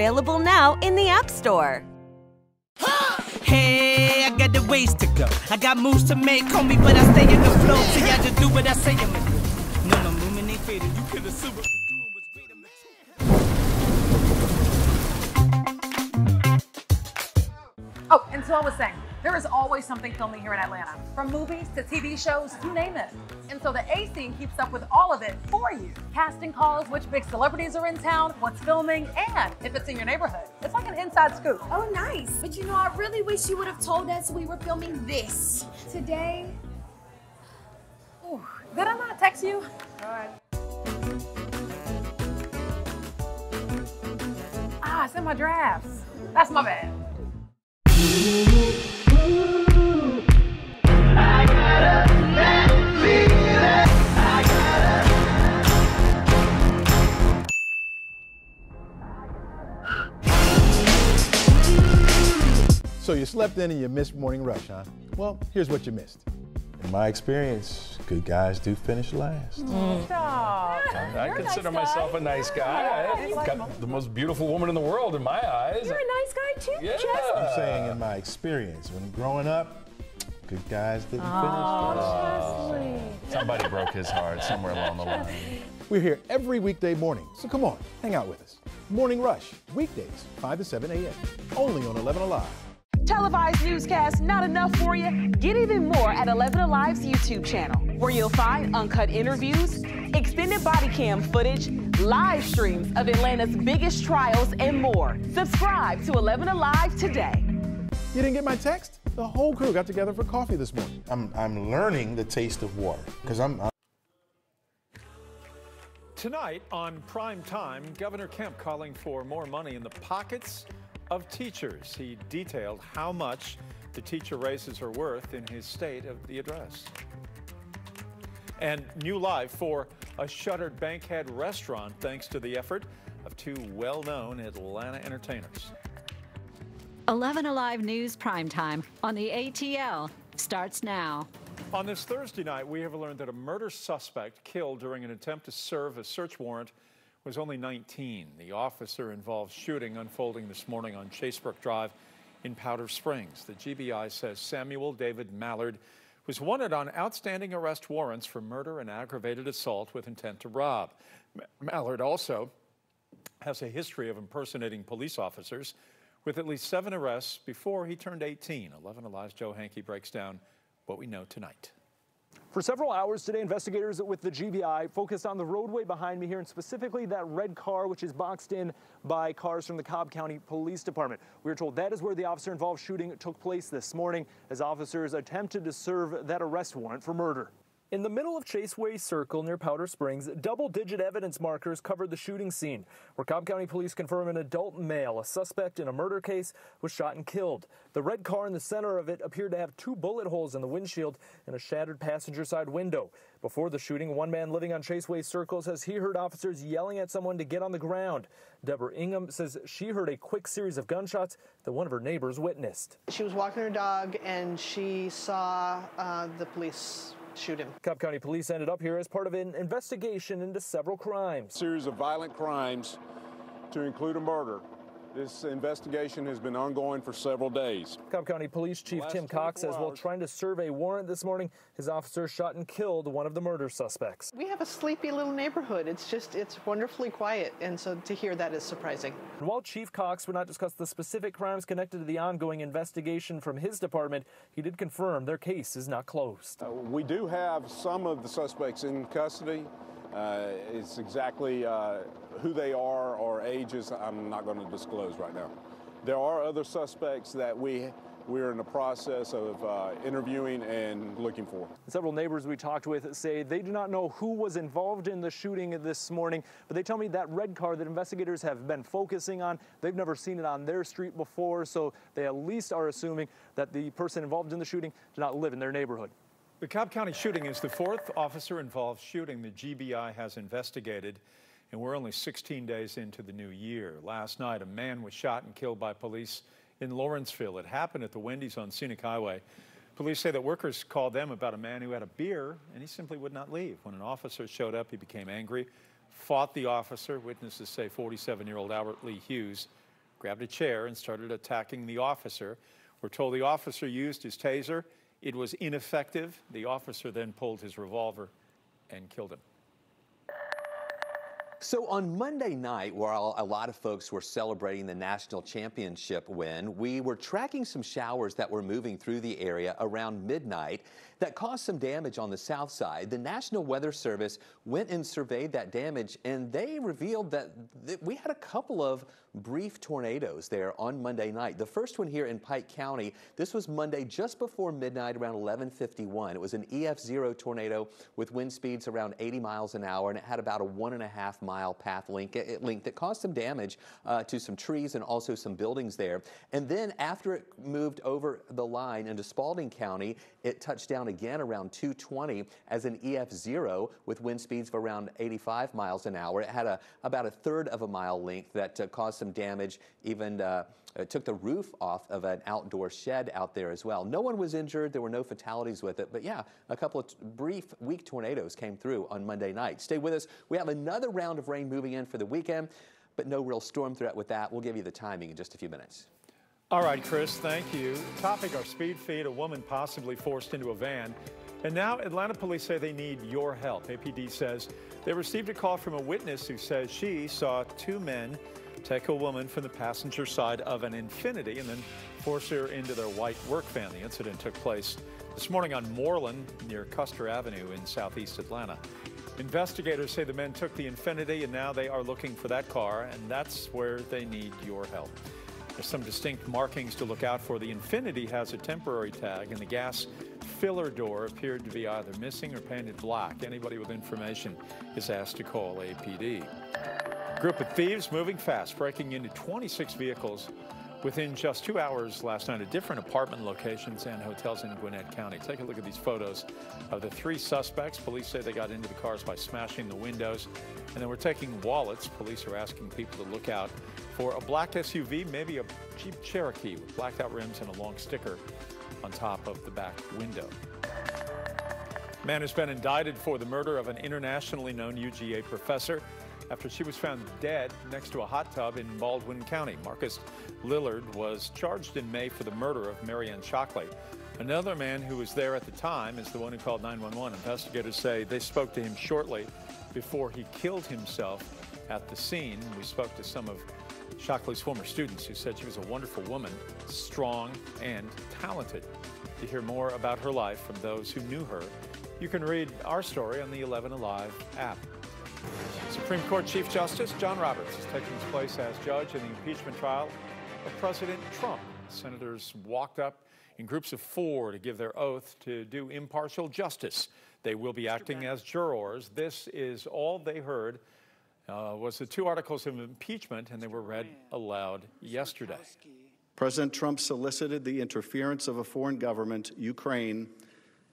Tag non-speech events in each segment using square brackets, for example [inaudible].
Available now in the App Store. Hey, I got the ways to go. I got moves to make, call me, but I stay in the flow. See, I just do what I say I'm gonna do. No, no, movement ain't faded. You could assume what you're doing was great. I'm a Oh, and so I was saying, there is always something filming here in Atlanta, from movies to TV shows, you name it. And so the A scene keeps up with all of it for you. Casting calls, which big celebrities are in town, what's filming, and if it's in your neighborhood. It's like an inside scoop. Oh, nice. But you know, I really wish you would have told us we were filming this today. Ooh, did I not text you? All right. Ah, it's in my drafts. That's my bad. So you slept in and you missed morning rush, huh? Well, here's what you missed. In my experience, good guys do finish last. Mm. Stop. I consider myself a nice guy. I got the most beautiful woman in the world in my eyes. You're a nice guy too, Yeah. Jess. I'm saying in my experience, when growing up, good guys didn't Oh, finish last. Somebody broke his heart somewhere along the line. We're here every weekday morning, so come on, hang out with us. Morning Rush, weekdays, 5 to 7 a.m., only on 11 Alive. Televised newscast not enough for you? Get even more at 11 Alive's YouTube channel, where you'll find uncut interviews, extended body cam footage, live streams of Atlanta's biggest trials, and more. Subscribe to 11 Alive today. You didn't get my text? The whole crew got together for coffee this morning. I'm, I'm learning the taste of water because I'm, I'm Tonight on prime time, Governor Kemp calling for more money in the pockets of teachers. He detailed how much the teacher raises are worth in his State of the Address. And new life for a shuttered Bankhead restaurant thanks to the effort of two well-known Atlanta entertainers. 11 Alive News Primetime on the ATL starts now. On this Thursday night, we have learned that a murder suspect killed during an attempt to serve a search warrant was only 19. The officer involved shooting unfolding this morning on Chasebrook Drive in Powder Springs. The GBI says Samuel David Mallard was wanted on outstanding arrest warrants for murder and aggravated assault with intent to rob. M- Mallard also has a history of impersonating police officers with at least seven arrests before he turned 18. 11 Alive's Joe Henke breaks down what we know tonight. For several hours today, investigators with the GBI focused on the roadway behind me here and specifically that red car, which is boxed in by cars from the Cobb County Police Department. We were told that is where the officer involved shooting took place this morning as officers attempted to serve that arrest warrant for murder. In the middle of Chaseway Circle near Powder Springs, double digit evidence markers covered the shooting scene, where Cobb County police confirm an adult male, a suspect in a murder case, was shot and killed. The red car in the center of it appeared to have two bullet holes in the windshield and a shattered passenger side window. Before the shooting, one man living on Chaseway Circle says he heard officers yelling at someone to get on the ground. Deborah Ingham says she heard a quick series of gunshots that one of her neighbors witnessed. She was walking her dog and she saw uh, the police shoot him. Cobb County Police ended up here as part of an investigation into several crimes. series of violent crimes to include a murder. This investigation has been ongoing for several days. Cobb County Police Chief Tim Cox says 24 while trying to serve a warrant this morning, his officers shot and killed one of the murder suspects. We have a sleepy little neighborhood. It's just, it's wonderfully quiet. And so to hear that is surprising. And while Chief Cox would not discuss the specific crimes connected to the ongoing investigation from his department, he did confirm their case is not closed. Uh, we do have some of the suspects in custody. Uh, it's exactly uh, who they are or ages I'm not going to disclose right now. There are other suspects that we we're in the process of uh, interviewing and looking for. Several neighbors we talked with say they do not know who was involved in the shooting this morning, but they tell me that red car that investigators have been focusing on, they've never seen it on their street before, so they at least are assuming that the person involved in the shooting did not live in their neighborhood. The Cobb County shooting is the fourth officer involved shooting the GBI has investigated, and we're only 16 days into the new year. Last night, a man was shot and killed by police in Lawrenceville. It happened at the Wendy's on Scenic Highway. Police say that workers called them about a man who had a beer, and he simply would not leave. When an officer showed up, he became angry, fought the officer. Witnesses say 47 year old Albert Lee Hughes grabbed a chair, and started attacking the officer. We're told the officer used his taser. It was ineffective. The officer then pulled his revolver and killed him. So on Monday night, while a lot of folks were celebrating the national championship win, we were tracking some showers that were moving through the area around midnight that caused some damage on the south side. The National Weather Service went and surveyed that damage, and they revealed that th we had a couple of brief tornadoes there on Monday night. The first one here in Pike County, this was Monday just before midnight around 1151. It was an EF0 tornado with wind speeds around 80 miles an hour, and it had about a one and a half mile path link, link that caused some damage uh, to some trees and also some buildings there. And then after it moved over the line into Spalding County, it touched down again around 220 as an EF0 with wind speeds of around 85 miles an hour. It had a, about a third of a mile length that uh, caused some damage, even uh, took the roof off of an outdoor shed out there as well. No one was injured. There were no fatalities with it. But yeah, a couple of brief, weak tornadoes came through on Monday night. Stay with us. We have another round of rain moving in for the weekend, but no real storm threat with that. We'll give you the timing in just a few minutes. All right, Chris, thank you. Topic our speed feed, a woman possibly forced into a van. And now Atlanta police say they need your help. APD says they received a call from a witness who says she saw two men take a woman from the passenger side of an Infiniti and then force her into their white work van. The incident took place this morning on Moreland near Custer Avenue in southeast Atlanta. Investigators say the men took the Infiniti and now they are looking for that car, and that's where they need your help. There's some distinct markings to look out for. The Infiniti has a temporary tag, and the gas filler door appeared to be either missing or painted black. Anybody with information is asked to call APD. Group of thieves moving fast, breaking into 26 vehicles within just two hours last night at different apartment locations and hotels in Gwinnett County. Take a look at these photos of the three suspects. Police say they got into the cars by smashing the windows and then we're taking wallets. Police are asking people to look out for a black SUV, maybe a Jeep Cherokee with blacked out rims and a long sticker on top of the back window. Man has been indicted for the murder of an internationally known UGA professor after she was found dead next to a hot tub in Baldwin County. Marcus Lillard was charged in May for the murder of Marianne Shockley. Another man who was there at the time is the one who called 911. Investigators say they spoke to him shortly before he killed himself at the scene. We spoke to some of Shockley's former students who said she was a wonderful woman, strong and talented. To hear more about her life from those who knew her, you can read our story on the 11 Alive app. Supreme Court Chief Justice John Roberts is taking his place as judge in the impeachment trial of President Trump. Senators walked up in groups of four to give their oath to do impartial justice. They will be acting as jurors. This is all they heard uh, was the two articles of impeachment, and they were read aloud yesterday. President Trump solicited the interference of a foreign government, Ukraine,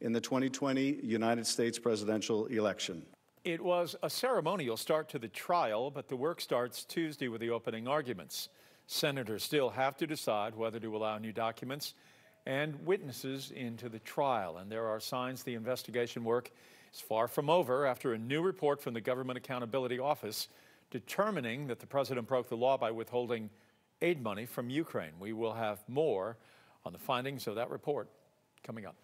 in the 2020 United States presidential election. It was a ceremonial start to the trial, but the work starts Tuesday with the opening arguments. Senators still have to decide whether to allow new documents and witnesses into the trial. And there are signs the investigation work is far from over after a new report from the Government Accountability Office determining that the president broke the law by withholding aid money from Ukraine. We will have more on the findings of that report coming up.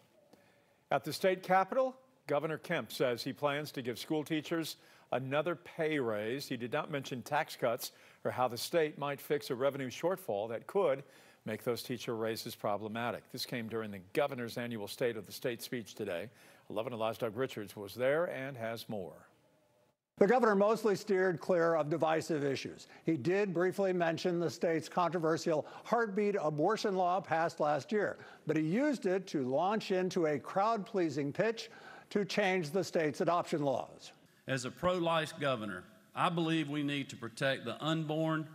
At the state capitol, Governor Kemp says he plans to give school teachers another pay raise. He did not mention tax cuts or how the state might fix a revenue shortfall that could make those teacher raises problematic. This came during the governor's annual State of the State speech today. 11 Alive's Doug Richards was there and has more. The governor mostly steered clear of divisive issues. He did briefly mention the state's controversial heartbeat abortion law passed last year, but he used it to launch into a crowd pleasing pitch to change the state's adoption laws. As a pro life governor, I believe we need to protect the unborn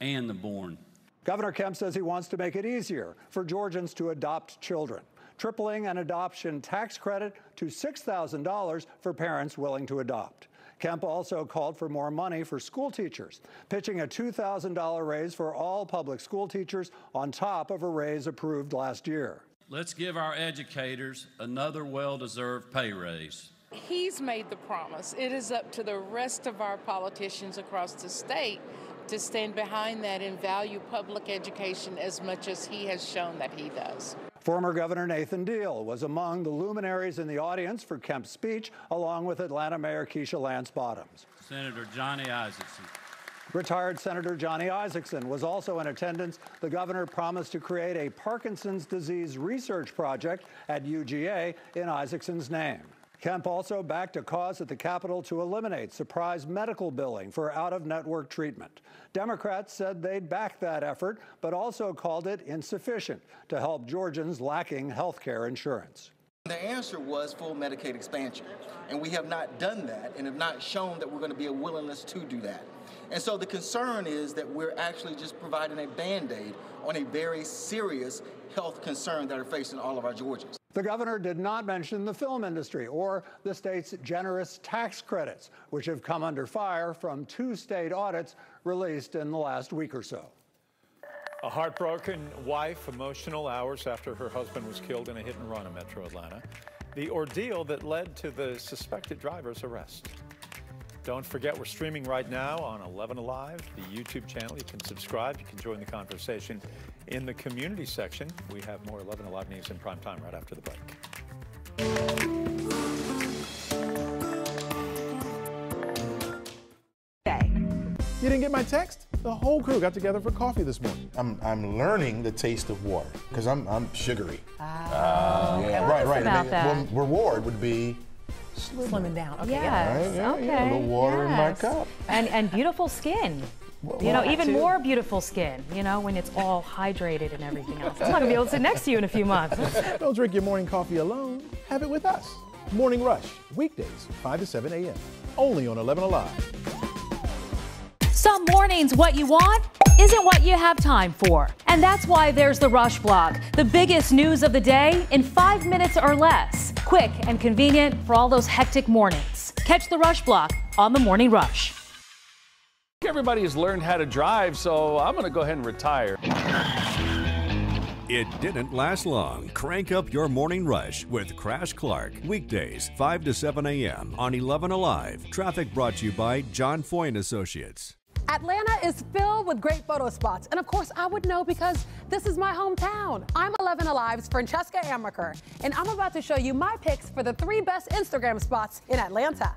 and the born. Governor Kemp says he wants to make it easier for Georgians to adopt children, tripling an adoption tax credit to $6,000 for parents willing to adopt. Kemp also called for more money for school teachers, pitching a $2,000 raise for all public school teachers on top of a raise approved last year. Let's give our educators another well deserved pay raise. He's made the promise. It is up to the rest of our politicians across the state to stand behind that and value public education as much as he has shown that he does. Former Governor Nathan Deal was among the luminaries in the audience for Kemp's speech, along with Atlanta Mayor Keisha Lance Bottoms. Senator Johnny Isakson. Retired Senator Johnny Isakson was also in attendance. The governor promised to create a Parkinson's disease research project at UGA in Isakson's name. Kemp also backed a cause at the Capitol to eliminate surprise medical billing for out of network treatment. Democrats said they'd back that effort, but also called it insufficient to help Georgians lacking health care insurance. The answer was full Medicaid expansion. And we have not done that and have not shown that we're going to be a willingness to do that. And so the concern is that we're actually just providing a band aid on a very serious health concern that are facing all of our Georgians. The governor did not mention the film industry or the state's generous tax credits, which have come under fire from two state audits released in the last week or so. A heartbroken wife, emotional hours after her husband was killed in a hit and run in metro Atlanta. The ordeal that led to the suspected driver's arrest. Don't forget, we're streaming right now on 11 Alive, the YouTube channel. You can subscribe. You can join the conversation in the community section. We have more 11 Alive news in prime time right after the break. You didn't get my text? The whole crew got together for coffee this morning. I'm, I'm learning the taste of water because I'm, I'm sugary. Uh, oh, yeah, right, right. About And that. the Reward would be Slimming down. Okay, Yes. yeah. Right, yeah, okay. yeah, a little water in my cup. And and beautiful skin. Well, you know, even too. more beautiful skin. You know, when it's all hydrated and everything else. I'm not gonna be able to sit next to you in a few months. [laughs] Don't drink your morning coffee alone. Have it with us. Morning Rush, weekdays, 5 to 7 a.m. Only on 11 Alive. Some mornings, what you want isn't what you have time for. And that's why there's the Rush Blog, the biggest news of the day in five minutes or less. Quick and convenient for all those hectic mornings. Catch the Rush Blog on the Morning Rush. Everybody has learned how to drive, so I'm going to go ahead and retire. It didn't last long. Crank up your morning rush with Crash Clark. Weekdays, 5 to 7 a.m. on 11 Alive. Traffic brought to you by John Foy and Associates. Atlanta is filled with great photo spots. And of course, I would know because this is my hometown. I'm 11 Alive's Francesca Amaker, and I'm about to show you my picks for the three best Instagram spots in Atlanta.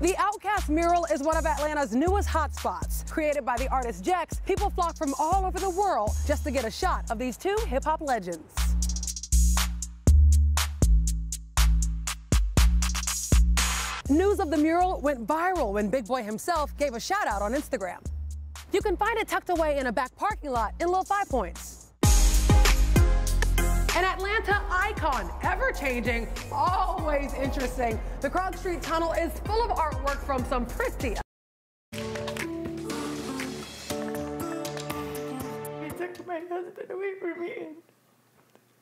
The OutKast mural is one of Atlanta's newest hotspots. Created by the artist Jex, people flock from all over the world just to get a shot of these two hip hop legends. News of the mural went viral when Big Boi himself gave a shout out on Instagram. You can find it tucked away in a back parking lot in Little Five Points. An Atlanta icon, ever changing, always interesting. The Krog Street Tunnel is full of artwork from some pretty. He took my husband away from me,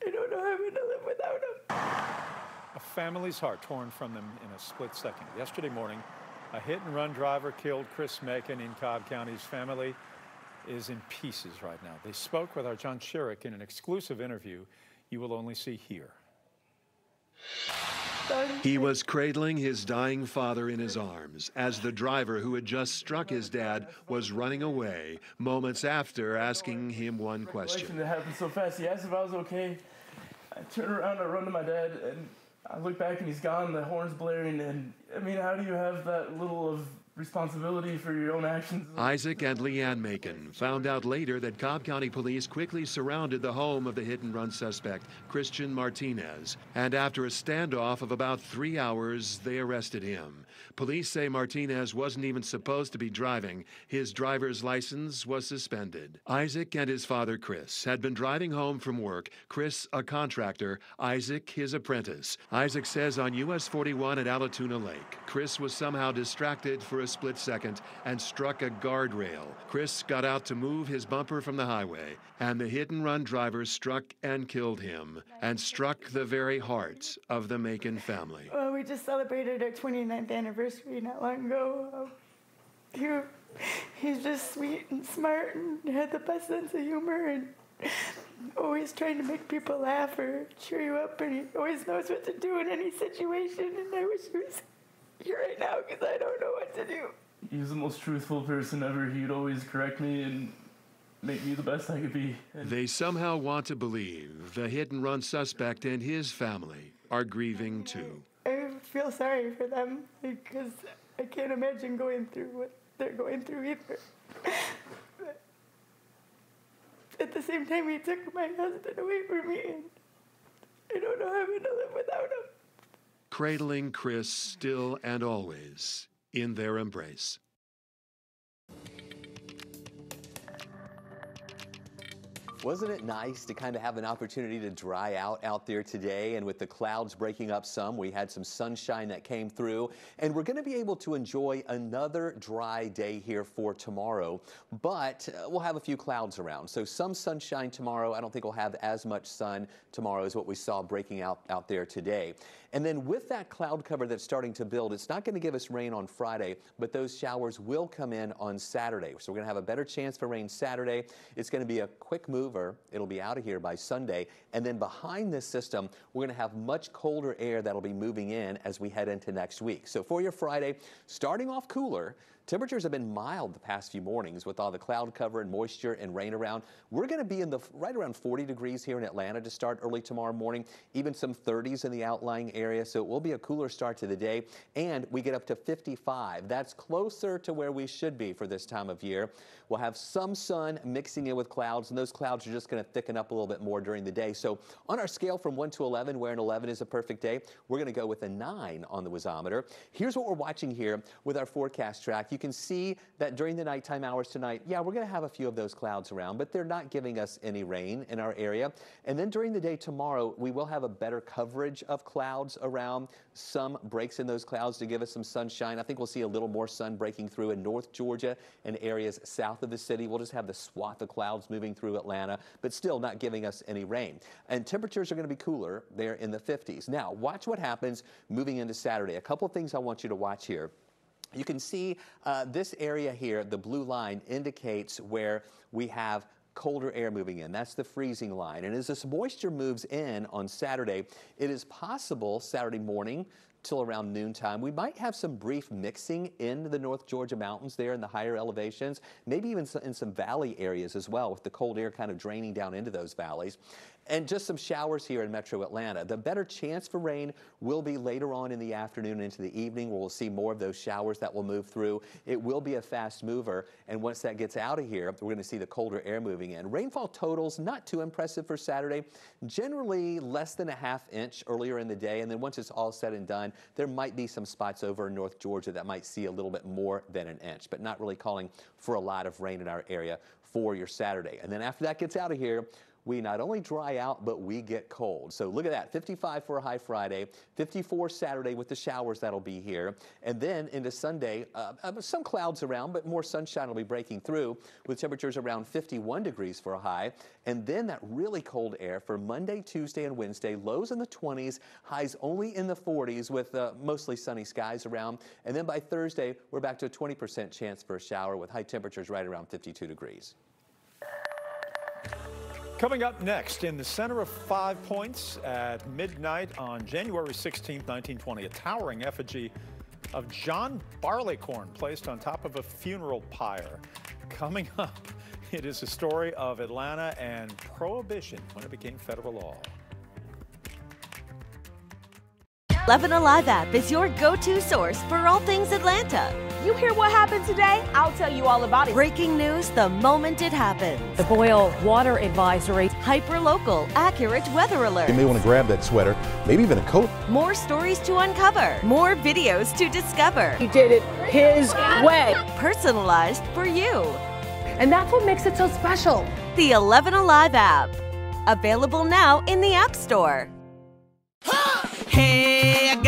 I don't know how I'm to live without him. A family's heart torn from them in a split second. Yesterday morning, a hit and run driver killed Chris Macon in Cobb County's family is in pieces right now. They spoke with our John Shirek in an exclusive interview you will only see here. He was cradling his dying father in his arms as the driver who had just struck his dad was running away moments after asking him one question. It happened so fast. He asked if I was okay. I turn around, I run to my dad, and I look back and he's gone. The horn's blaring, and I mean, how do you have that little of responsibility for your own actions? Isaac and Leanne Macon found out later that Cobb County police quickly surrounded the home of the hit and run suspect, Christian Martinez. And after a standoff of about three hours, they arrested him. Police say Martinez wasn't even supposed to be driving. His driver's license was suspended. Isaac and his father, Chris, had been driving home from work. Chris, a contractor, Isaac, his apprentice. Isaac says on US 41 at Allatoona Lake, Chris was somehow distracted for a split second and struck a guardrail. Chris got out to move his bumper from the highway, and the hit and run driver struck and killed him and struck the very heart of the Macon family. Well, we just celebrated our 29th anniversary not long ago. Um, he, he's just sweet and smart and had the best sense of humor and always trying to make people laugh or cheer you up, and he always knows what to do in any situation. And I wish he was here right now because I don't know what to do. he was the most truthful person ever. He'd always correct me and make me the best I could be. And They somehow want to believe the hit and run suspect and his family are grieving too. Feel sorry for them because I can't imagine going through what they're going through either. [laughs] But at the same time, he took my husband away from me, and I don't know how I'm going to live without him. Cradling Chris still and always in their embrace. Wasn't it nice to kind of have an opportunity to dry out out there today? And with the clouds breaking up some, we had some sunshine that came through. And we're going to be able to enjoy another dry day here for tomorrow. But uh, we'll have a few clouds around. So some sunshine tomorrow. I don't think we'll have as much sun tomorrow as what we saw breaking out out there today. And then with that cloud cover that's starting to build, it's not going to give us rain on Friday, but those showers will come in on Saturday. So we're going to have a better chance for rain Saturday. It's going to be a quick mover. It'll be out of here by Sunday. And then behind this system, we're going to have much colder air that'll be moving in as we head into next week. So for your Friday, starting off cooler, Temperatures have been mild the past few mornings with all the cloud cover and moisture and rain around. We're going to be in the right around 40 degrees here in Atlanta to start early tomorrow morning, even some 30s in the outlying area. So it will be a cooler start to the day and we get up to 55. That's closer to where we should be for this time of year. We'll have some sun mixing in with clouds and those clouds are just going to thicken up a little bit more during the day. So on our scale from 1 to 11, where an 11 is a perfect day, we're going to go with a 9 on the wasometer. Here's what we're watching here with our forecast track you can see that during the nighttime hours tonight, yeah, we're going to have a few of those clouds around, but they're not giving us any rain in our area. And then during the day tomorrow, we will have a better coverage of clouds around, some breaks in those clouds to give us some sunshine. I think we'll see a little more sun breaking through in North Georgia and areas south of the city. We'll just have the swath of clouds moving through Atlanta, but still not giving us any rain. And temperatures are going to be cooler. They're in the 50s. Now, watch what happens moving into Saturday. A couple of things I want you to watch here. You can see uh, this area here, the blue line indicates where we have colder air moving in. That's the freezing line. And as this moisture moves in on Saturday, it is possible Saturday morning till around noontime. We might have some brief mixing in the North Georgia mountains there in the higher elevations, maybe even in some valley areas as well with the cold air kind of draining down into those valleys. And just some showers here in metro Atlanta. The better chance for rain will be later on in the afternoon into the evening where we'll see more of those showers that will move through. It will be a fast mover. And once that gets out of here, we're going to see the colder air moving in. Rainfall totals not too impressive for Saturday. Generally less than a half inch earlier in the day. And then once it's all said and done, there might be some spots over in North Georgia that might see a little bit more than an inch, but not really calling for a lot of rain in our area for your Saturday. And then after that gets out of here, we not only dry out, but we get cold. So look at that 55 for a high Friday, 54 Saturday with the showers that'll be here. And then into Sunday, uh, uh, some clouds around, but more sunshine will be breaking through with temperatures around 51 degrees for a high. And then that really cold air for Monday, Tuesday, and Wednesday, lows in the 20s, highs only in the 40s with uh, mostly sunny skies around. And then by Thursday, we're back to a 20% chance for a shower with high temperatures right around 52 degrees. Coming up next, in the center of five points at midnight on January 16, 1920, a towering effigy of John Barleycorn placed on top of a funeral pyre. Coming [laughs] up, it is a story of Atlanta and prohibition when it became federal law. 11 Alive app is your go-to source for all things Atlanta. You hear what happened today? I'll tell you all about it. Breaking news the moment it happens. The boil water advisory. Hyper local, accurate weather alert. You may want to grab that sweater, maybe even a coat. More stories to uncover. More videos to discover. He did it his way. Personalized for you. And that's what makes it so special. The 11 Alive app. Available now in the App Store. Hey,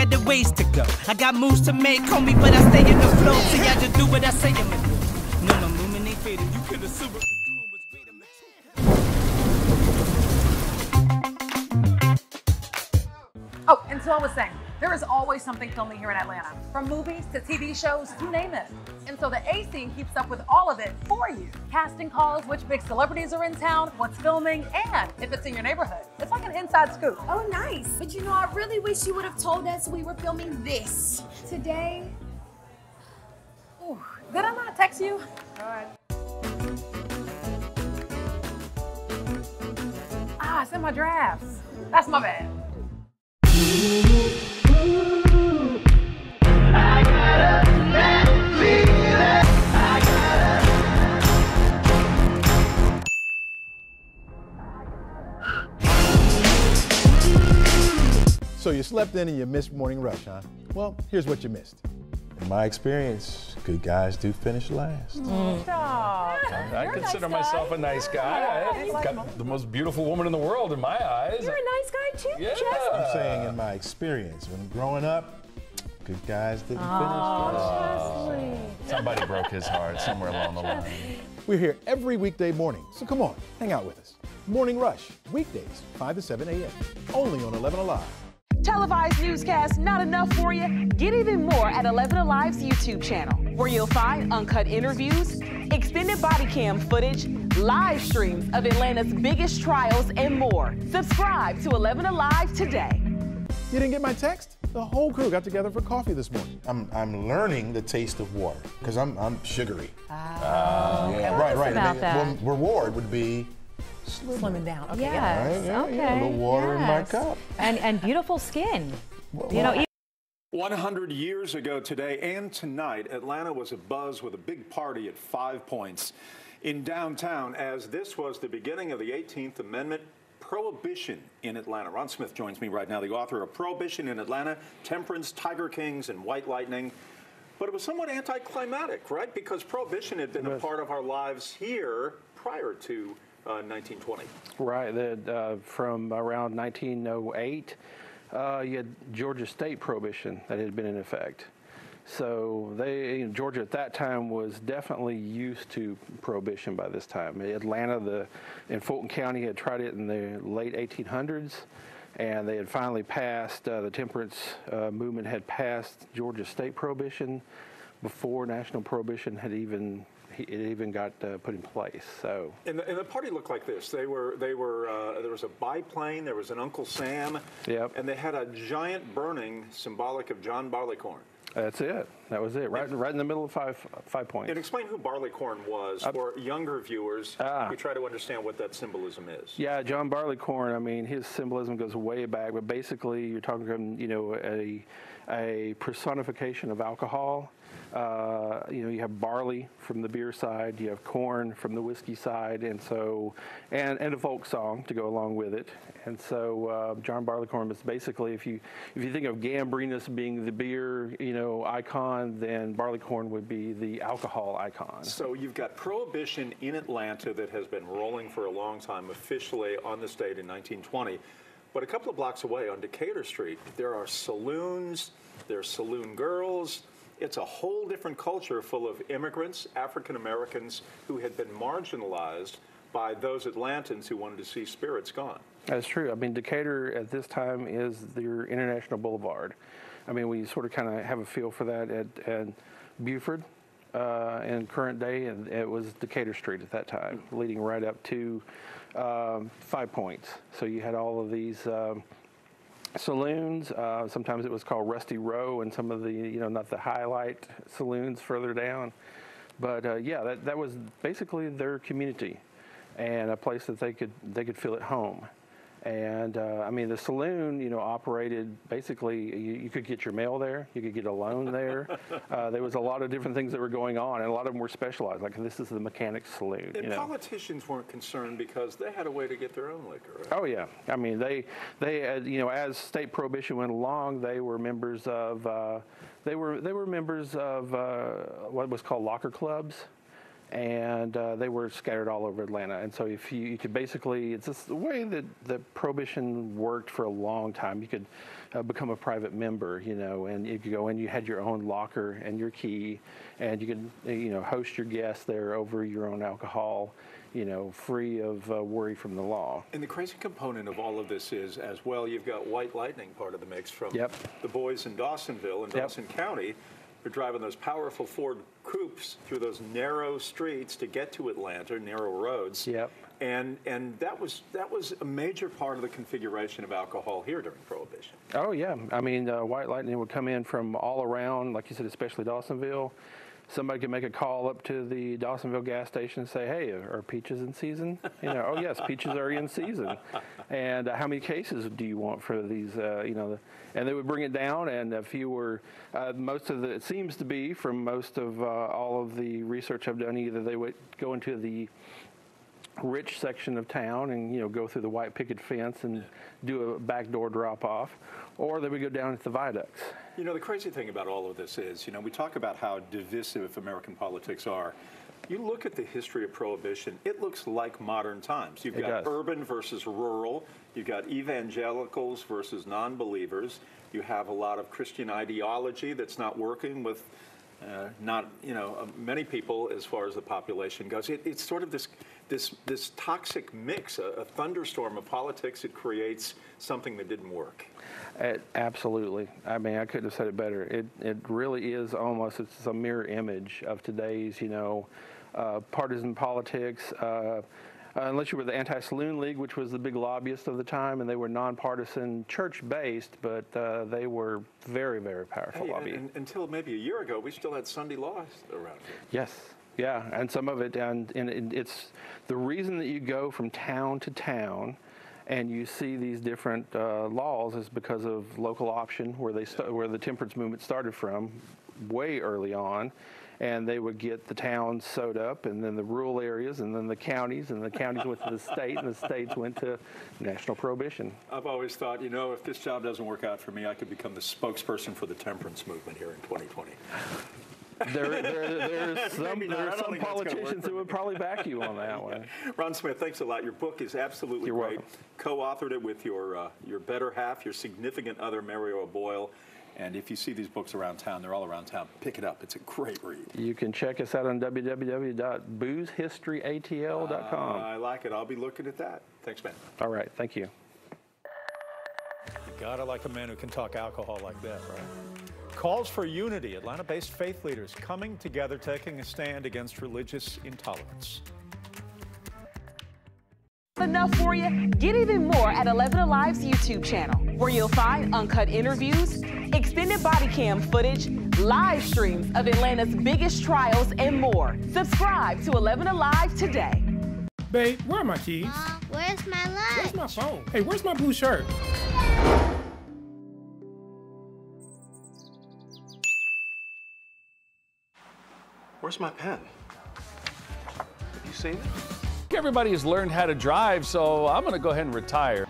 The ways to go. I got moves to make, homie, but I stay in the flow. See, I just do what I say I'm gonna do. No, my movement ain't. You could. Oh, and so I was saying, there is always something filming here in Atlanta, from movies to TV shows, you name it. And so the A scene keeps up with all of it for you. Casting calls, which big celebrities are in town, what's filming, and if it's in your neighborhood. It's like an inside scoop. Oh, nice. But you know, I really wish you would have told us we were filming this. Today, Did I not text you? Ah, it's in my drafts. That's my bad. So you slept in and you missed morning rush, huh? Well, here's what you missed. In my experience, good guys do finish last. Oh, I consider myself a nice guy. I got the most beautiful woman in the world in my eyes. You're a nice guy too, Yeah. Jess. I'm saying in my experience, when growing up, good guys didn't Oh, finish last. Somebody broke his heart somewhere along the line. We're here every weekday morning, so come on, hang out with us. Morning Rush, weekdays, 5 to 7 a.m., only on 11 Alive. Televised newscast not enough for you? Get even more at 11 Alive's YouTube channel, where you'll find uncut interviews, extended body cam footage, live streams of Atlanta's biggest trials, and more. Subscribe to 11 Alive today. You didn't get my text? The whole crew got together for coffee this morning. I'm, I'm learning the taste of water because I'm, I'm sugary. Oh, okay. yeah, What right, right. about And that? well, reward would be Slimming down. Okay. Yes. Right, yeah, okay. yeah, a little water in my cup. And and beautiful skin. you know, 100 years ago today and tonight, Atlanta was abuzz with a big party at Five Points in downtown as this was the beginning of the 18th Amendment prohibition in Atlanta. Ron Smith joins me right now, the author of Prohibition in Atlanta, Temperance, Tiger Kings, and White Lightning. But it was somewhat anticlimactic, right? Because prohibition had been a part of our lives here prior to uh, 1920. Right, that, uh, from around 1908, uh, you had Georgia state prohibition that had been in effect. So they, Georgia at that time was definitely used to prohibition by this time. Atlanta, the in Fulton County had tried it in the late 1800s, and they had finally passed. Uh, the temperance uh, movement had passed Georgia state prohibition before national prohibition had even it even got uh, put in place. So And the, and the party looked like this. They were, they were, uh, there was a biplane, there was an Uncle Sam, Yep. and they had a giant burning symbolic of John Barleycorn. That's it. That was it. Right, right in the middle of five five points. And explain who Barleycorn was Uh, for younger viewers Ah. who try to understand what that symbolism is. Yeah, John Barleycorn. I mean, his symbolism goes way back, but basically, you're talking you know a a personification of alcohol. Uh, you know, you have barley from the beer side, you have corn from the whiskey side, and so and and a folk song to go along with it. And so uh, John Barleycorn is basically, if you if you think of Gambrinus being the beer you know icon, then Barleycorn would be the alcohol icon. So you've got prohibition in Atlanta that has been rolling for a long time, officially on the state in 1920. But a couple of blocks away on Decatur Street, there are saloons, there are saloon girls. It's a whole different culture full of immigrants, African Americans, who had been marginalized by those Atlantans who wanted to see spirits gone. That's true. I mean, Decatur at this time is your international boulevard. I mean, we sort of kind of have a feel for that at, at Buford uh, in current day, and it was Decatur Street at that time, leading right up to um, Five Points. So you had all of these. Um, saloons. Uh, sometimes it was called Rusty Row, and some of the, you know, not the highlight saloons further down. But uh, yeah, that, that was basically their community and a place that they could they could feel at home. And uh, I mean, the saloon, you know, operated basically. You, you could get your mail there. You could get a loan there. [laughs] Uh, there was a lot of different things that were going on, and a lot of them were specialized. Like this is the mechanic saloon. And you know. politicians weren't concerned because they had a way to get their own liquor. Right? Oh yeah, I mean they they uh, you know as state prohibition went along, they were members of uh, they were they were members of uh, what was called locker clubs. And uh, they were scattered all over Atlanta. And so, if you, you could basically, it's just the way that, that prohibition worked for a long time. You could uh, become a private member, you know, and you could go in, you had your own locker and your key, and you could, uh, you know, host your guests there over your own alcohol, you know, free of uh, worry from the law. And the crazy component of all of this is, as well, you've got White Lightning part of the mix from Yep. the boys in Dawsonville and Yep. Dawson County. They're driving those powerful Ford coupes through those narrow streets to get to Atlanta, narrow roads. Yep. And and that was that was a major part of the configuration of alcohol here during Prohibition. Oh yeah, I mean, uh, White Lightning would come in from all around, like you said, especially Dawsonville. Somebody could make a call up to the Dawsonville gas station and say, "Hey, are peaches in season?" You know, "Oh yes, peaches are in season." And uh, how many cases do you want for these? Uh, you know, and they would bring it down. And if you were, uh, most of the, it seems to be from most of uh, all of the research I've done, either they would go into the rich section of town and you know go through the white picket fence and do a backdoor drop off, or they would go down at the viaducts. You know, the crazy thing about all of this is, you know, we talk about how divisive American politics are. You look at the history of prohibition, it looks like modern times. You've It got does. urban versus rural, you've got evangelicals versus non believers, you have a lot of Christian ideology that's not working with. Uh, not, you know, uh, many people as far as the population goes. It, it's sort of this, this, this toxic mix, a, a thunderstorm of politics. It creates something that didn't work. It, absolutely. I mean, I couldn't have said it better. It it really is almost it's a mirror image of today's you know uh, partisan politics. Uh, unless you were the Anti-Saloon League, which was the big lobbyist of the time, and they were nonpartisan, church-based, but uh, they were very, very powerful Hey, lobby. and, and until maybe a year ago, we still had Sunday laws around here. Yes, yeah, and some of it, and, and it's the reason that you go from town to town, and you see these different uh, laws is because of local option, where they sta- where the temperance movement started from, way early on. And they would get the towns sewed up, and then the rural areas, and then the counties, and the counties went to the state, and the states went to national prohibition. I've always thought, you know, if this job doesn't work out for me, I could become the spokesperson for the temperance movement here in 2020. There, there, there's [laughs] some, Maybe not. I there's some think that's gonna work politicians for who would probably back you on that one. [laughs] Ron Smith, thanks a lot. Your book is absolutely You're great. welcome. Co-authored it with your uh, your better half, your significant other, Mary O. Boyle. And if you see these books around town, they're all around town. Pick it up. It's a great read. You can check us out on www.boozehistoryatl.com. Uh, I like it. I'll be looking at that. Thanks, man. All right, thank you. You gotta like a man who can talk alcohol like that, right? Calls for unity. Atlanta-based faith leaders coming together, taking a stand against religious intolerance. enough for you? Get even more at 11 Alive's YouTube channel, where you'll find uncut interviews, extended body cam footage, live streams of Atlanta's biggest trials, and more. Subscribe to 11 Alive today. Babe, where are my keys? Where's my lunch? Where's my phone? Hey, where's my blue shirt? Where's my pen? Have you seen it? Everybody has learned how to drive, so I'm going to go ahead and retire.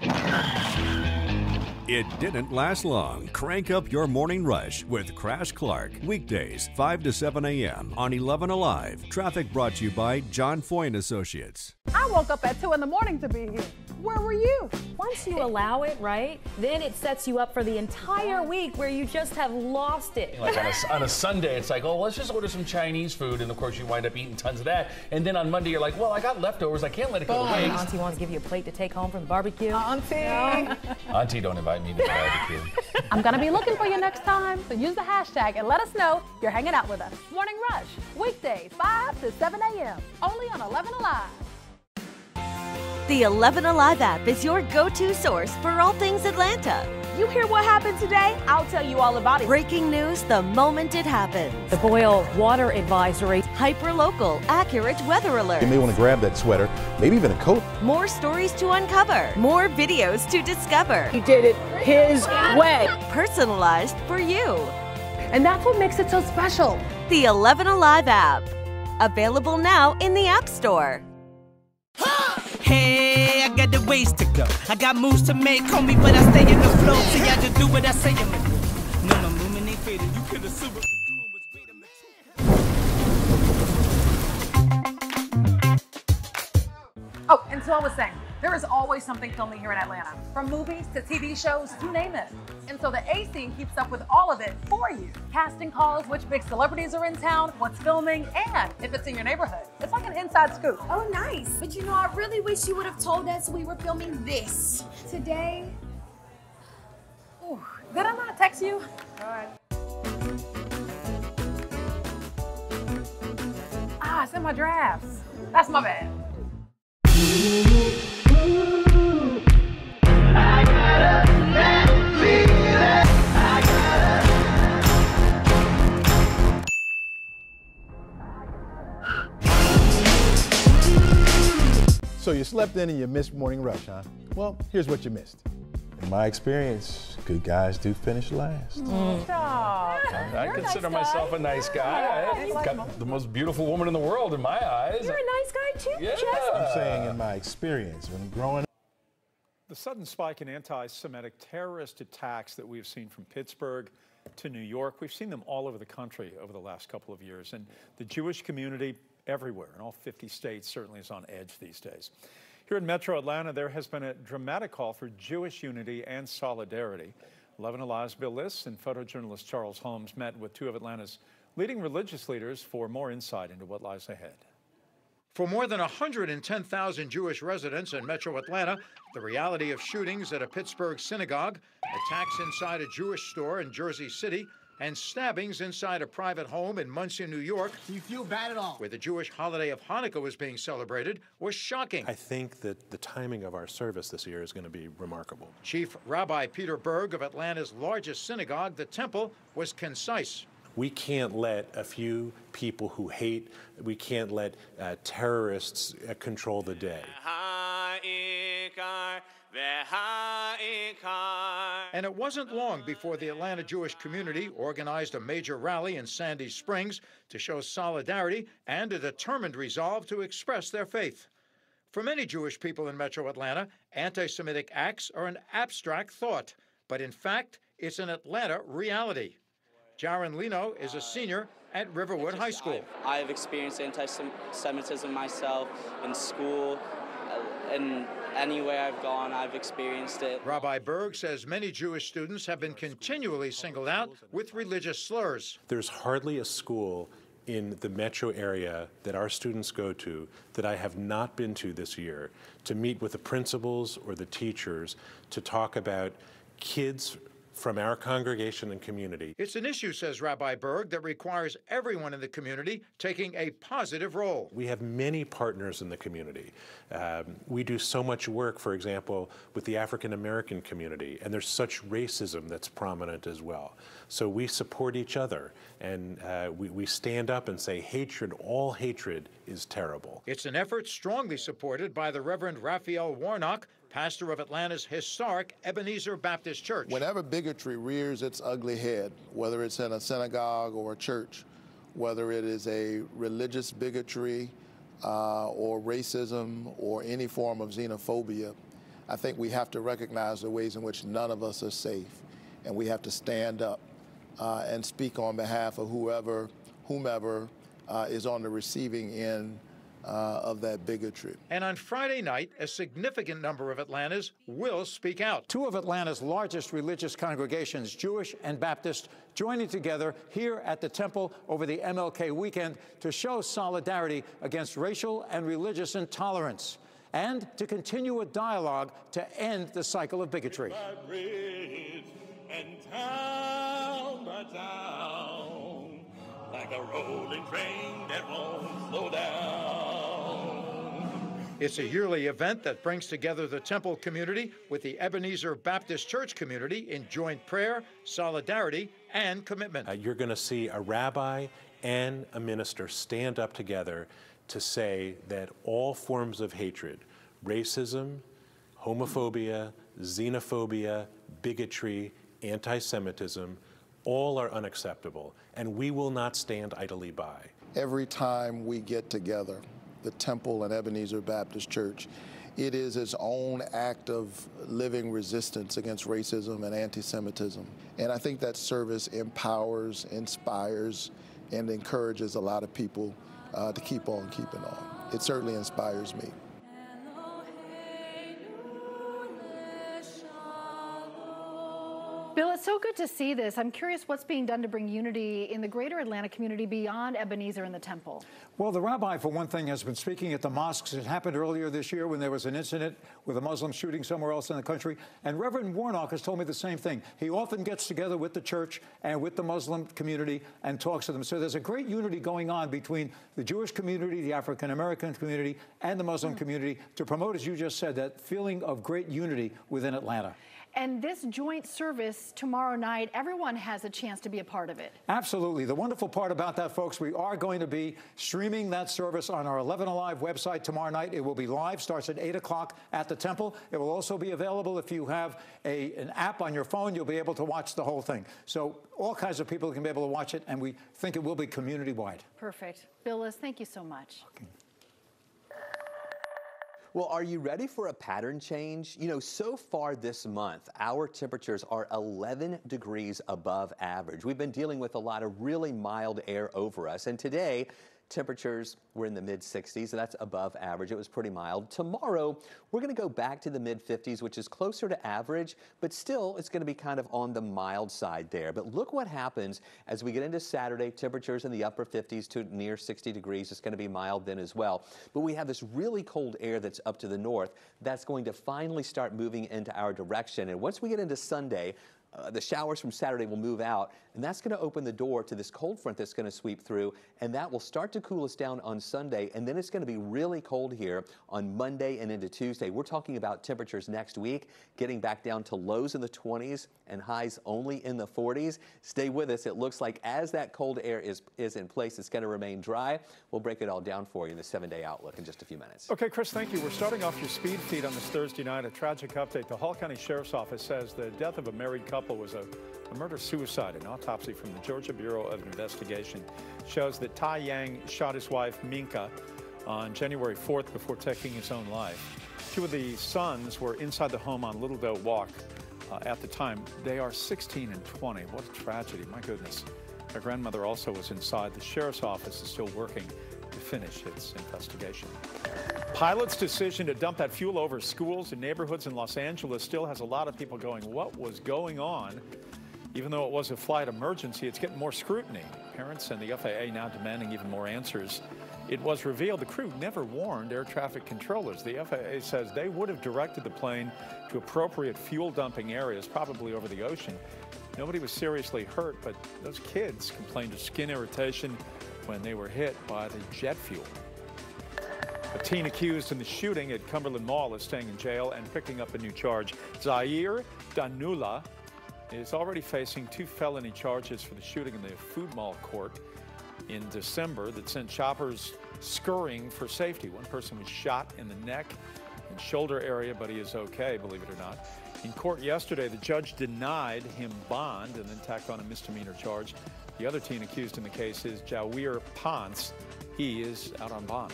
It didn't last long. Crank up your morning rush with Crash Clark. Weekdays, 5 to 7 a.m. on 11 Alive. Traffic brought to you by John Foy and Associates. I woke up at 2 in the morning to be here. Where were you? Once you allow it, right, then it sets you up for the entire week where you just have lost it. Like on a, on a Sunday, it's like, oh, let's just order some Chinese food, and of course you wind up eating tons of that. And then on Monday you're like, well, I got leftovers, I can't let it go to waste. Auntie wants to give you a plate to take home from the barbecue. Auntie. [laughs] Auntie, don't invite me to the barbecue. [laughs] I'm gonna be looking for you next time, so use the hashtag and let us know you're hanging out with us. Morning Rush, weekdays 5 to 7 a.m. Only on 11 Alive. The 11 Alive app is your go to source for all things Atlanta. You hear what happened today? I'll tell you all about it. Breaking news the moment it happens. The Boil Water Advisory. Hyper local, accurate weather alert. You may want to grab that sweater, maybe even a coat. More stories to uncover, more videos to discover. He did it his way. Personalized for you. And that's what makes it so special. The 11 Alive app. Available now in the App Store. Ways to go. I got moves to make, homie, but I stay in the flow. So y'all just do what I say I'ma do. No, no, ain't. You assume. Oh, and so I was saying, there is always something filming here in Atlanta, from movies to TV shows, you name it. And so the A scene keeps up with all of it for you. Casting calls, which big celebrities are in town, what's filming, and if it's in your neighborhood. It's like an inside scoop. Oh, nice. But you know, I really wish you would have told us we were filming this today. Ooh, did I not text you? All right. Ah, it's in my drafts. That's my bad. So you slept in and you missed morning rush, huh? Well, here's what you missed. In my experience, good guys do finish last. Mm. Stop. I, I consider nice myself a nice guy. Yeah, I got the most beautiful woman in the world in my eyes. You're a nice guy too, yeah. Jess. I'm saying in my experience, when growing the sudden spike in anti Semitic terrorist attacks that we've seen from Pittsburgh to New York, we've seen them all over the country over the last couple of years. And the Jewish community everywhere in all 50 states certainly is on edge these days. Here in metro Atlanta, there has been a dramatic call for Jewish unity and solidarity. 11 Alive's Bill Liss and photojournalist Charles Holmes met with two of Atlanta's leading religious leaders for more insight into what lies ahead. For more than 110,000 Jewish residents in metro Atlanta, the reality of shootings at a Pittsburgh synagogue, attacks inside a Jewish store in Jersey City, and stabbings inside a private home in Monsey, New York. Do you feel bad at all? Where the Jewish holiday of Hanukkah was being celebrated was shocking. I think that the timing of our service this year is going to be remarkable. Chief Rabbi Peter Berg of Atlanta's largest synagogue, the Temple, was concise. We can't let a few people who hate, we can't let uh, terrorists uh, control the day. And it wasn't long before the Atlanta Jewish community organized a major rally in Sandy Springs to show solidarity and a determined resolve to express their faith. For many Jewish people in metro Atlanta, anti Semitic acts are an abstract thought, but in fact, it's an Atlanta reality. Jaron Lino is a senior at Riverwood High School. I've experienced anti-Semitism myself in school, uh, and anywhere I've gone, I've experienced it. Rabbi Berg says many Jewish students have been continually singled out with religious slurs. There's hardly a school in the metro area that our students go to that I have not been to this year to meet with the principals or the teachers to talk about kids from our congregation and community. It's an issue, says Rabbi Berg, that requires everyone in the community taking a positive role. We have many partners in the community. Um, we do so much work, for example, with the African American community, and there's such racism that's prominent as well. So we support each other, and uh, we, we stand up and say hatred, all hatred is terrible. It's an effort strongly supported by the Reverend Raphael Warnock, pastor of Atlanta's historic Ebenezer Baptist Church. Whenever bigotry rears its ugly head, whether it's in a synagogue or a church, whether it is a religious bigotry uh, or racism or any form of xenophobia, I think we have to recognize the ways in which none of us are safe, and we have to stand up uh, and speak on behalf of whoever, whomever uh, is on the receiving end uh, of that bigotry. And on Friday night, a significant number of Atlantas will speak out. Two of Atlanta's largest religious congregations, Jewish and Baptist, joining together here at the Temple over the MLK weekend to show solidarity against racial and religious intolerance and to continue a dialogue to end the cycle of bigotry. Like a rolling train that won't slow down. It's a yearly event that brings together the temple community with the Ebenezer Baptist Church community in joint prayer, solidarity, and commitment. Uh, you're going to see a rabbi and a minister stand up together to say that all forms of hatred, racism, homophobia, xenophobia, bigotry, anti Semitism, all are unacceptable, and we will not stand idly by. Every time we get together, the Temple and Ebenezer Baptist Church, it is its own act of living resistance against racism and anti Semitism. And I think that service empowers, inspires, and encourages a lot of people uh, to keep on keeping on. It certainly inspires me. Good to see this. I'm curious what's being done to bring unity in the greater Atlanta community beyond Ebenezer and the Temple. Well, the rabbi, for one thing, has been speaking at the mosques. It happened earlier this year when there was an incident with a Muslim shooting somewhere else in the country. And Reverend Warnock has told me the same thing. He often gets together with the church and with the Muslim community and talks to them. So there's a great unity going on between the Jewish community, the African American community, and the Muslim hmm. community to promote, as you just said, that feeling of great unity within Atlanta. And this joint service tomorrow night, everyone has a chance to be a part of it. Absolutely. The wonderful part about that, folks, we are going to be streaming that service on our 11 Alive website tomorrow night. It will be live, starts at 8 o'clock at the temple. It will also be available if you have a, an app on your phone, you'll be able to watch the whole thing. So all kinds of people can be able to watch it, and we think it will be community-wide. Perfect. Phyllis, thank you so much. Okay. Well, are you ready for a pattern change? You know, so far this month, our temperatures are 11 degrees above average. We've been dealing with a lot of really mild air over us, and today, Temperatures were in the mid 60s, and that's above average. It was pretty mild. Tomorrow, we're going to go back to the mid 50s, which is closer to average, but still, it's going to be kind of on the mild side there. But look what happens as we get into Saturday. Temperatures in the upper 50s to near 60 degrees. It's going to be mild then as well. But we have this really cold air that's up to the north that's going to finally start moving into our direction. And once we get into Sunday, uh, the showers from Saturday will move out, and that's going to open the door to this cold front that's going to sweep through, and that will start to cool us down on Sunday, and then it's going to be really cold here on Monday and into Tuesday. We're talking about temperatures next week getting back down to lows in the 20s and highs only in the 40s. Stay with us. It looks like as that cold air is, is in place, it's going to remain dry. We'll break it all down for you in the seven-day outlook in just a few minutes. Okay, Chris, thank you. We're starting off your speed feed on this Thursday night. A tragic update. The Hall County Sheriff's Office says the death of a married couple was a, a murder-suicide. An autopsy from the Georgia Bureau of Investigation shows that Tai Yang shot his wife, Minka, on January 4th before taking his own life. Two of the sons were inside the home on Little Doe Walk uh, at the time. They are 16 and 20. What a tragedy, my goodness. Their grandmother also was inside. The sheriff's office is still working to finish its investigation. Pilot's decision to dump that fuel over schools and neighborhoods in Los Angeles still has a lot of people going, what was going on? Even though it was a flight emergency, it's getting more scrutiny. Parents and the FAA now demanding even more answers. It was revealed the crew never warned air traffic controllers. The FAA says they would have directed the plane to appropriate fuel dumping areas, probably over the ocean. Nobody was seriously hurt, but those kids complained of skin irritation when they were hit by the jet fuel. A teen accused in the shooting at Cumberland Mall is staying in jail and picking up a new charge. Zaire Danula is already facing two felony charges for the shooting in the food mall court in December that sent shoppers scurrying for safety. One person was shot in the neck and shoulder area, but he is okay, believe it or not. In court yesterday, the judge denied him bond and then tacked on a misdemeanor charge. The other teen accused in the case is Jawir Ponce. He is out on bond.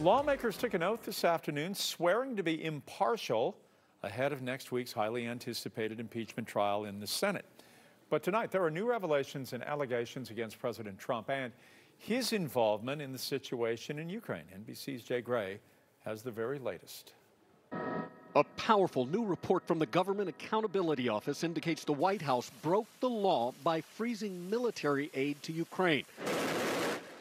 Lawmakers took an oath this afternoon swearing to be impartial ahead of next week's highly anticipated impeachment trial in the Senate. But tonight, there are new revelations and allegations against President Trump and his involvement in the situation in Ukraine. NBC's Jay Gray has the very latest. A powerful new report from the Government Accountability Office indicates the White House broke the law by freezing military aid to Ukraine.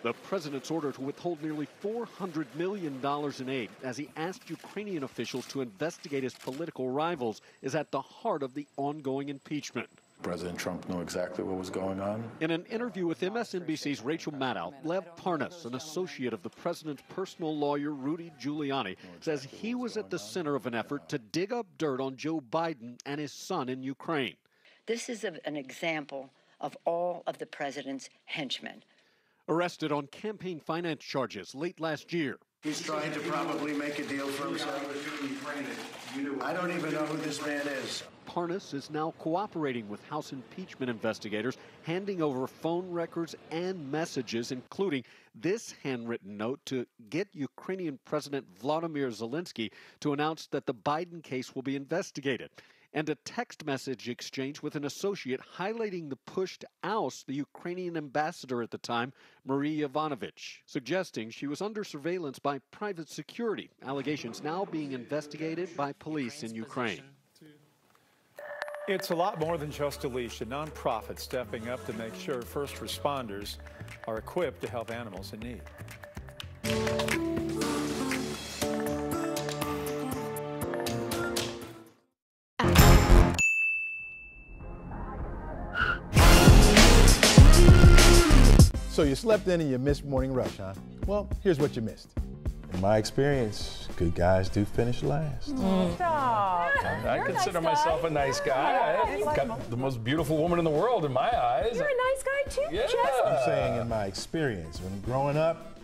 The president's order to withhold nearly $400 million in aid as he asked Ukrainian officials to investigate his political rivals is at the heart of the ongoing impeachment. President Trump knew exactly what was going on. In an interview with MSNBC's Rachel Maddow, Lev Parnas, an associate of the president's personal lawyer Rudy Giuliani, says he was at the center of an effort to dig up dirt on Joe Biden and his son in Ukraine. This is an example of all of the president's henchmen arrested on campaign finance charges late last year. He's trying to probably make a deal for himself. I don't even know who this man is. Parnas is now cooperating with House impeachment investigators, handing over phone records and messages, including this handwritten note to get Ukrainian President Vladimir Zelensky to announce that the Biden case will be investigated and a text message exchange with an associate highlighting the push to oust the Ukrainian ambassador at the time, Marie Yovanovitch, suggesting she was under surveillance by private security, allegations now being investigated by police in Ukraine. It's a lot more than just a leash, a nonprofit stepping up to make sure first responders are equipped to help animals in need. You slept in and you missed Morning Rush, huh? Well, here's what you missed. In my experience, good guys do finish last. I consider myself a nice guy. I've got the most beautiful woman in the world in my eyes. You're a nice guy too, Yeah. Jesse. I'm saying in my experience, when growing up,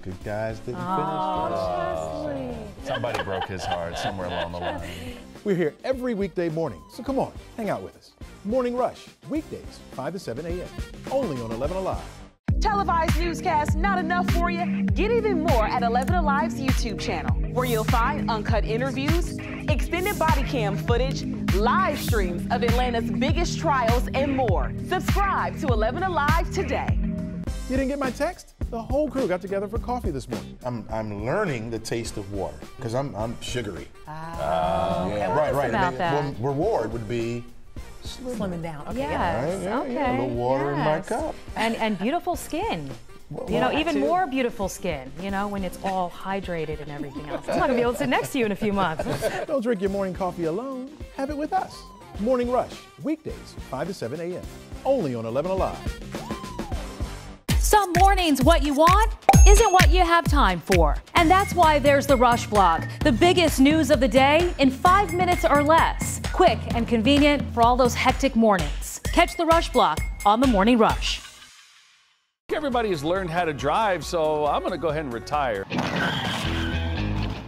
good guys didn't Oh, finish Chesley. Somebody broke his heart somewhere along the line. We're here every weekday morning, so come on, hang out with us. Morning Rush, weekdays, 5 to 7 a.m., only on 11 Alive. Televised newscast not enough for you? Get even more at 11 Alive's YouTube channel, where you'll find uncut interviews, extended body cam footage, live streams of Atlanta's biggest trials, and more. Subscribe to 11 Alive today. You didn't get my text? The whole crew got together for coffee this morning. I'm, I'm learning the taste of water because I'm, I'm sugary. Oh, okay. yeah, What right, right. about And that? well, reward would be Slimming down. Okay. Yes, Right, yeah, okay. yeah, a little water in my cup. And and beautiful skin. [laughs] you know, even too. more beautiful skin. You know, when it's all hydrated and everything else. I'm not gonna be able to sit next to you in a few months. [laughs] Don't drink your morning coffee alone. Have it with us. Morning Rush, weekdays, 5 to 7 a.m., only on 11 Alive. Some mornings, what you want isn't what you have time for. And that's why there's the Rush Blog, the biggest news of the day in five minutes or less. Quick and convenient for all those hectic mornings. Catch the Rush Blog on the Morning Rush. Everybody has learned how to drive, so I'm going to go ahead and retire.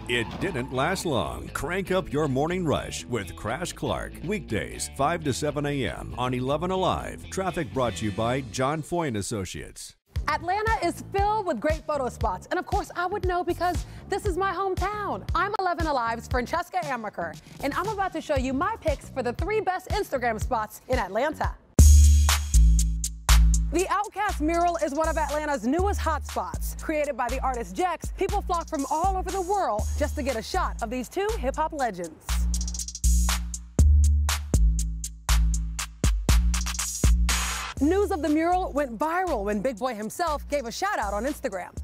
It didn't last long. Crank up your morning rush with Crash Clark. Weekdays, 5 to 7 a.m. on 11 Alive. Traffic brought to you by John Foy & Associates. Atlanta is filled with great photo spots. And of course, I would know because this is my hometown. I'm 11 Alive's Francesca Amaker, and I'm about to show you my picks for the three best Instagram spots in Atlanta. The OutKast mural is one of Atlanta's newest hotspots. Created by the artist Jex, people flock from all over the world just to get a shot of these two hip hop legends. News of the mural went viral when Big Boi himself gave a shout out on Instagram.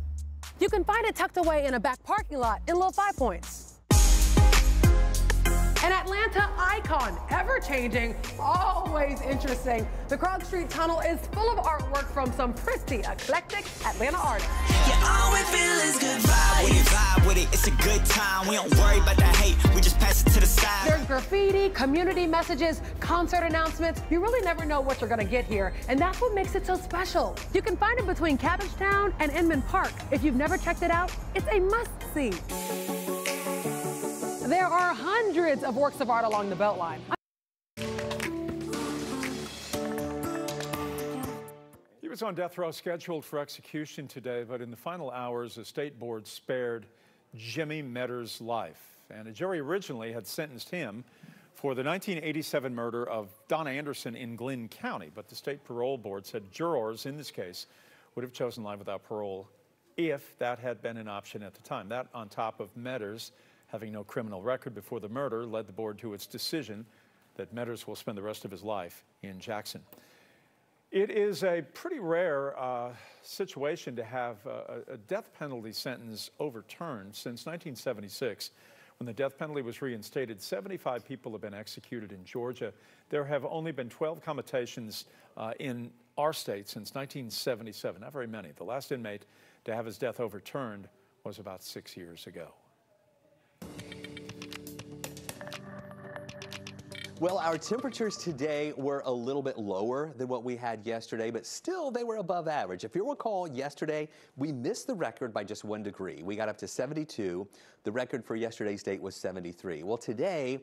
You can find it tucked away in a back parking lot in Little Five Points. An Atlanta icon, ever changing, always interesting. The Krog Street Tunnel is full of artwork from some pretty eclectic Atlanta artists. Feel is good vibe with it, vibe with it. It's a good time. We don't worry about the hate. We just pass it to the side. There's graffiti, community messages, concert announcements. You really never know what you're gonna get here, and that's what makes it so special. You can find it between Cabbagetown and Inman Park. If you've never checked it out, it's a must-see. There are hundreds of works of art along the Beltline. He was on death row scheduled for execution today, but in the final hours, a state board spared Jimmy Meders' life. And a jury originally had sentenced him for the 1987 murder of Donna Anderson in Glynn County, but the state parole board said jurors in this case would have chosen life without parole if that had been an option at the time. That, on top of Meders having no criminal record before the murder, led the board to its decision that Meders will spend the rest of his life in Jackson. It is a pretty rare uh, situation to have a, a death penalty sentence overturned since 1976. When the death penalty was reinstated, 75 people have been executed in Georgia. There have only been 12 commutations uh, in our state since 1977, not very many. The last inmate to have his death overturned was about six years ago. Well, our temperatures today were a little bit lower than what we had yesterday, but still they were above average. If you recall, yesterday we missed the record by just one degree. We got up to 72. The record for yesterday's date was 73. Well, today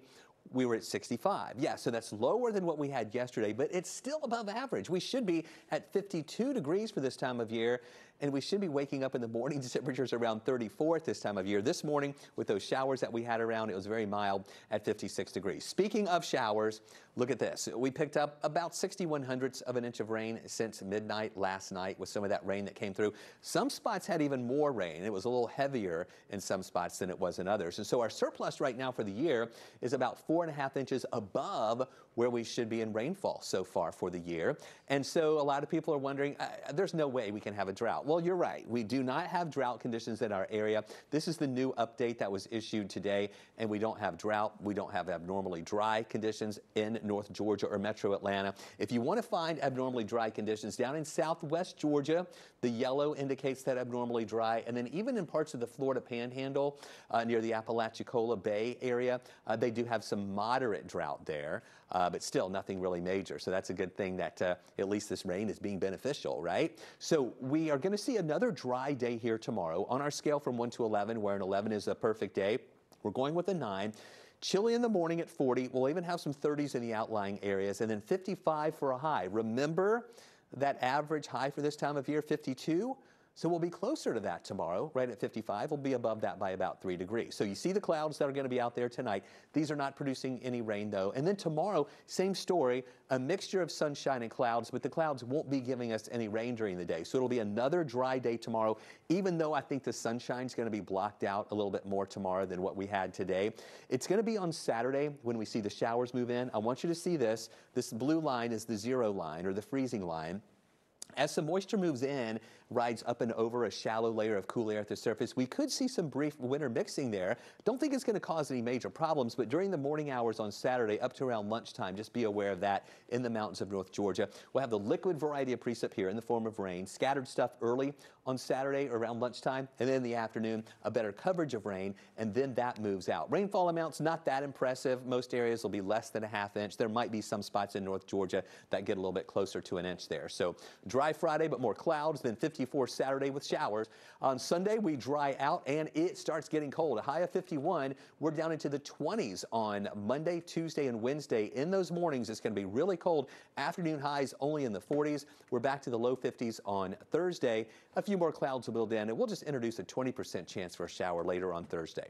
we were at 65. Yeah, so that's lower than what we had yesterday, but it's still above average. We should be at 52 degrees for this time of year, and we should be waking up in the morning [laughs] to temperatures around 34 at this time of year. This morning, with those showers that we had around, it was very mild at 56 degrees. Speaking of showers, look at this. We picked up about 61 hundredths of an inch of rain since midnight last night with some of that rain that came through. Some spots had even more rain. It was a little heavier in some spots than it was in others. And so our surplus right now for the year is about four and a half inches above where we should be in rainfall so far for the year. And so a lot of people are wondering, uh, there's no way we can have a drought. Well, you're right. We do not have drought conditions in our area. This is the new update that was issued today, and we don't have drought. We don't have abnormally dry conditions in North Georgia or Metro Atlanta. If you want to find abnormally dry conditions down in southwest Georgia, the yellow indicates that abnormally dry. And then even in parts of the Florida Panhandle uh, near the Apalachicola Bay area, uh, they do have some moderate drought there uh, but still nothing really major. So that's a good thing that uh, at least this rain is being beneficial, right? So we are going to see another dry day here tomorrow on our scale from 1 to 11, where an 11 is a perfect day. We're going with a 9. Chilly in the morning at 40. We'll even have some 30s in the outlying areas, and then 55 for a high. Remember that average high for this time of year, 52? So we'll be closer to that tomorrow, right at 55. We'll be above that by about 3 degrees. So you see the clouds that are going to be out there tonight. These are not producing any rain, though. And then tomorrow, same story, a mixture of sunshine and clouds, but the clouds won't be giving us any rain during the day. So it'll be another dry day tomorrow, even though I think the sunshine's going to be blocked out a little bit more tomorrow than what we had today. It's going to be on Saturday when we see the showers move in. I want you to see this. This blue line is the zero line or the freezing line. As some moisture moves in, rides up and over a shallow layer of cool air at the surface, we could see some brief winter mixing there. Don't think it's going to cause any major problems, but during the morning hours on Saturday up to around lunchtime, just be aware of that in the mountains of North Georgia. We'll have the liquid variety of precip here in the form of rain, scattered stuff early on Saturday around lunchtime, and then in the afternoon, a better coverage of rain, and then that moves out. Rainfall amounts not that impressive. Most areas will be less than a half inch. There might be some spots in North Georgia that get a little bit closer to an inch there. So dry Friday, but more clouds than 54 Saturday with showers. On Sunday, we dry out and it starts getting cold. A high of 51. We're down into the 20s on Monday, Tuesday, and Wednesday. In those mornings, it's going to be really cold. Afternoon highs only in the 40s. We're back to the low 50s on Thursday. A few more clouds will build in, and we'll just introduce a 20% chance for a shower later on Thursday.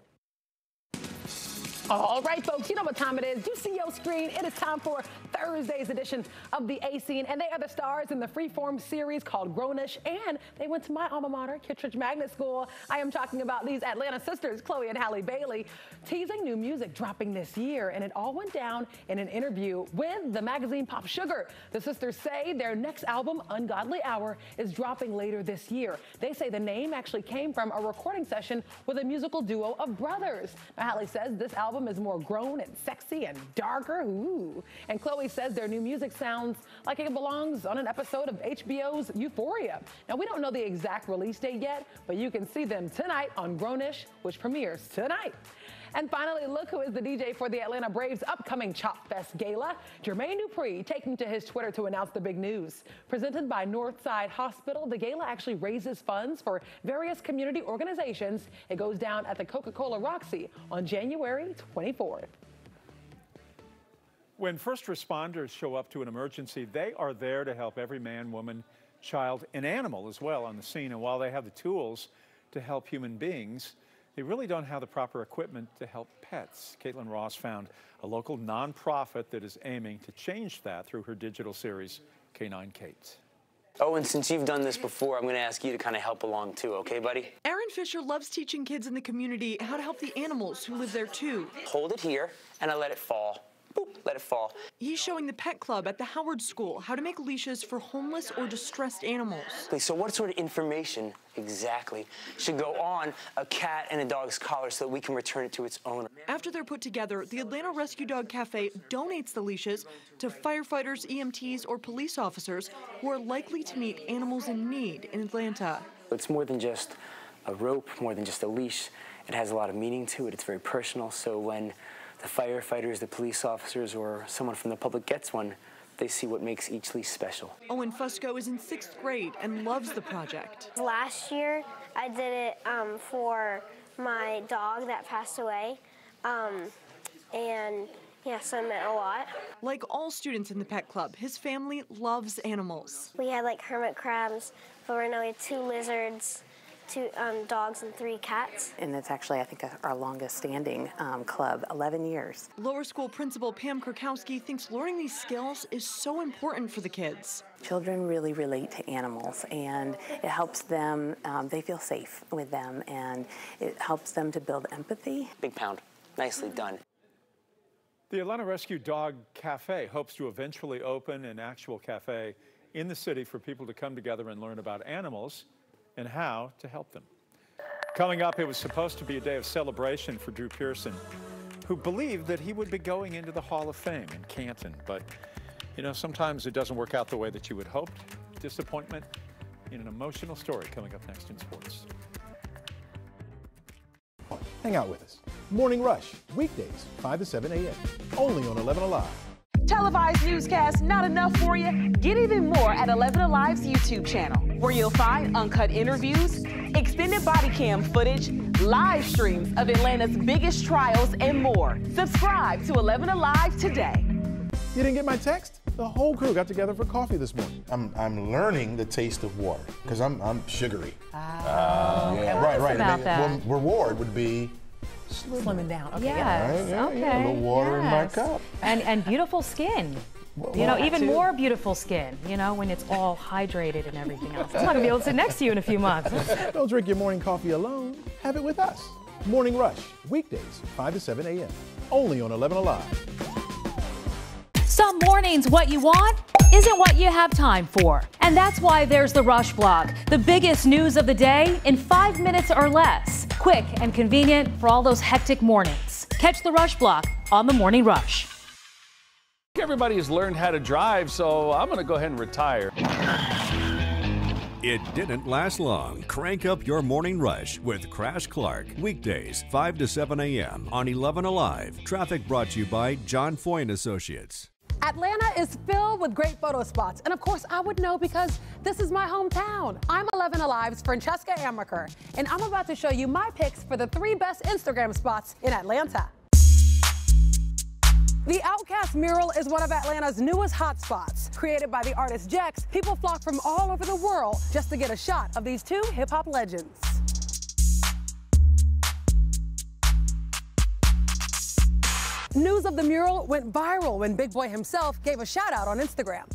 All right, folks, you know what time it is. You see your screen. It is time for Thursday's edition of the A Scene, and they are the stars in the freeform series called Grownish, and they went to my alma mater, Kittredge Magnet School. I am talking about these Atlanta sisters, Chloe and Halle Bailey, teasing new music dropping this year, and it all went down in an interview with the magazine Pop Sugar. The sisters say their next album, Ungodly Hour, is dropping later this year. They say the name actually came from a recording session with a musical duo of brothers. Now, Halle says this album album is more grown and sexy and darker. Ooh. And Chloe says their new music sounds like it belongs on an episode of HBO's Euphoria. Now, we don't know the exact release date yet, but you can see them tonight on Grownish, which premieres tonight. And finally, look who is the DJ for the Atlanta Braves' upcoming Chop Fest Gala. Jermaine Dupri taking to his Twitter to announce the big news. Presented by Northside Hospital, the gala actually raises funds for various community organizations. It goes down at the Coca-Cola Roxy on January 24th. When first responders show up to an emergency, they are there to help every man, woman, child, and animal as well on the scene. And while they have the tools to help human beings, they really don't have the proper equipment to help pets. Caitlin Ross found a local nonprofit that is aiming to change that through her digital series, K9 Kate. Oh, and since you've done this before, I'm going to ask you to kind of help along too, okay, buddy? Aaron Fisher loves teaching kids in the community how to help the animals who live there too. Hold it here, and I let it fall boop, let it fall. He's showing the pet club at the Howard School how to make leashes for homeless or distressed animals. Okay, so what sort of information exactly should go on a cat and a dog's collar so that we can return it to its owner? After they're put together, the Atlanta Rescue Dog Cafe donates the leashes to firefighters, EMTs, or police officers who are likely to meet animals in need in Atlanta. It's more than just a rope, more than just a leash. It has a lot of meaning to it. It's very personal. So when the firefighters, the police officers, or someone from the public gets one, they see what makes each lease special. Owen Fusco is in sixth grade and loves the project. Last year, I did it um, for my dog that passed away, um, and yeah, so it meant a lot. Like all students in the pet club, his family loves animals. We had like hermit crabs, but right now we have two lizards, two um, dogs and three cats. And it's actually, I think, our longest standing um, club, 11 years. Lower school principal Pam Kurkowski thinks learning these skills is so important for the kids. Children really relate to animals, and it helps them, um, they feel safe with them, and it helps them to build empathy. Big pound. Nicely done. The Atlanta Rescue Dog Cafe hopes to eventually open an actual cafe in the city for people to come together and learn about animals and how to help them. Coming up, it was supposed to be a day of celebration for Drew Pearson, who believed that he would be going into the Hall of Fame in Canton. But, you know, sometimes it doesn't work out the way that you would hope. Disappointment in an emotional story coming up next in sports. Hang out with us. Morning Rush, weekdays, 5 to 7 a.m. Only on 11 Alive. Televised newscast not enough for you? Get even more at 11 Alive's YouTube channel, where you'll find uncut interviews, extended body cam footage, live streams of Atlanta's biggest trials, and more. Subscribe to 11 Alive today. You didn't get my text? The whole crew got together for coffee this morning. I'm, I'm learning the taste of water because I'm, I'm sugary. Oh, Uh, yeah, right, right. About And that. well, reward would be Slimming down. Okay. Yes. Right, yeah, okay. yeah, a little water in my cup. And and beautiful skin. Well, you know, even too. more beautiful skin. You know, when it's all hydrated and everything else. I'm not gonna be able to sit next to you in a few months. [laughs] Don't drink your morning coffee alone. Have it with us. Morning Rush, weekdays, 5 to 7 a.m. Only on 11 Alive. Some mornings, what you want isn't what you have time for. And that's why there's the Rush Block, the biggest news of the day in five minutes or less. Quick and convenient for all those hectic mornings. Catch the Rush Block on the Morning Rush. Everybody has learned how to drive, so I'm going to go ahead and retire. It didn't last long. Crank up your morning rush with Crash Clark. Weekdays, 5 to 7 a.m. on 11 Alive. Traffic brought to you by John Foy & Associates. Atlanta is filled with great photo spots. And of course, I would know because this is my hometown. I'm 11 Alive's Francesca Amaker, and I'm about to show you my picks for the three best Instagram spots in Atlanta. The OutKast mural is one of Atlanta's newest hotspots. Created by the artist Jex, people flock from all over the world just to get a shot of these two hip hop legends. News of the mural went viral when Big Boi himself gave a shout out on Instagram.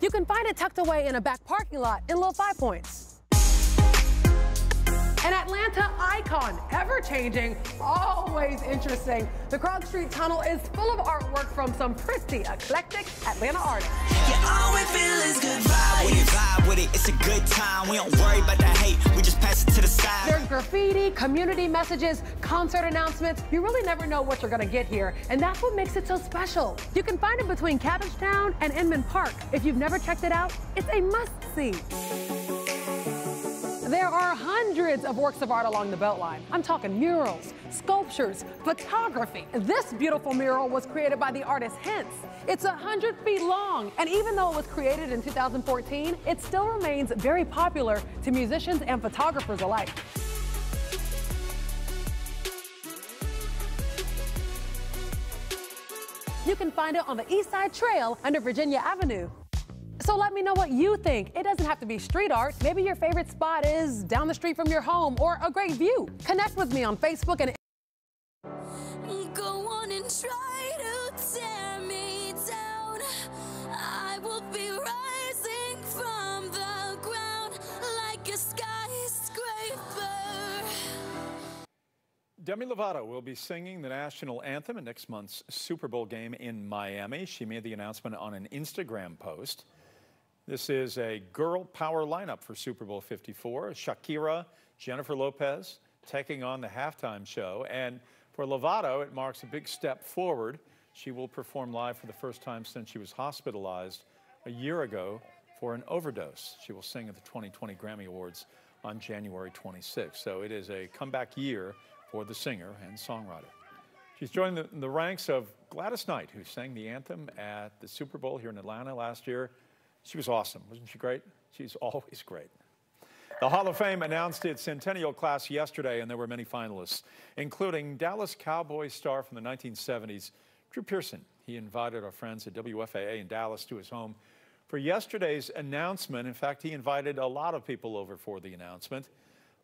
You can find it tucked away in a back parking lot in Low Five Points. An Atlanta icon, ever changing, always interesting. The Krog Street Tunnel is full of artwork from some pretty eclectic Atlanta artists. All we feel is good vibes. When you vibe with it, it's a good time. We don't worry about the hate, we just pass it to the side. There's graffiti, community messages, concert announcements. You really never know what you're gonna get here, and that's what makes it so special. You can find it between Cabbagetown and Inman Park. If you've never checked it out, it's a must-see. There are hundreds of works of art along the Beltline. I'm talking murals, sculptures, photography. This beautiful mural was created by the artist HENSE. It's 100 feet long, and even though it was created in 2014, it still remains very popular to musicians and photographers alike. You can find it on the East Side Trail under Virginia Avenue. So let me know what you think. It doesn't have to be street art. Maybe your favorite spot is down the street from your home or a great view. Connect with me on Facebook and Go on and try to tear me down. I will be rising from the ground like a skyscraper. Demi Lovato will be singing the national anthem in next month's Super Bowl game in Miami. She made the announcement on an Instagram post. This is a girl power lineup for Super Bowl 54. Shakira, Jennifer Lopez taking on the halftime show. And for Lovato, it marks a big step forward. She will perform live for the first time since she was hospitalized a year ago for an overdose. She will sing at the 2020 Grammy Awards on January 26th. So it is a comeback year for the singer and songwriter. She's joined the, the ranks of Gladys Knight, who sang the anthem at the Super Bowl here in Atlanta last year. She was awesome. Wasn't she great? She's [laughs] always great. The Hall of Fame announced its centennial class yesterday, and there were many finalists, including Dallas Cowboys star from the 1970s, Drew Pearson. He invited our friends at WFAA in Dallas to his home for yesterday's announcement. In fact, he invited a lot of people over for the announcement,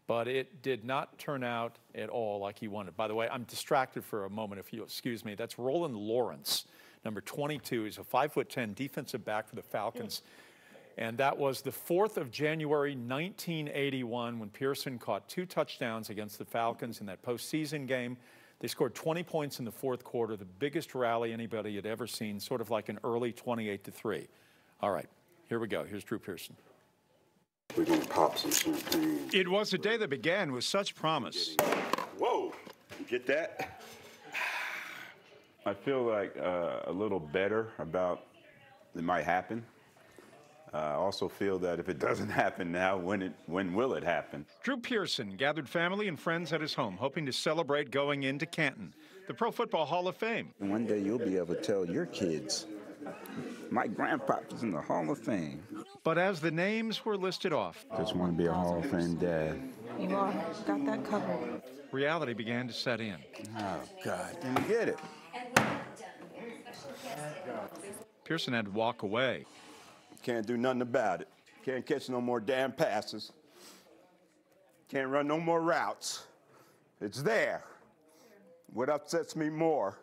but it did not turn out at all like he wanted. By the way, I'm distracted for a moment, if you'll excuse me. That's Rolland Lawrence, number 22. He's a 5'10 defensive back for the Falcons. And that was the 4th of January, 1981, when Pearson caught two touchdowns against the Falcons in that postseason game. They scored 20 points in the fourth quarter, the biggest rally anybody had ever seen, sort of like an early 28 to 3. All right, here we go. Here's Drew Pearson. We're gonna pop some champagne. It was a day that began with such promise. Whoa! You get that? I feel like uh, a little better about it might happen. Uh, I also feel that if it [laughs] doesn't happen now, when it when will it happen? Drew Pearson gathered family and friends at his home, hoping to celebrate going into Canton, the Pro Football Hall of Fame. One day you'll be able to tell your kids, my grandpa was in the Hall of Fame. But as the names were listed off, Just want to be a Hall of Fame dad. You are. Got that covered. reality began to set in. Oh God, didn't get it. Pearson had to walk away. Can't do nothing about it. Can't catch no more damn passes. Can't run no more routes. It's there. What upsets me more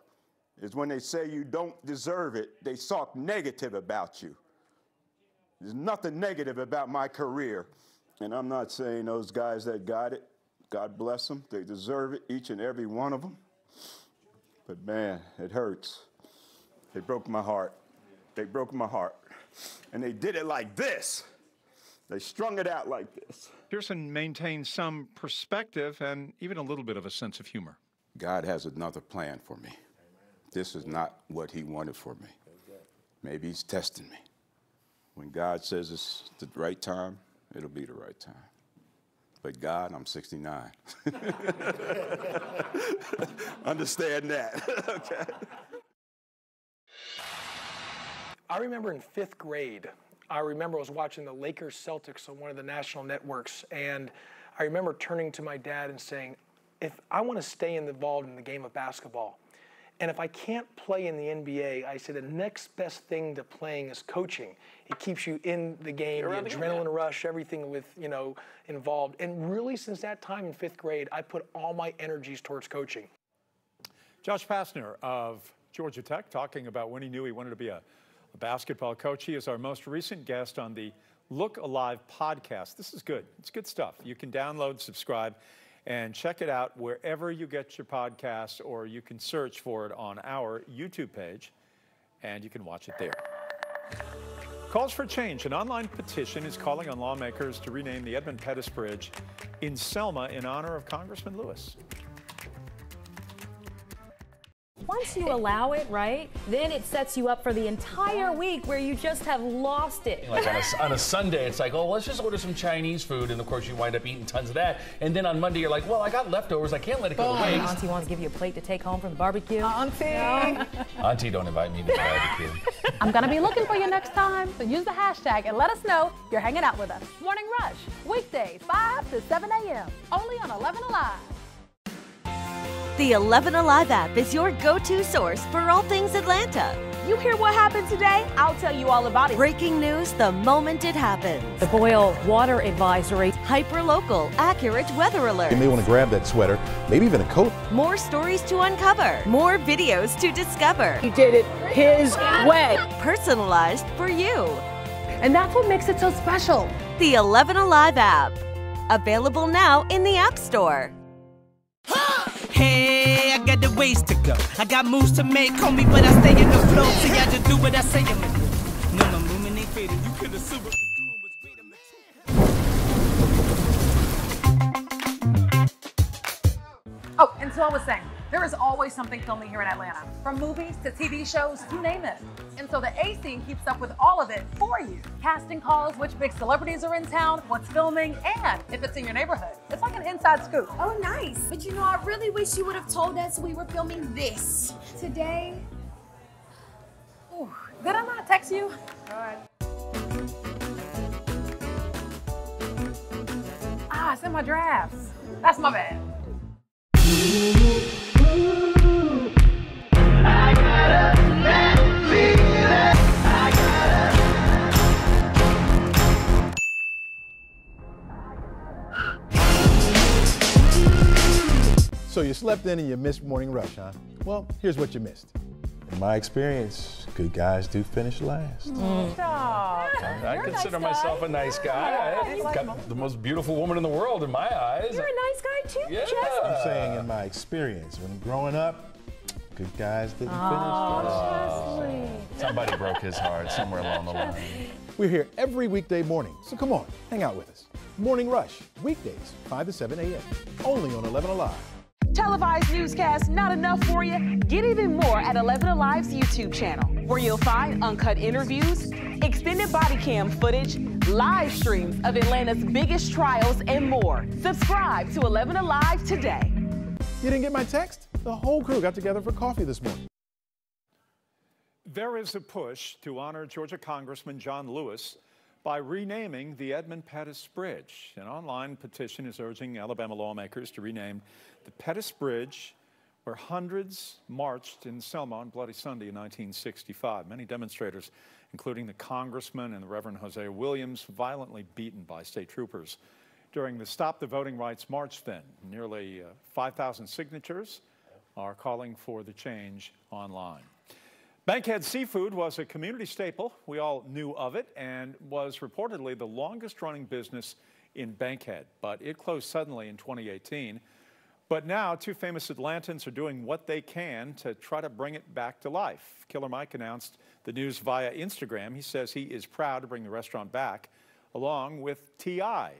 is when they say you don't deserve it, they talk negative about you. There's nothing negative about my career. And I'm not saying those guys that got it, God bless them, they deserve it, each and every one of them. But man, it hurts. They broke my heart. They broke my heart. And they did it like this. They strung it out like this. Pearson maintained some perspective and even a little bit of a sense of humor. God has another plan for me. This is not what He wanted for me. Maybe He's testing me. When God says it's the right time, it'll be the right time. But God, I'm 69. [laughs] Understand that. [laughs] okay. I remember in fifth grade, I remember I was watching the Lakers Celtics on one of the national networks, and I remember turning to my dad and saying, if I want to stay involved in the game of basketball, and if I can't play in the NBA, I said the next best thing to playing is coaching. It keeps you in the game, You're the around the game, adrenaline rush, everything with you know involved. And really, since that time in fifth grade, I put all my energies towards coaching. Josh Pastner of Georgia Tech talking about when he knew he wanted to be a, a basketball coach. He is our most recent guest on the Look Alive podcast. This is good. It's good stuff. You can download, subscribe, and check it out wherever you get your podcasts, or you can search for it on our YouTube page, and you can watch it there. Calls for Change, an online petition, is calling on lawmakers to rename the Edmund Pettus Bridge in Selma in honor of Congressman Lewis. Once you allow it, right, then it sets you up for the entire week where you just have lost it. Like on a, on a Sunday, it's like, oh, let's just order some Chinese food, and of course you wind up eating tons of that. And then on Monday, you're like, well, I got leftovers, I can't let it go to oh, waste. Auntie wants to give you a plate to take home from the barbecue. Auntie. Auntie, don't invite me to the barbecue. [laughs] I'm gonna be looking for you next time, so use the hashtag and let us know you're hanging out with us. Morning Rush, weekdays 5 to 7 a.m. Only on 11 Alive. The 11 Alive app is your go to source for all things Atlanta. You hear what happened today? I'll tell you all about it. Breaking news the moment it happens. The boil water advisory. Hyper local, accurate weather alert. You may want to grab that sweater, maybe even a coat. More stories to uncover. More videos to discover. He did it his way. Personalized for you. And that's what makes it so special. The 11 Alive app. Available now in the App Store. Hey, I got the ways to go. I got moves to make, homie, but I stay in the flow. See, I just do what I say do. No, my movement ain't. You assume it. Oh, and so I was saying, there is always something filming here in Atlanta. From movies to TV shows, you name it. And so the A scene keeps up with all of it for you. Casting calls, which big celebrities are in town, what's filming, and if it's in your neighborhood. It's like an inside scoop. Oh, nice. But you know, I really wish you would have told us we were filming this today. Ooh, did I not text you? All right. Ah, it's in my drafts. That's my bad. So you slept in and you missed morning rush, huh? Well, here's what you missed. In my experience, good guys do finish last. Mm. Stop. I You're consider nice myself guy. a nice guy. Yeah. I've got the most beautiful woman in the world in my eyes. You're a nice guy too, Yeah. Jeff. I'm saying in my experience, when growing up, good guys didn't Oh, finish. Somebody broke his heart somewhere along the line. [laughs] We're here every weekday morning, so come on, hang out with us. Morning Rush, weekdays, 5 to 7 a.m., only on 11 Alive. Televised newscasts not enough for you? Get even more at 11 Alive's YouTube channel, where you'll find uncut interviews, extended body cam footage, live streams of Atlanta's biggest trials, and more. Subscribe to 11 Alive today. You didn't get my text? The whole crew got together for coffee this morning. There is a push to honor Georgia Congressman John Lewis by renaming the Edmund Pettus Bridge. An online petition is urging Alabama lawmakers to rename the Pettus Bridge, where hundreds marched in Selma on Bloody Sunday in 1965. Many demonstrators, including the congressman and the Reverend Hosea Williams, violently beaten by state troopers. During the Stop the Voting Rights March, then, nearly uh, 5,000 signatures are calling for the change online. Bankhead Seafood was a community staple. We all knew of it and was reportedly the longest running business in Bankhead, but it closed suddenly in 2018. But now, two famous Atlantans are doing what they can to try to bring it back to life. Killer Mike announced the news via Instagram. He says he is proud to bring the restaurant back, along with T.I.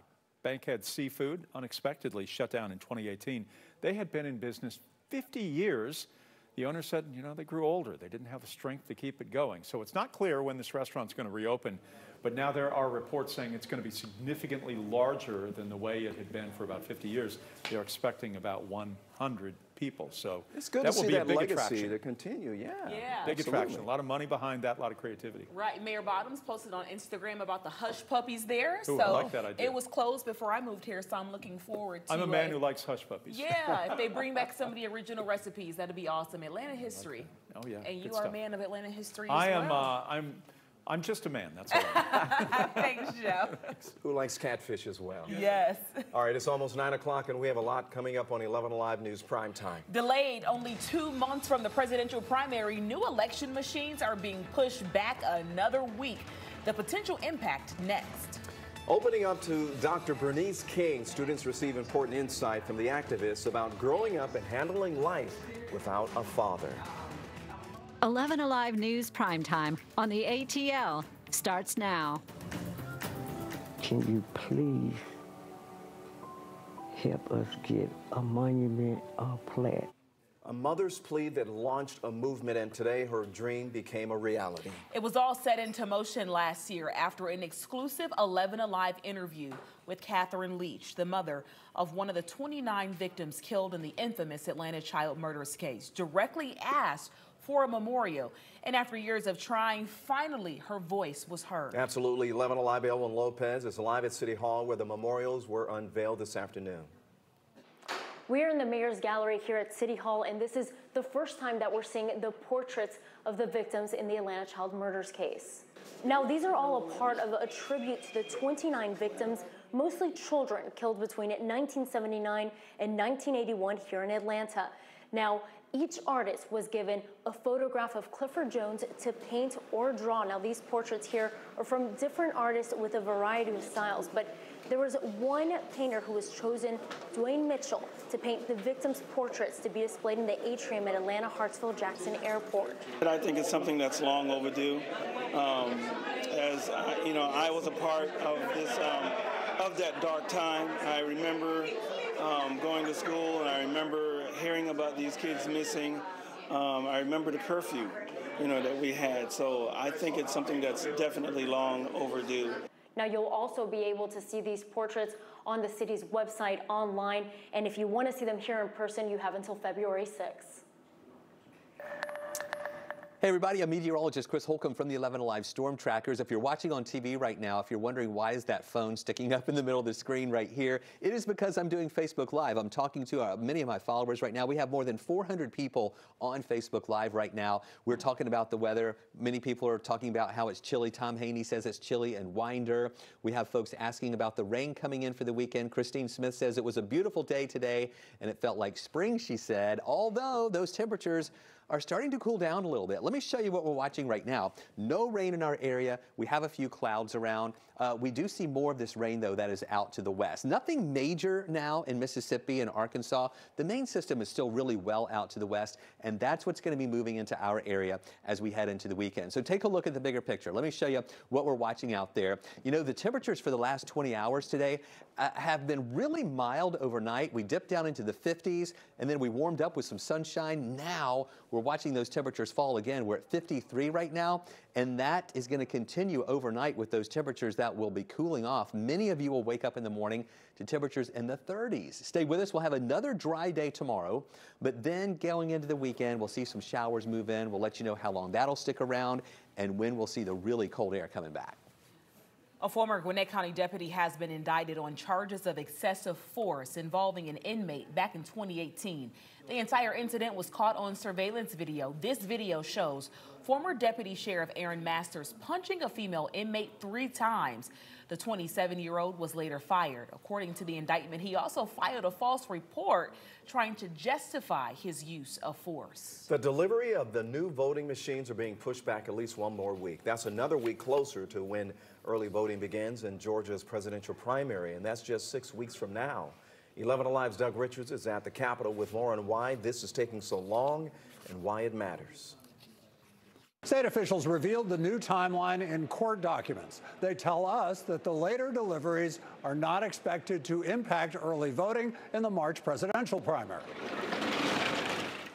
Bankhead Seafood unexpectedly shut down in 2018. They had been in business 50 years. The owner said, you know, they grew older. They didn't have the strength to keep it going. So it's not clear when this restaurant's going to reopen, but now there are reports saying it's going to be significantly larger than the way it had been for about 50 years. They're expecting about 100 people. So It's good that to will see be a that big legacy attraction. to continue. Yeah. Yeah. Big Absolutely. attraction. A lot of money behind that, a lot of creativity. Right, Mayor Bottoms posted on Instagram about the hush puppies there. Ooh, so I like that idea. it was closed before I moved here, so I'm looking forward to it. I'm a man who likes hush puppies. Yeah, [laughs] if they bring back some of the original recipes, that'd be awesome. Atlanta history. Oh yeah. And you good are a man of Atlanta history I am. well. Uh, I'm. I'm just a man. That's all. [laughs] Thanks, Jeff. Who likes catfish as well? Yes. All right, it's almost 9 o'clock, and we have a lot coming up on 11 Alive News Prime Time. Delayed only two months from the presidential primary, new election machines are being pushed back another week. The potential impact next. Opening up to Dr. Bernice King, students receive important insight from the activists about growing up and handling life without a father. 11 Alive News Primetime on the ATL starts now. Can you please help us get a monument or plaque? A mother's plea that launched a movement, and today her dream became a reality. It was all set into motion last year after an exclusive 11 Alive interview with Catherine Leach, the mother of one of the 29 victims killed in the infamous Atlanta child murders case, directly asked for a memorial. And after years of trying, finally her voice was heard. Absolutely. 11 Alive Elwin Lopez is live at City Hall where the memorials were unveiled this afternoon. We're in the Mayor's Gallery here at City Hall, and this is the first time that we're seeing the portraits of the victims in the Atlanta child murders case. Now, these are all a part of a tribute to the 29 victims, mostly children, killed between 1979 and 1981 here in Atlanta. Now, each artist was given a photograph of Clifford Jones to paint or draw. Now, these portraits here are from different artists with a variety of styles, but there was one painter who was chosen, Dwayne Mitchell, to paint the victims' portraits to be displayed in the atrium at Atlanta Hartsfield Jackson Airport. But I think it's something that's long overdue. Um, as uh, you know, I was a part of this um, of that dark time. I remember um, going to school, and I remember hearing about these kids missing. Um, I remember the curfew, you know, that we had. So I think it's something that's definitely long overdue. Now, you'll also be able to see these portraits on the city's website online, and if you want to see them here in person, you have until February 6th. Hey everybody, I'm meteorologist Chris Holcomb from the 11 Alive Storm Trackers. If you're watching on TV right now, if you're wondering why is that phone sticking up in the middle of the screen right here, it is because I'm doing Facebook Live. I'm talking to uh, many of my followers right now. We have more than 400 people on Facebook Live right now. We're talking about the weather. Many people are talking about how it's chilly. Tom Haney says it's chilly and Winder. We have folks asking about the rain coming in for the weekend. Christine Smith says it was a beautiful day today and it felt like spring, she said, although those temperatures are starting to cool down a little bit. Let me show you what we're watching right now. No rain in our area. We have a few clouds around. Uh, we do see more of this rain, though, that is out to the west. Nothing major now in Mississippi and Arkansas. The main system is still really well out to the west, and that's what's going to be moving into our area as we head into the weekend. So take a look at the bigger picture. Let me show you what we're watching out there. You know, the temperatures for the last 20 hours today uh, have been really mild overnight. We dipped down into the 50s, and then we warmed up with some sunshine. Now we're watching those temperatures fall again. We're at 53 right now, and that is going to continue overnight with those temperatures that will be cooling off. Many of you will wake up in the morning to temperatures in the 30s. Stay with us. We'll have another dry day tomorrow, but then going into the weekend, we'll see some showers move in. We'll let you know how long that'll stick around and when we'll see the really cold air coming back. A former Gwinnett County deputy has been indicted on charges of excessive force involving an inmate back in 2018. The entire incident was caught on surveillance video. This video shows former Deputy Sheriff Aaron Masters punching a female inmate three times. The 27 year old was later fired. According to the indictment, he also filed a false report trying to justify his use of force. The delivery of the new voting machines are being pushed back at least one more week. That's another week closer to when early voting begins in Georgia's presidential primary, and that's just six weeks from now. 11 Alive's Doug Richards is at the Capitol with more on why this is taking so long and why it matters. State officials revealed the new timeline in court documents. They tell us that the later deliveries are not expected to impact early voting in the March presidential primary.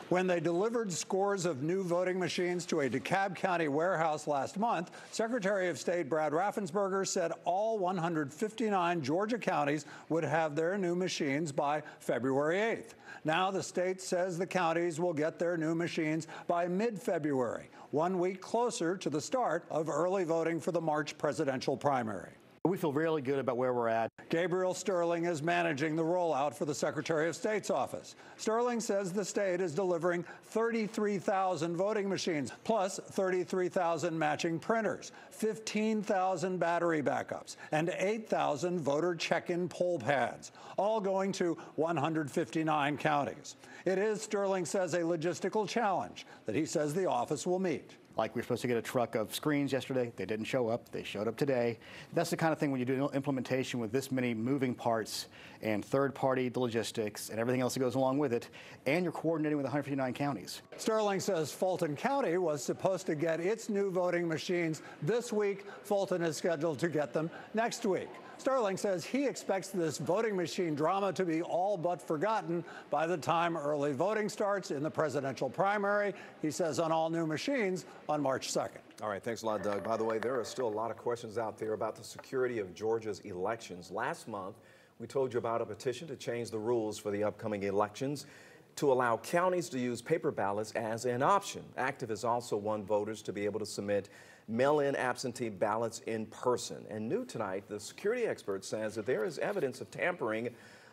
When they delivered scores of new voting machines to a DeKalb County warehouse last month, Secretary of State Brad Raffensperger said all 159 Georgia counties would have their new machines by February 8th. Now the state says the counties will get their new machines by mid-February, one week closer to the start of early voting for the March presidential primary. We feel really good about where we're at. Gabriel Sterling is managing the rollout for the Secretary of State's office. Sterling says the state is delivering 33,000 voting machines, plus 33,000 matching printers, 15,000 battery backups, and 8,000 voter check-in poll pads, all going to 159 counties. It is, Sterling says, a logistical challenge that he says the office will meet. Like we were supposed to get a truck of screens yesterday. They didn't show up. They showed up today. That's the kind of thing when you do implementation with this many moving parts and third-party logistics and everything else that goes along with it, and you're coordinating with 159 counties. Sterling says Fulton County was supposed to get its new voting machines this week. Fulton is scheduled to get them next week. Sterling says he expects this voting machine drama to be all but forgotten by the time early voting starts in the presidential primary. He says on all new machines on March 2nd. All right, thanks a lot, Doug. By the way, there are still a lot of questions out there about the security of Georgia's elections. Last month, we told you about a petition to change the rules for the upcoming elections to allow counties to use paper ballots as an option. Activists also want voters to be able to submit mail-in absentee ballots in person. And new tonight, the security expert says that there is evidence of tampering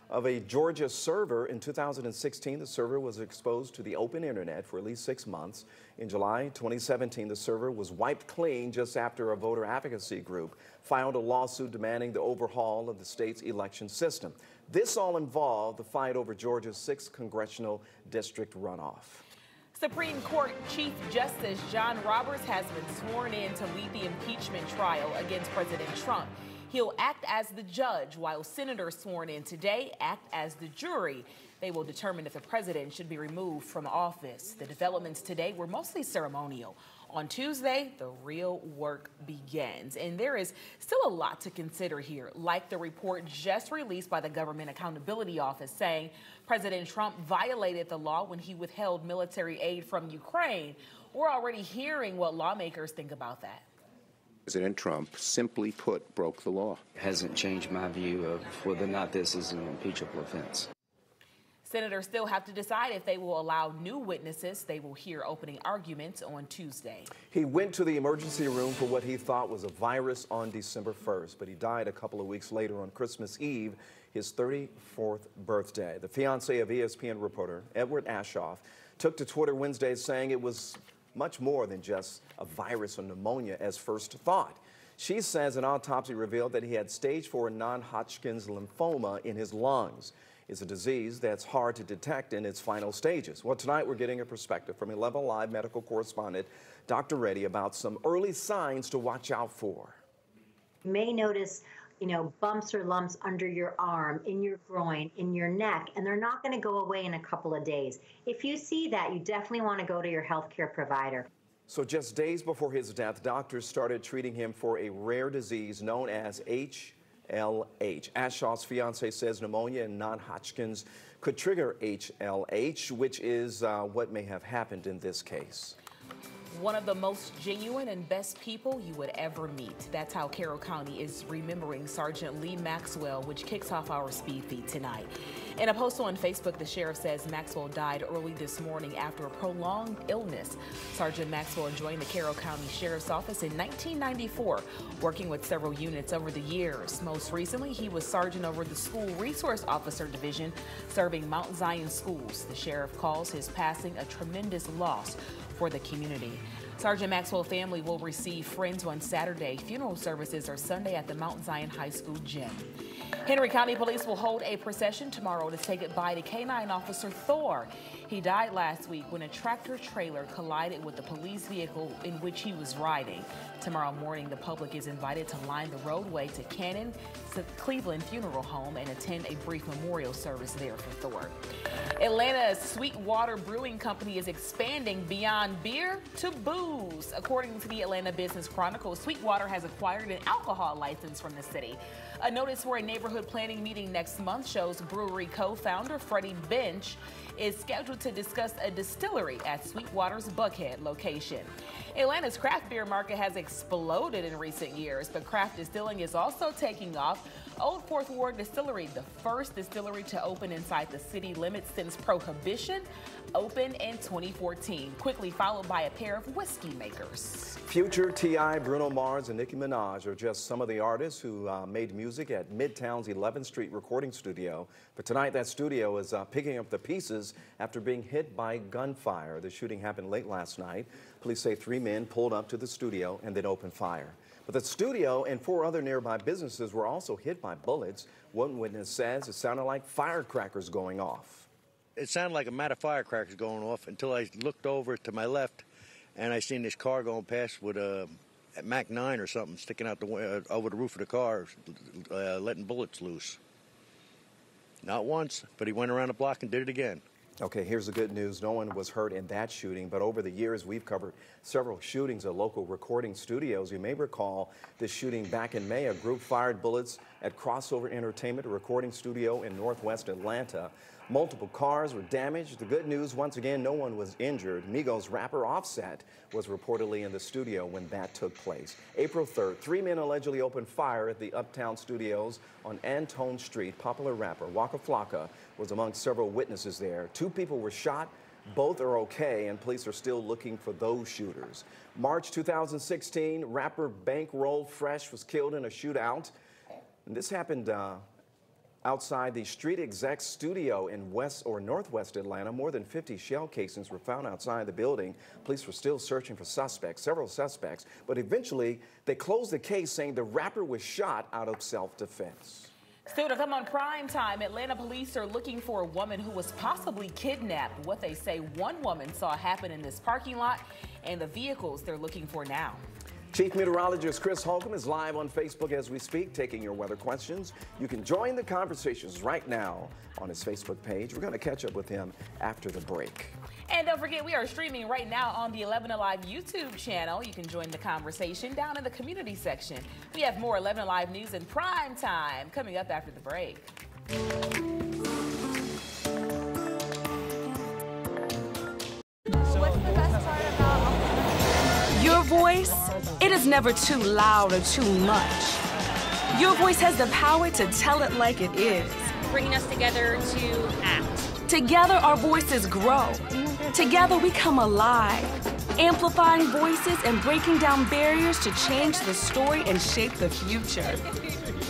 of a Georgia server. In 2016, the server was exposed to the open internet for at least six months. In July 2017, the server was wiped clean just after a voter advocacy group filed a lawsuit demanding the overhaul of the state's election system. This all involved the fight over Georgia's 6th congressional district runoff. Supreme Court Chief Justice John Roberts has been sworn in to lead the impeachment trial against President Trump. He'll act as the judge, while senators sworn in today act as the jury. They will determine if the president should be removed from office. The developments today were mostly ceremonial. On Tuesday, the real work begins. And there is still a lot to consider here, like the report just released by the Government Accountability Office saying President Trump violated the law when he withheld military aid from Ukraine. We're already hearing what lawmakers think about that. President Trump, simply put, broke the law. Hasn't changed my view of whether or not this is an impeachable offense. Senators still have to decide if they will allow new witnesses. They will hear opening arguments on Tuesday. He went to the emergency room for what he thought was a virus on December 1st, but he died a couple of weeks later on Christmas Eve, his 34th birthday. The fiance of ESPN reporter Edward Aschoff took to Twitter Wednesday saying it was much more than just a virus or pneumonia as first thought. She says an autopsy revealed that he had stage 4 non-Hodgkin's lymphoma in his lungs. It's a disease that's hard to detect in its final stages. Well, tonight we're getting a perspective from 11 Alive medical correspondent Dr. Reddy about some early signs to watch out for. You may notice, you know, bumps or lumps under your arm, in your groin, in your neck, and they're not going to go away in a couple of days. If you see that, you definitely want to go to your healthcare provider. So just days before his death, doctors started treating him for a rare disease known as HLH. Aschoff's fiance says pneumonia and non-Hodgkin's could trigger HLH, which is uh, what may have happened in this case one of the most genuine and best people you would ever meet. That's how Carroll County is remembering Sergeant Lee Maxwell, which kicks off our speed feed tonight. In a post on Facebook, the sheriff says Maxwell died early this morning after a prolonged illness. Sergeant Maxwell joined the Carroll County Sheriff's Office in 1994, working with several units over the years. Most recently, he was sergeant over the School Resource Officer Division, serving Mount Zion schools. The sheriff calls his passing a tremendous loss for the community. Sergeant Maxwell family will receive friends on Saturday. Funeral services are Sunday at the Mount Zion High School gym. Henry County Police will hold a procession tomorrow to say goodbye to K-9 officer Thor. He died last week when a tractor trailer collided with the police vehicle in which he was riding. Tomorrow morning, the public is invited to line the roadway to Cannon Cleveland Funeral Home and attend a brief memorial service there for Thor. Atlanta's Sweetwater Brewing Company is expanding beyond beer to booze. According to the Atlanta Business Chronicle, Sweetwater has acquired an alcohol license from the city. A notice for a neighborhood planning meeting next month shows brewery co-founder Freddie Bensch is scheduled to discuss a distillery at Sweetwater's Buckhead location. Atlanta's craft beer market has exploded in recent years, but craft distilling is also taking off. Old Fourth Ward Distillery, the first distillery to open inside the city limits since Prohibition, opened in 2014, quickly followed by a pair of whiskey makers. Future T.I., Bruno Mars, and Nicki Minaj are just some of the artists who uh, made music at Midtown's 11th Street recording studio. But tonight, that studio is uh, picking up the pieces after being hit by gunfire. The shooting happened late last night. Police say three men pulled up to the studio and then opened fire. But the studio and four other nearby businesses were also hit by bullets. One witness says it sounded like firecrackers going off. It sounded like a mat of firecrackers going off until I looked over to my left and I seen this car going past with a Mac 9 or something sticking out the uh, over the roof of the car, uh, letting bullets loose. Not once, but he went around the block and did it again. Okay, here's the good news. No one was hurt in that shooting, but over the years, we've covered several shootings at local recording studios. You may recall this shooting back in May. A group fired bullets at Crossover Entertainment, a recording studio in northwest Atlanta. Multiple cars were damaged. The good news, once again, no one was injured. Migos rapper Offset was reportedly in the studio when that took place. April 3rd, three men allegedly opened fire at the Uptown Studios on Antone Street. Popular rapper Waka Flocka was among several witnesses there. Two people were shot. Both are okay, and police are still looking for those shooters. March 2016, rapper Bankroll Fresh was killed in a shootout. And this happened uh, Outside the Street Exec studio in West or Northwest Atlanta, more than 50 shell casings were found outside the building. Police were still searching for suspects, several suspects, but eventually they closed the case saying the rapper was shot out of self-defense. Still to come on prime time, Atlanta police are looking for a woman who was possibly kidnapped. What they say one woman saw happen in this parking lot and the vehicles they're looking for now. Chief Meteorologist Chris Holcomb is live on Facebook as we speak, taking your weather questions. You can join the conversations right now on his Facebook page. We're going to catch up with him after the break. And don't forget, we are streaming right now on the 11 Alive YouTube channel. You can join the conversation down in the community section. We have more 11 Alive news in prime time coming up after the break. Your voice, it is never too loud or too much. Your voice has the power to tell it like it is. Bringing us together to act. Together, our voices grow. Together, we come alive, amplifying voices and breaking down barriers to change the story and shape the future.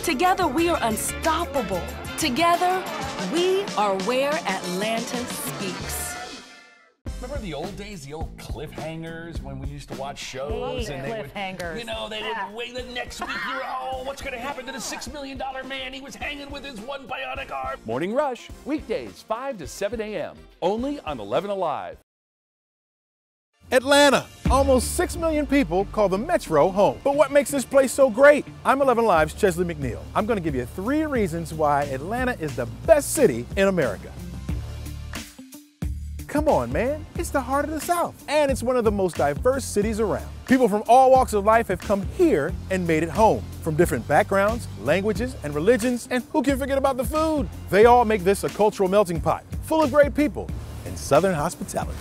Together, we are unstoppable. Together, we are where Atlanta speaks. Remember the old days, the old cliffhangers when we used to watch shows Hate and they cliffhangers. would, you know, they Ah. would wait the next week. You're oh, what's going to happen to the six million dollar man? He was hanging with his one bionic arm. Morning Rush, weekdays 5 to 7 a.m. Only on 11 Alive. Atlanta. Almost 6 million people call the Metro home. But what makes this place so great? I'm 11 Live's Chesley McNeil. I'm going to give you three reasons why Atlanta is the best city in America. Come on, man. It's the heart of the South. And it's one of the most diverse cities around. People from all walks of life have come here and made it home. From different backgrounds, languages, and religions. And who can forget about the food? They all make this a cultural melting pot, full of great people and Southern hospitality.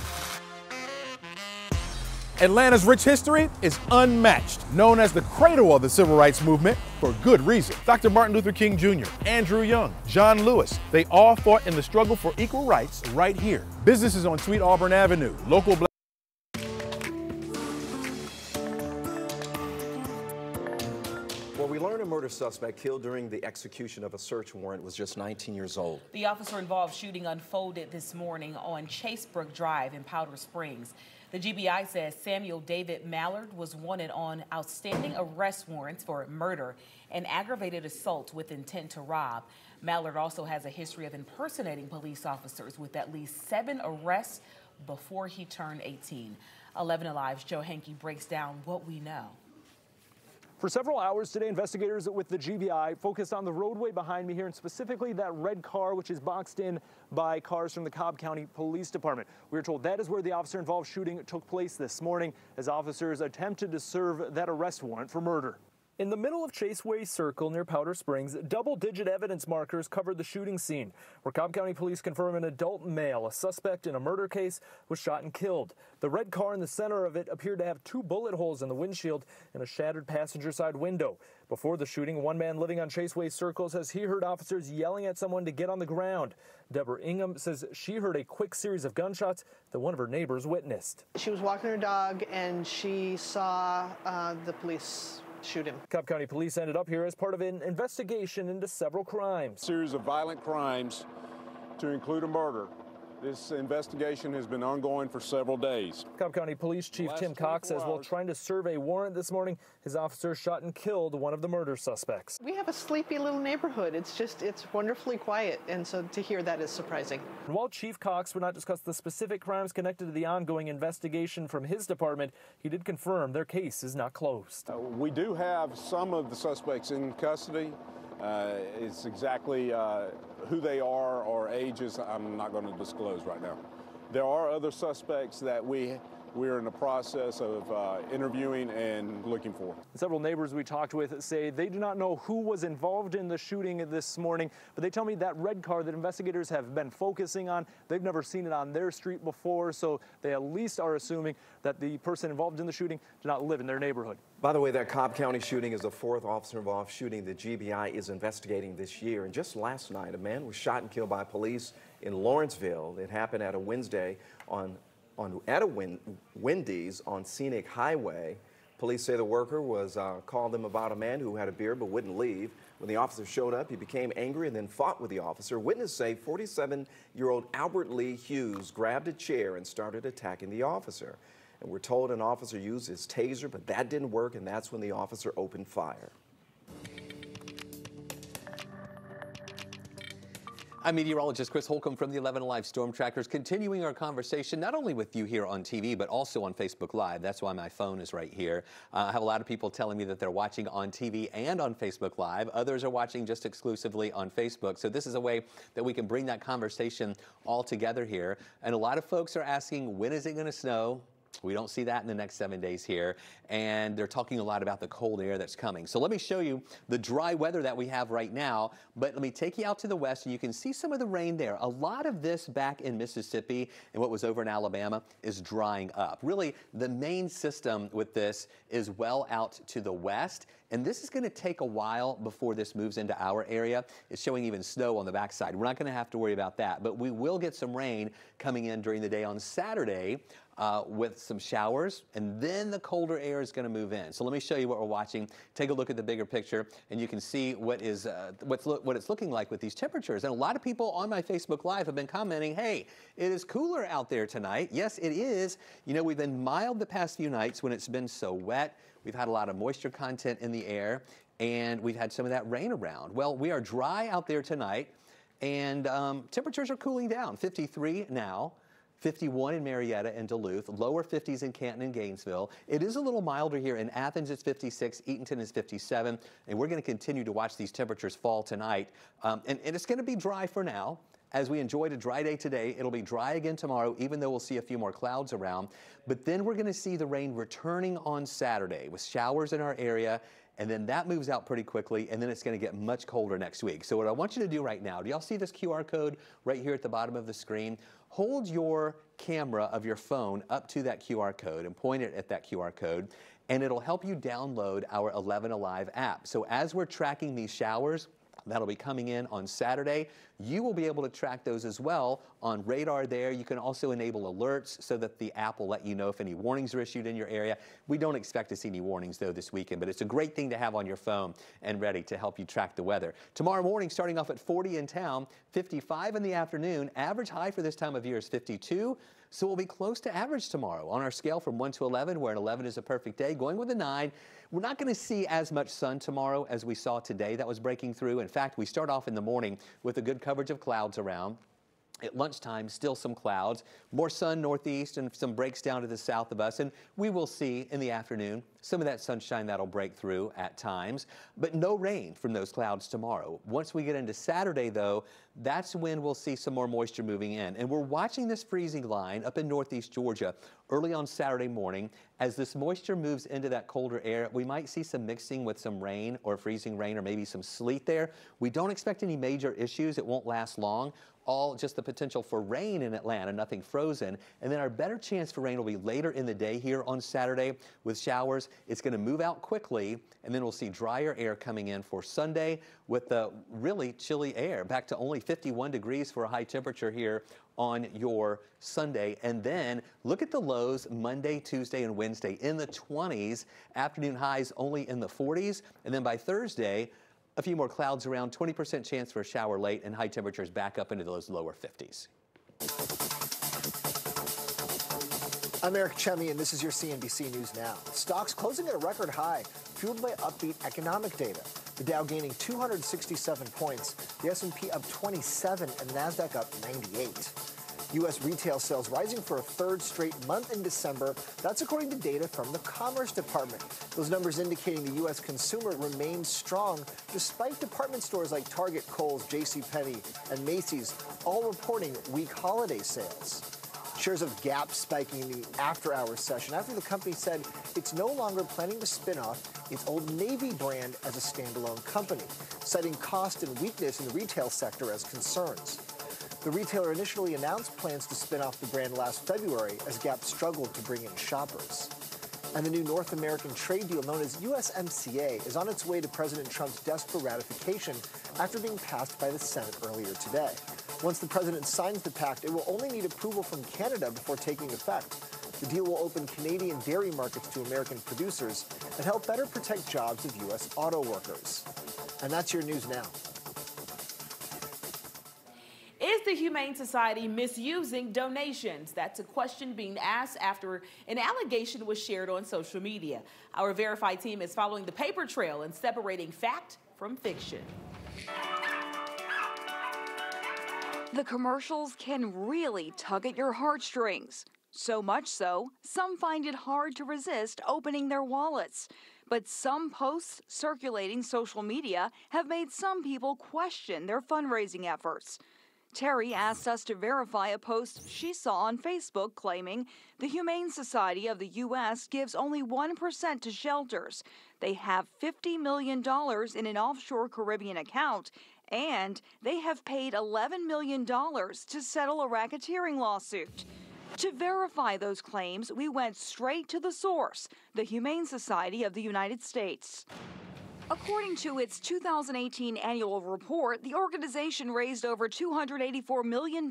Atlanta's rich history is unmatched, known as the cradle of the civil rights movement for good reason. Dr. Martin Luther King Jr., Andrew Young, John Lewis, they all fought in the struggle for equal rights right here. Businesses on Sweet Auburn Avenue, local black Well, we learned a murder suspect killed during the execution of a search warrant was just 19 years old. The officer involved shooting unfolded this morning on Chasebrook Drive in Powder Springs. The GBI says Samuel David Mallard was wanted on outstanding arrest warrants for murder and aggravated assault with intent to rob. Mallard also has a history of impersonating police officers with at least seven arrests before he turned 18. 11 Alive's Joe Henke breaks down what we know. For several hours today, investigators with the GBI focused on the roadway behind me here, and specifically that red car, which is boxed in by cars from the Cobb County Police Department. We are told that is where the officer involved shooting took place this morning as officers attempted to serve that arrest warrant for murder. In the middle of Chaseway Circle near Powder Springs, double digit evidence markers covered the shooting scene, where Cobb County police confirm an adult male, a suspect in a murder case, was shot and killed. The red car in the center of it appeared to have two bullet holes in the windshield and a shattered passenger side window. Before the shooting, one man living on Chaseway Circle says he heard officers yelling at someone to get on the ground. Deborah Ingham says she heard a quick series of gunshots that one of her neighbors witnessed. She was walking her dog and she saw uh, the police shoot him. Cobb County Police ended up here as part of an investigation into several crimes. series of violent crimes to include a murder. This investigation has been ongoing for several days. Cobb County Police Chief Tim Cox says 24 while trying to serve a warrant this morning, his officers shot and killed one of the murder suspects. We have a sleepy little neighborhood. It's just, it's wonderfully quiet. And so to hear that is surprising. And while Chief Cox would not discuss the specific crimes connected to the ongoing investigation from his department, he did confirm their case is not closed. Uh, we do have some of the suspects in custody. Uh, it's exactly uh, who they are or ages I'm not going to disclose right now. There are other suspects that we we're in the process of uh, interviewing and looking for. Several neighbors we talked with say they do not know who was involved in the shooting this morning, but they tell me that red car that investigators have been focusing on, they've never seen it on their street before, so they at least are assuming that the person involved in the shooting did not live in their neighborhood. By the way, that Cobb County shooting is the fourth officer involved shooting the GBI is investigating this year. And just last night, a man was shot and killed by police in Lawrenceville. It happened at a Wednesday on, on at a Wen- Wendy's on Scenic Highway. Police say the worker was uh, called them about a man who had a beer but wouldn't leave. When the officer showed up, he became angry and then fought with the officer. Witnesses say 47-year-old Albert Lee Hughes grabbed a chair and started attacking the officer. And we're told an officer used his taser, but that didn't work, and that's when the officer opened fire. I'm meteorologist Chris Holcomb from the 11 Alive Storm Trackers, continuing our conversation not only with you here on TV, but also on Facebook Live. That's why my phone is right here. Uh, I have a lot of people telling me that they're watching on TV and on Facebook Live. Others are watching just exclusively on Facebook. So this is a way that we can bring that conversation all together here. And a lot of folks are asking, when is it going to snow? We don't see that in the next seven days here. And they're talking a lot about the cold air that's coming. So let me show you the dry weather that we have right now. But let me take you out to the west and you can see some of the rain there. A lot of this back in Mississippi and what was over in Alabama is drying up. Really, the main system with this is well out to the west. And this is going to take a while before this moves into our area. It's showing even snow on the backside. We're not going to have to worry about that, but we will get some rain coming in during the day on Saturday. Uh, with some showers, and then the colder air is going to move in. So let me show you what we're watching. Take a look at the bigger picture, and you can see what is uh, what's what it's looking like with these temperatures. And a lot of people on my Facebook Live have been commenting, "Hey, it is cooler out there tonight." Yes, it is. You know, we've been mild the past few nights when it's been so wet. We've had a lot of moisture content in the air, and we've had some of that rain around. Well, we are dry out there tonight, and um, temperatures are cooling down. 53 now. 51 in Marietta and Duluth, lower 50s in Canton and Gainesville. It is a little milder here in Athens, it's 56, Eatonton is 57, and we're going to continue to watch these temperatures fall tonight. Um, and, and it's going to be dry for now. As we enjoyed a dry day today, it'll be dry again tomorrow, even though we'll see a few more clouds around. But then we're going to see the rain returning on Saturday with showers in our area and then that moves out pretty quickly, and then it's going to get much colder next week. So what I want you to do right now, do y'all see this QR code right here at the bottom of the screen? Hold your camera of your phone up to that QR code and point it at that QR code, and it'll help you download our 11 Alive app. So as we're tracking these showers, That'll be coming in on Saturday. You will be able to track those as well on radar there. You can also enable alerts so that the app will let you know if any warnings are issued in your area. We don't expect to see any warnings though this weekend, but it's a great thing to have on your phone and ready to help you track the weather. Tomorrow morning, starting off at 40 in town, 55 in the afternoon. Average high for this time of year is 52. So we'll be close to average tomorrow on our scale from 1 to 11, where an 11 is a perfect day. Going with a 9, we're not going to see as much sun tomorrow as we saw today that was breaking through. In fact, we start off in the morning with a good coverage of clouds around. At lunchtime, still some clouds, more sun northeast and some breaks down to the south of us. And we will see in the afternoon some of that sunshine that'll break through at times, but no rain from those clouds tomorrow. Once we get into Saturday, though, that's when we'll see some more moisture moving in. And we're watching this freezing line up in northeast Georgia early on Saturday morning. As this moisture moves into that colder air, we might see some mixing with some rain or freezing rain or maybe some sleet there. We don't expect any major issues. It won't last long all just the potential for rain in Atlanta, nothing frozen. And then our better chance for rain will be later in the day here on Saturday with showers. It's going to move out quickly, and then we'll see drier air coming in for Sunday with the really chilly air, back to only 51 degrees for a high temperature here on your Sunday. And then look at the lows Monday, Tuesday, and Wednesday in the 20s, afternoon highs only in the 40s. And then by Thursday, a few more clouds around, 20% chance for a shower late, and high temperatures back up into those lower 50s. I'm Eric Chemi, and this is your CNBC News Now. Stocks closing at a record high, fueled by upbeat economic data. The Dow gaining 267 points, the S&P up 27, and Nasdaq up 98. U.S. retail sales rising for a third straight month in December. That's according to data from the Commerce Department. Those numbers indicating the U.S. consumer remains strong despite department stores like Target, Kohl's, J.C. and Macy's all reporting weak holiday sales. Shares of Gap spiking in the after hours session after the company said it's no longer planning to spin off its Old Navy brand as a standalone company, citing cost and weakness in the retail sector as concerns. The retailer initially announced plans to spin off the brand last February as Gap struggled to bring in shoppers. And the new North American trade deal known as USMCA is on its way to President Trump's desk for ratification after being passed by the Senate earlier today. Once the president signs the pact, it will only need approval from Canada before taking effect. The deal will open Canadian dairy markets to American producers and help better protect jobs of U.S. auto workers. And that's your news now. Is the Humane Society misusing donations? That's a question being asked after an allegation was shared on social media. Our Verify team is following the paper trail and separating fact from fiction. The commercials can really tug at your heartstrings. So much so, some find it hard to resist opening their wallets. But some posts circulating social media have made some people question their fundraising efforts. Terry asked us to verify a post she saw on Facebook claiming the Humane Society of the U.S. gives only 1% to shelters. They have $50 million in an offshore Caribbean account, and they have paid $11 million to settle a racketeering lawsuit. To verify those claims, we went straight to the source, the Humane Society of the United States. According to its 2018 annual report, the organization raised over $284 million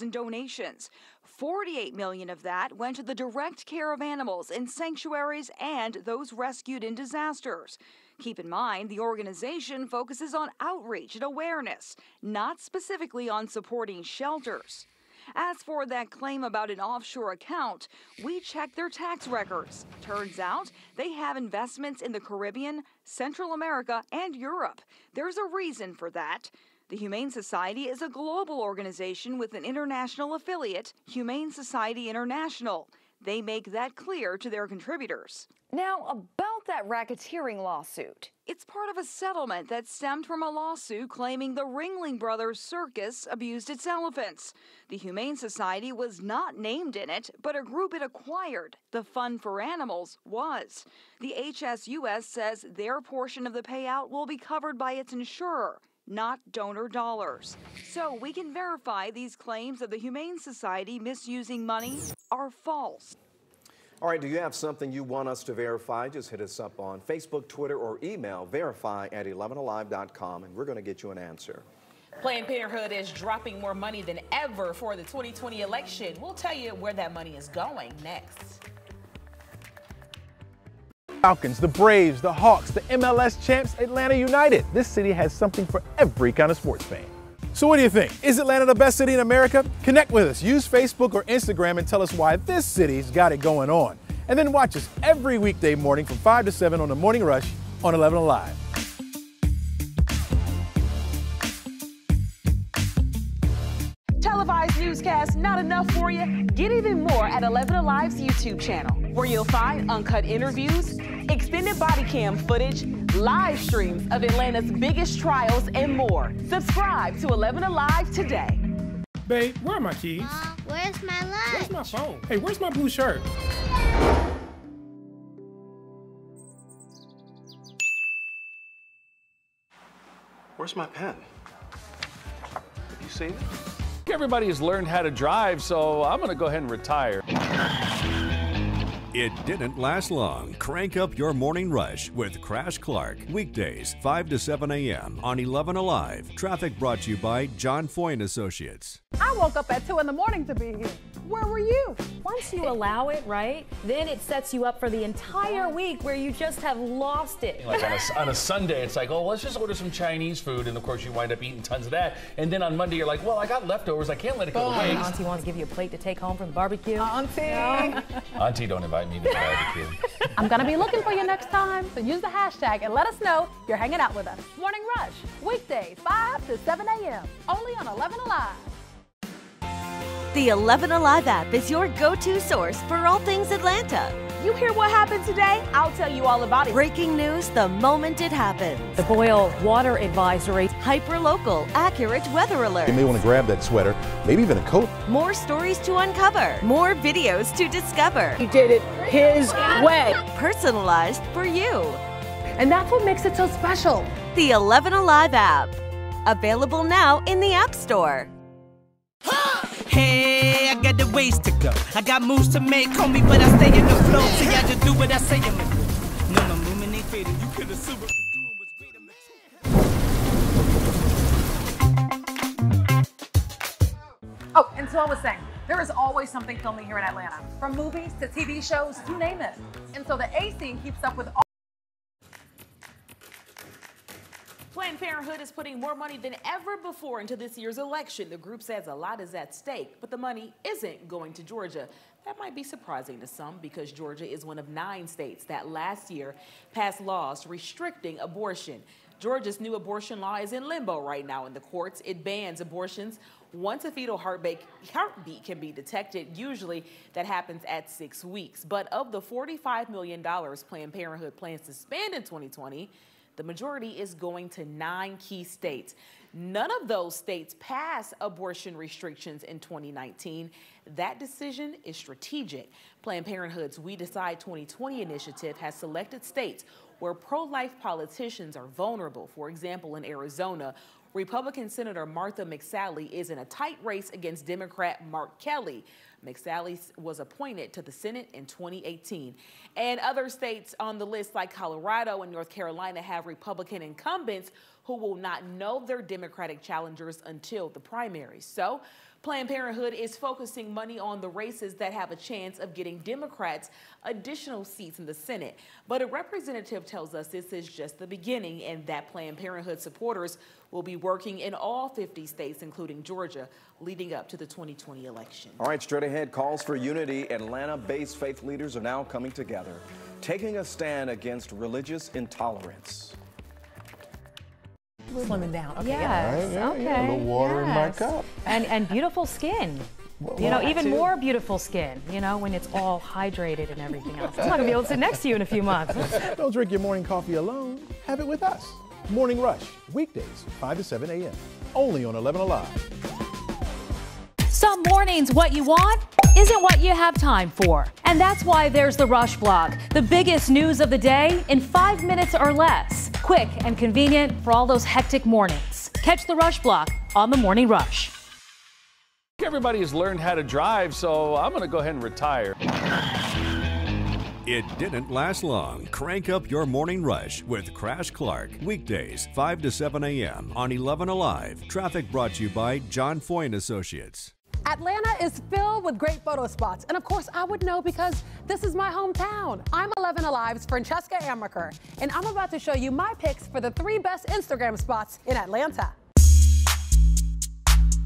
in donations. 48 million of that went to the direct care of animals in sanctuaries and those rescued in disasters. Keep in mind, the organization focuses on outreach and awareness, not specifically on supporting shelters. As for that claim about an offshore account, we checked their tax records. Turns out they have investments in the Caribbean, Central America, and Europe. There's a reason for that. The Humane Society is a global organization with an international affiliate, Humane Society International. They make that clear to their contributors. Now, about that racketeering lawsuit. It's part of a settlement that stemmed from a lawsuit claiming the Ringling Brothers Circus abused its elephants. The Humane Society was not named in it, but a group it acquired, the Fund for Animals, was. The HSUS says their portion of the payout will be covered by its insurer not donor dollars. So we can verify these claims of the Humane Society misusing money are false. All right, do you have something you want us to verify? Just hit us up on Facebook, Twitter, or email verify at 11alive.com and we're going to get you an answer. Planned Parenthood is dropping more money than ever for the 2020 election. We'll tell you where that money is going next. Falcons, the Braves, the Hawks, the MLS champs, Atlanta United. This city has something for every kind of sports fan. So what do you think? Is Atlanta the best city in America? Connect with us. Use Facebook or Instagram and tell us why this city's got it going on. And then watch us every weekday morning from 5 to 7 on the Morning Rush on 11 Alive. Televised newscast not enough for you? Get even more at 11 Alive's YouTube channel, where you'll find uncut interviews, extended body cam footage, live streams of Atlanta's biggest trials, and more. Subscribe to 11 Alive today. Babe, where are my keys? Uh, Mom, where's my lunch? Where's my phone? Hey, where's my blue shirt? Where's my pen? Have you seen it? Everybody has learned how to drive, so I'm going to go ahead and retire. It didn't last long. Crank up your morning rush with Crash Clark. Weekdays, 5 to 7 a.m. on 11 Alive. Traffic brought to you by John Foy and Associates. I woke up at 2 in the morning to be here. Where were you? Once you allow it, right, then it sets you up for the entire week where you just have lost it. Like on a, on a Sunday, it's like, oh, let's just order some Chinese food. And of course, you wind up eating tons of that. And then on Monday, you're like, well, I got leftovers. I can't let it go to waste. Auntie wants to give you a plate to take home from the barbecue. Auntie. [laughs] Auntie, don't invite me to the barbecue. [laughs] I'm going to be looking for you next time. So use the hashtag and let us know you're hanging out with us. Morning Rush, weekdays, 5 to 7 a.m. Only on 11 Alive. The 11 Alive app is your go to source for all things Atlanta. You hear what happened today? I'll tell you all about it. Breaking news the moment it happens. The boil water advisory. Hyper local, accurate weather alert. You may want to grab that sweater, maybe even a coat. More stories to uncover, more videos to discover. He did it his way. Personalized for you. And that's what makes it so special. The 11 Alive app. Available now in the App Store. Hey, I got the ways to go. I got moves to make, but I stay in the flow. Just do what I say I'm. No, no movement ain't. You could assume. Oh, and so I was saying, there is always something filming here in Atlanta, from movies to TV shows, you name it. And so the A scene keeps up with all. Planned Parenthood is putting more money than ever before into this year's election. The group says a lot is at stake, but the money isn't going to Georgia. That might be surprising to some because Georgia is one of nine states that last year passed laws restricting abortion. Georgia's new abortion law is in limbo right now in the courts. It bans abortions once a fetal heartbeat, can be detected. Usually that happens at six weeks. But of the $45 million Planned Parenthood plans to spend in 2020, the majority is going to nine key states. None of those states passed abortion restrictions in 2019. That decision is strategic. Planned Parenthood's We Decide 2020 initiative has selected states where pro life politicians are vulnerable. For example, in Arizona, Republican Senator Martha McSally is in a tight race against Democrat Mark Kelly. McSally was appointed to the Senate in 2018. And other states on the list, like Colorado and North Carolina, have Republican incumbents who will not know their Democratic challengers until the primaries. So, Planned Parenthood is focusing money on the races that have a chance of getting Democrats additional seats in the Senate. But a representative tells us this is just the beginning and that Planned Parenthood supporters will be working in all 50 states, including Georgia, leading up to the 2020 election. All right, straight ahead, calls for unity. Atlanta based faith leaders are now coming together, taking a stand against religious intolerance. Slimming down. Okay. Yes. Yes. Yeah, okay. yeah, a little water in my cup. And and beautiful skin. Well, you know, even too. more beautiful skin. You know, when it's all hydrated and everything else. I'm not gonna be able to sit next to you in a few months. [laughs] Don't drink your morning coffee alone. Have it with us. Morning Rush, weekdays, 5 to 7 a.m. Only on 11 Alive. Some mornings, what you want isn't what you have time for. And that's why there's the Rush Blog, the biggest news of the day in five minutes or less. Quick and convenient for all those hectic mornings. Catch the Rush Blog on the Morning Rush. Everybody has learned how to drive, so I'm going to go ahead and retire. It didn't last long. Crank up your morning rush with Crash Clark. Weekdays, 5 to 7 a.m. on 11 Alive. Traffic brought to you by John Foy and Associates. Atlanta is filled with great photo spots. And of course, I would know because this is my hometown. I'm 11 Alive's Francesca Amaker, and I'm about to show you my picks for the three best Instagram spots in Atlanta.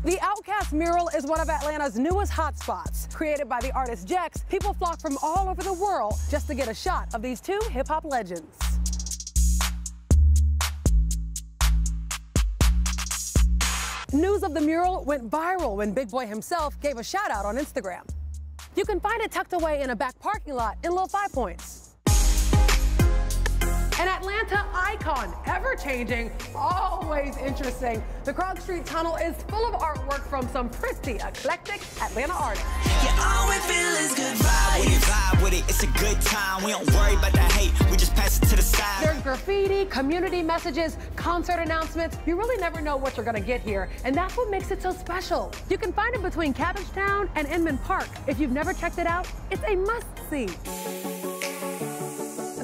The OutKast mural is one of Atlanta's newest hotspots. Created by the artist Jex, people flock from all over the world just to get a shot of these two hip hop legends. News of the mural went viral when Big Boi himself gave a shout out on Instagram. You can find it tucked away in a back parking lot in Little Five Points. An Atlanta icon, ever changing, always interesting. The Krog Street Tunnel is full of artwork from some pretty eclectic Atlanta artists. Yeah, all we feel is good vibe vibe with it. It's a good time. We don't worry about the hate. We just pass it to the side. There's graffiti, community messages, concert announcements. You really never know what you're gonna get here, and that's what makes it so special. You can find it between Cabbagetown and Inman Park. If you've never checked it out, it's a must-see.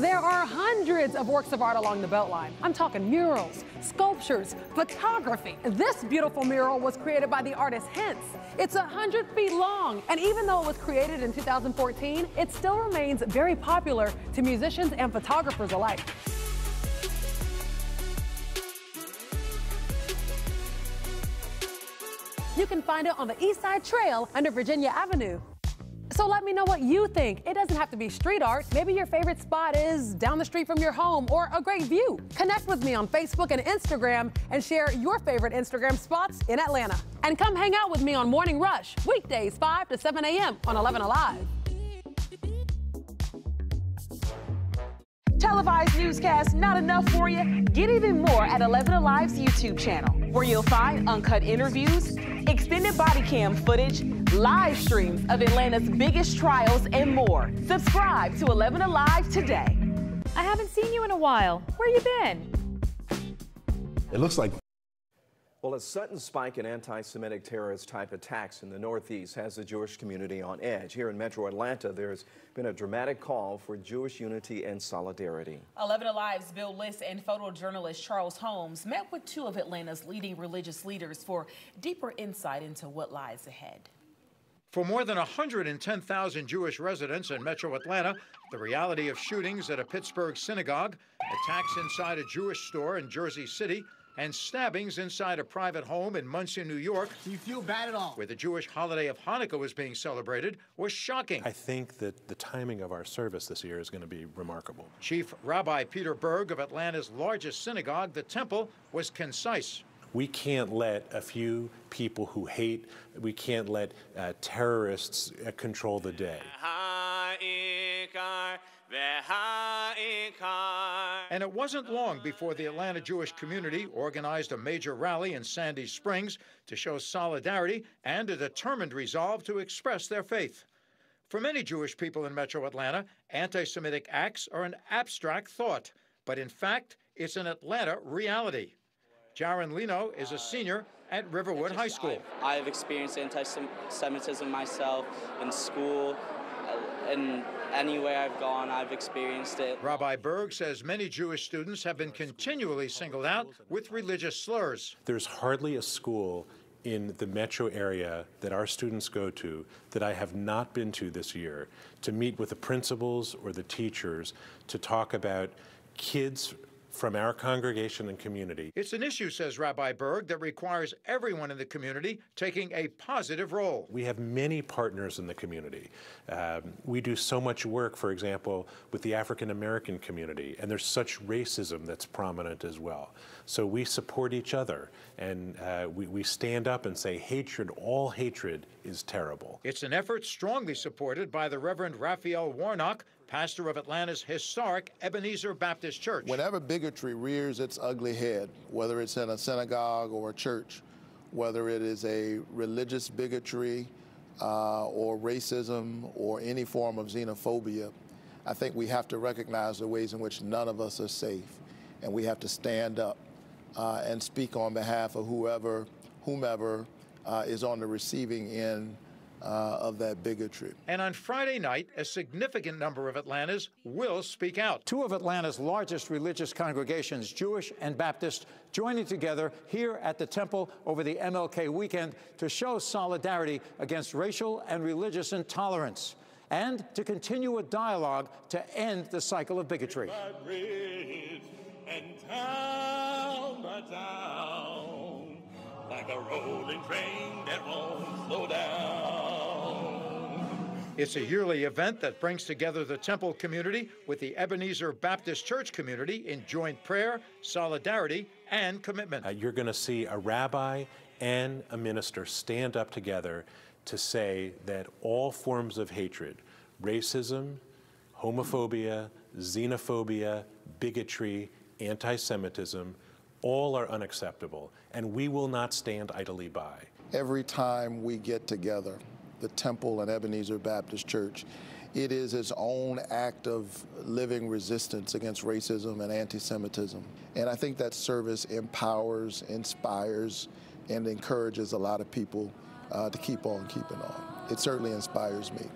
There are hundreds of works of art along the Beltline. I'm talking murals, sculptures, photography. This beautiful mural was created by the artist HENSE. It's 100 feet long, and even though it was created in 2014, it still remains very popular to musicians and photographers alike. You can find it on the East Side Trail under Virginia Avenue. So let me know what you think. It doesn't have to be street art. Maybe your favorite spot is down the street from your home or a great view. Connect with me on Facebook and Instagram and share your favorite Instagram spots in Atlanta. And come hang out with me on Morning Rush, weekdays 5 to 7 a.m. on 11 Alive. Televised newscast not enough for you? Get even more at 11 Alive's YouTube channel, where you'll find uncut interviews, extended body cam footage, live streams of Atlanta's biggest trials, and more. Subscribe to 11 Alive today. I haven't seen you in a while. Where you been? It looks like Well, a sudden spike in anti Semitic terrorist type attacks in the Northeast has the Jewish community on edge. Here in metro Atlanta, there's been a dramatic call for Jewish unity and solidarity. 11 Alive's Bill Liss and photojournalist Charles Holmes met with two of Atlanta's leading religious leaders for deeper insight into what lies ahead. For more than 110,000 Jewish residents in metro Atlanta, the reality of shootings at a Pittsburgh synagogue, attacks inside a Jewish store in Jersey City, and stabbings inside a private home in Monsey, New York. Do you feel bad at all? Where the Jewish holiday of Hanukkah was being celebrated was shocking. I think that the timing of our service this year is going to be remarkable. Chief Rabbi Peter Berg of Atlanta's largest synagogue, the Temple, was concise. We can't let a few people who hate, we can't let uh, terrorists uh, control the day. And it wasn't long before the Atlanta Jewish community organized a major rally in Sandy Springs to show solidarity and a determined resolve to express their faith. For many Jewish people in metro Atlanta, anti Semitic acts are an abstract thought, but in fact, it's an Atlanta reality. Jaron Lino is a senior at Riverwood High School. I've experienced anti-Semitism myself in school, uh, and anywhere I've gone, I've experienced it. Rabbi Berg says many Jewish students have been continually singled out with religious slurs. There's hardly a school in the metro area that our students go to that I have not been to this year to meet with the principals or the teachers to talk about kids from our congregation and community. It's an issue, says Rabbi Berg, that requires everyone in the community taking a positive role. We have many partners in the community. Um, we do so much work, for example, with the African American community, and there's such racism that's prominent as well. So we support each other, and uh, we, we stand up and say hatred, all hatred is terrible. It's an effort strongly supported by the Reverend Raphael Warnock, pastor of Atlanta's historic Ebenezer Baptist Church. Whenever bigotry rears its ugly head, whether it's in a synagogue or a church, whether it is a religious bigotry uh, or racism or any form of xenophobia, I think we have to recognize the ways in which none of us are safe, and we have to stand up uh, and speak on behalf of whoever, whomever uh, is on the receiving end uh, of that bigotry. And on Friday night, a significant number of Atlantans will speak out. Two of Atlanta's largest religious congregations, Jewish and Baptist, joining together here at the temple over the MLK weekend to show solidarity against racial and religious intolerance and to continue a dialogue to end the cycle of bigotry. And down, down, like a rolling train that won't slow down. It's a yearly event that brings together the temple community with the Ebenezer Baptist Church community in joint prayer, solidarity, and commitment. Uh, you're going to see a rabbi and a minister stand up together to say that all forms of hatred, racism, homophobia, xenophobia, bigotry, anti Semitism, all are unacceptable, and we will not stand idly by. Every time we get together, the Temple and Ebenezer Baptist Church, it is its own act of living resistance against racism and anti Semitism. And I think that service empowers, inspires, and encourages a lot of people uh, to keep on keeping on. It certainly inspires me.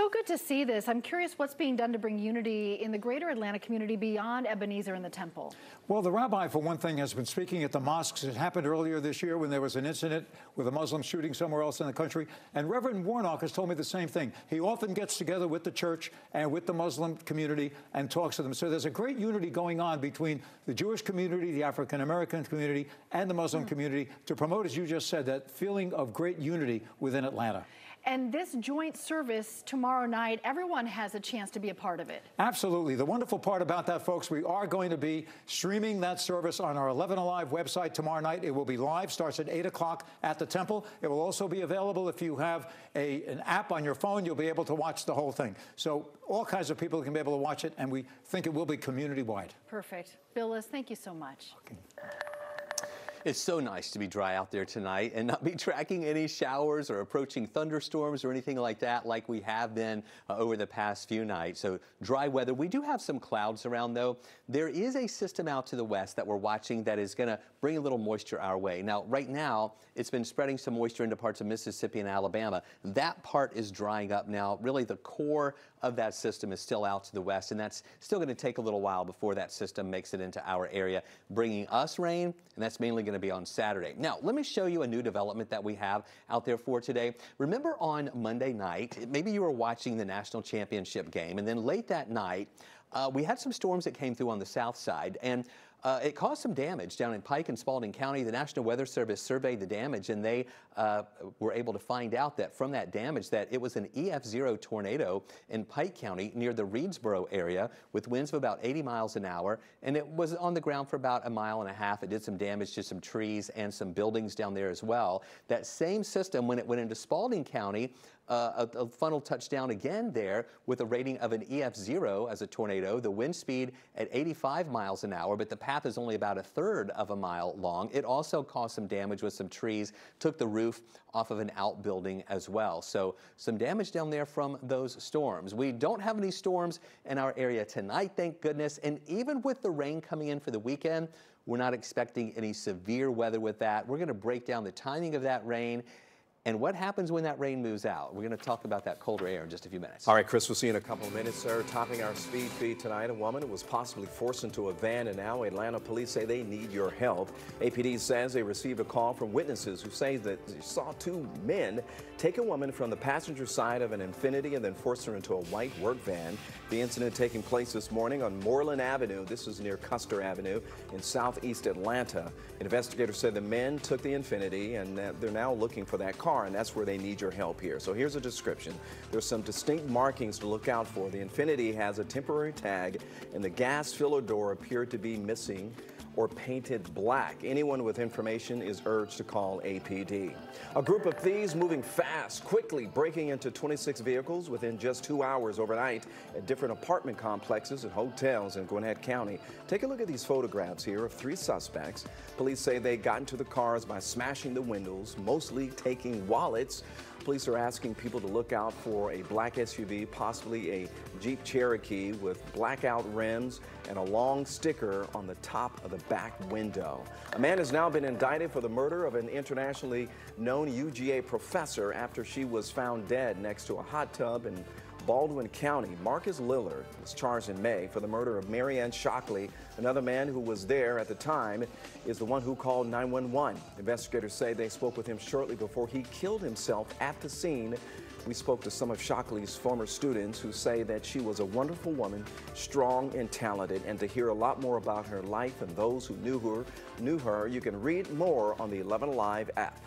So good to see this. I'm curious what's being done to bring unity in the greater Atlanta community beyond Ebenezer and the temple. Well, the rabbi, for one thing, has been speaking at the mosques. It happened earlier this year when there was an incident with a Muslim shooting somewhere else in the country. And Reverend Warnock has told me the same thing. He often gets together with the church and with the Muslim community and talks to them. So there's a great unity going on between the Jewish community, the African American community, and the Muslim mm. community to promote, as you just said, that feeling of great unity within Atlanta. And this joint service tomorrow night, everyone has a chance to be a part of it. Absolutely. The wonderful part about that, folks, we are going to be streaming that service on our 11 Alive website tomorrow night. It will be live, starts at 8 o'clock at the temple. It will also be available if you have a, an app on your phone, you'll be able to watch the whole thing. So all kinds of people can be able to watch it, and we think it will be community-wide. Perfect. Bill thank you so much. Okay. It's so nice to be dry out there tonight and not be [laughs] tracking any showers or approaching thunderstorms or anything like that like we have been uh, over the past few nights. So dry weather. We do have some clouds around though. There is a system out to the west that we're watching that is going to bring a little moisture our way. Now, right now, it's been spreading some moisture into parts of Mississippi and Alabama. That part is drying up now. Really, the core of that system is still out to the west, and that's still going to take a little while before that system makes it into our area, bringing us rain, and that's mainly going to be on Saturday. Now, let me show you a new development that we have out there for today. Remember on Monday night, maybe you were watching the national championship game, and then late that night, uh, we had some storms that came through on the south side, and uh, it caused some damage down in Pike and Spalding County. The National Weather Service surveyed the damage, and they uh, were able to find out that from that damage that it was an EF0 tornado in Pike County near the Reedsboro area with winds of about 80 miles an hour, and it was on the ground for about a mile and a half. It did some damage to some trees and some buildings down there as well. That same system, when it went into Spalding County, uh, a, a, funnel touchdown again there with a rating of an EF0 as a tornado, the wind speed at 85 miles an hour, but the path is only about a third of a mile long. It also caused some damage with some trees, took the roof off of an outbuilding as well. So some damage down there from those storms. We don't have any storms in our area tonight, thank goodness. And even with the rain coming in for the weekend, we're not expecting any severe weather with that. We're going to break down the timing of that rain and what happens when that rain moves out? We're going to talk about that colder air in just a few minutes. All right, Chris, we'll see you in a couple of minutes, sir. Topping our speed feed tonight, a woman was possibly forced into a van, and now Atlanta police say they need your help. APD says they received a call from witnesses who say that they saw two men take a woman from the passenger side of an Infiniti and then force her into a white work van. The incident taking place this morning on Moreland Avenue. This is near Custer Avenue in southeast Atlanta. Investigators said the men took the Infiniti and they're now looking for that car car, and that's where they need your help here. So here's a description. There's some distinct markings to look out for. The Infiniti has a temporary tag, and the gas filler door appeared to be missing or painted black. Anyone with information is urged to call APD. A group of thieves moving fast, quickly breaking into 26 vehicles within just two hours overnight at different apartment complexes and hotels in Gwinnett County. Take a look at these photographs here of three suspects. Police say they got into the cars by smashing the windows, mostly taking wallets. Police are asking people to look out for a black SUV, possibly a Jeep Cherokee with blackout rims and a long sticker on the top of the back window. A man has now been indicted for the murder of an internationally known UGA professor after she was found dead next to a hot tub in Baldwin County. Marcus Lillard was charged in May for the murder of Marianne Shockley. Another man who was there at the time is the one who called 911. Investigators say they spoke with him shortly before he killed himself at the scene. We spoke to some of Shockley's former students who say that she was a wonderful woman, strong and talented. And to hear a lot more about her life and those who knew her, knew her, you can read more on the 11 Alive app.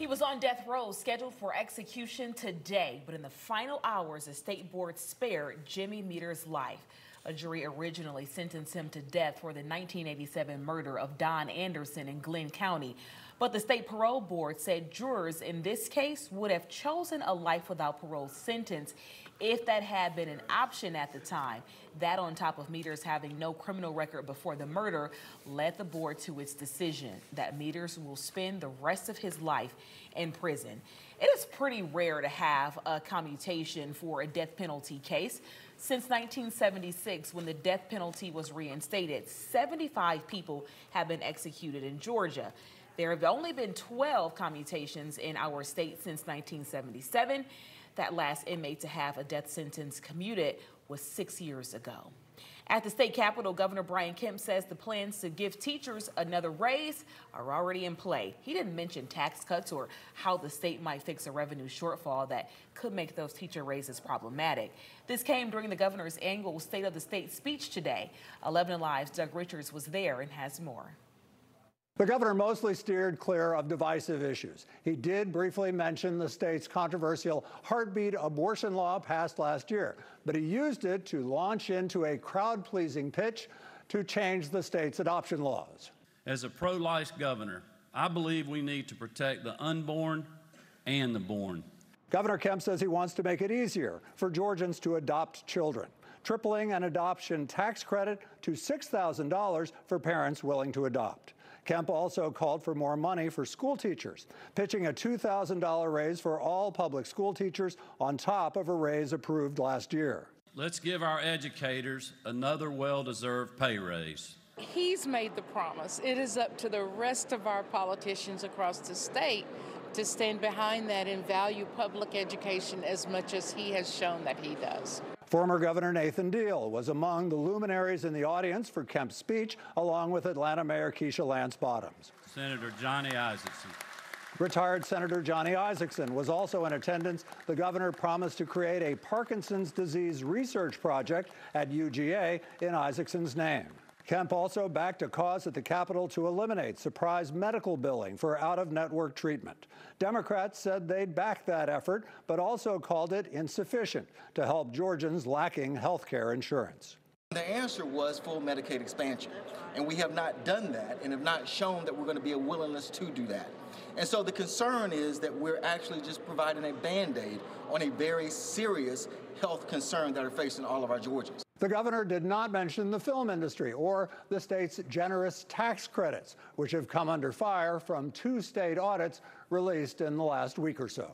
He was on death row, scheduled for execution today, but in the final hours, the state board spared Jimmy Meders' life. A jury originally sentenced him to death for the 1987 murder of Don Anderson in Glynn County. But the state parole board said jurors in this case would have chosen a life without parole sentence if that had been an option at the time. That, on top of Meders having no criminal record before the murder, led the board to its decision that Meders will spend the rest of his life in prison. It is pretty rare to have a commutation for a death penalty case. Since 1976, when the death penalty was reinstated, 75 people have been executed in Georgia. There have only been 12 commutations in our state since 1977. That last inmate to have a death sentence commuted was six years ago. At the state capitol, Governor Brian Kemp says the plans to give teachers another raise are already in play. He didn't mention tax cuts or how the state might fix a revenue shortfall that could make those teacher raises problematic. This came during the governor's annual State of the State speech today. 11 Alive's Doug Richards was there and has more. The governor mostly steered clear of divisive issues. He did briefly mention the state's controversial heartbeat abortion law passed last year, but he used it to launch into a crowd pleasing pitch to change the state's adoption laws. As a pro life governor, I believe we need to protect the unborn and the born. Governor Kemp says he wants to make it easier for Georgians to adopt children, tripling an adoption tax credit to $6,000 for parents willing to adopt. Kemp also called for more money for school teachers, pitching a $2,000 raise for all public school teachers on top of a raise approved last year. Let's give our educators another well deserved pay raise. He's made the promise. It is up to the rest of our politicians across the state to stand behind that and value public education as much as he has shown that he does. Former Governor Nathan Deal was among the luminaries in the audience for Kemp's speech, along with Atlanta Mayor Keisha Lance Bottoms. Senator Johnny Isakson. Retired Senator Johnny Isakson was also in attendance. The governor promised to create a Parkinson's disease research project at UGA in Isakson's name. Kemp also backed a cause at the Capitol to eliminate surprise medical billing for out of network treatment. Democrats said they'd back that effort, but also called it insufficient to help Georgians lacking health care insurance. The answer was full Medicaid expansion, and we have not done that and have not shown that we're going to be a willingness to do that. And so the concern is that we're actually just providing a band aid on a very serious health concern that are facing all of our Georgians. The governor did not mention the film industry or the state's generous tax credits, which have come under fire from two state audits released in the last week or so.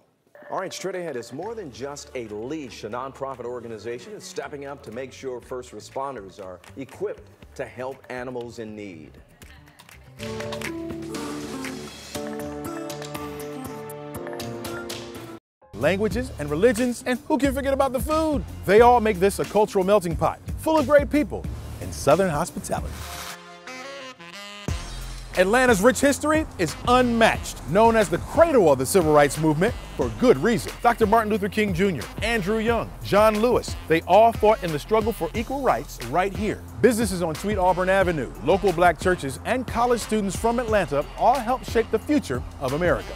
All right, straight ahead, it's more than just a leash. A nonprofit organization is stepping up to make sure first responders are equipped to help animals in need. Languages and religions, and who can forget about the food? They all make this a cultural melting pot, full of great people and Southern hospitality. Atlanta's rich history is unmatched, known as the cradle of the civil rights movement for good reason. Dr. Martin Luther King Jr., Andrew Young, John Lewis, they all fought in the struggle for equal rights right here. Businesses on Sweet Auburn Avenue, local black churches, and college students from Atlanta all helped shape the future of America.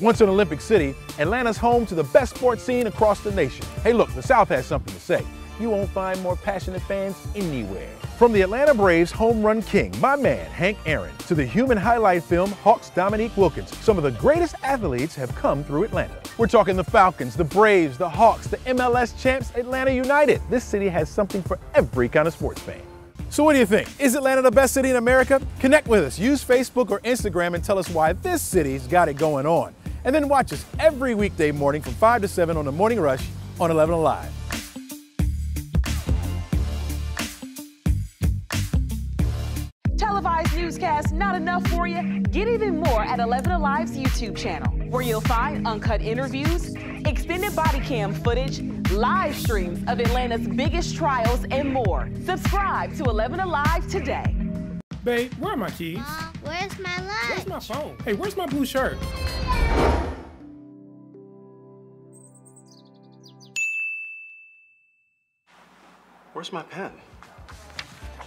Once an Olympic city, Atlanta's home to the best sports scene across the nation. Hey, look, the South has something to say. You won't find more passionate fans anywhere. From the Atlanta Braves home run king, my man Hank Aaron, to the human highlight film Hawks Dominique Wilkins, some of the greatest athletes have come through Atlanta. We're talking the Falcons, the Braves, the Hawks, the MLS champs, Atlanta United. This city has something for every kind of sports fan. So what do you think? Is Atlanta the best city in America? Connect with us. Use Facebook or Instagram and tell us why this city's got it going on. And then watch us every weekday morning from 5 to 7 on the Morning Rush on 11 Alive. Televised newscast not enough for you? Get even more at 11 Alive's YouTube channel, where you'll find uncut interviews, extended body cam footage, live streams of Atlanta's biggest trials, and more. Subscribe to 11 Alive today. Babe, where are my keys? Mom, where's my lunch? Where's my phone? Hey, where's my blue shirt? Where's my pen?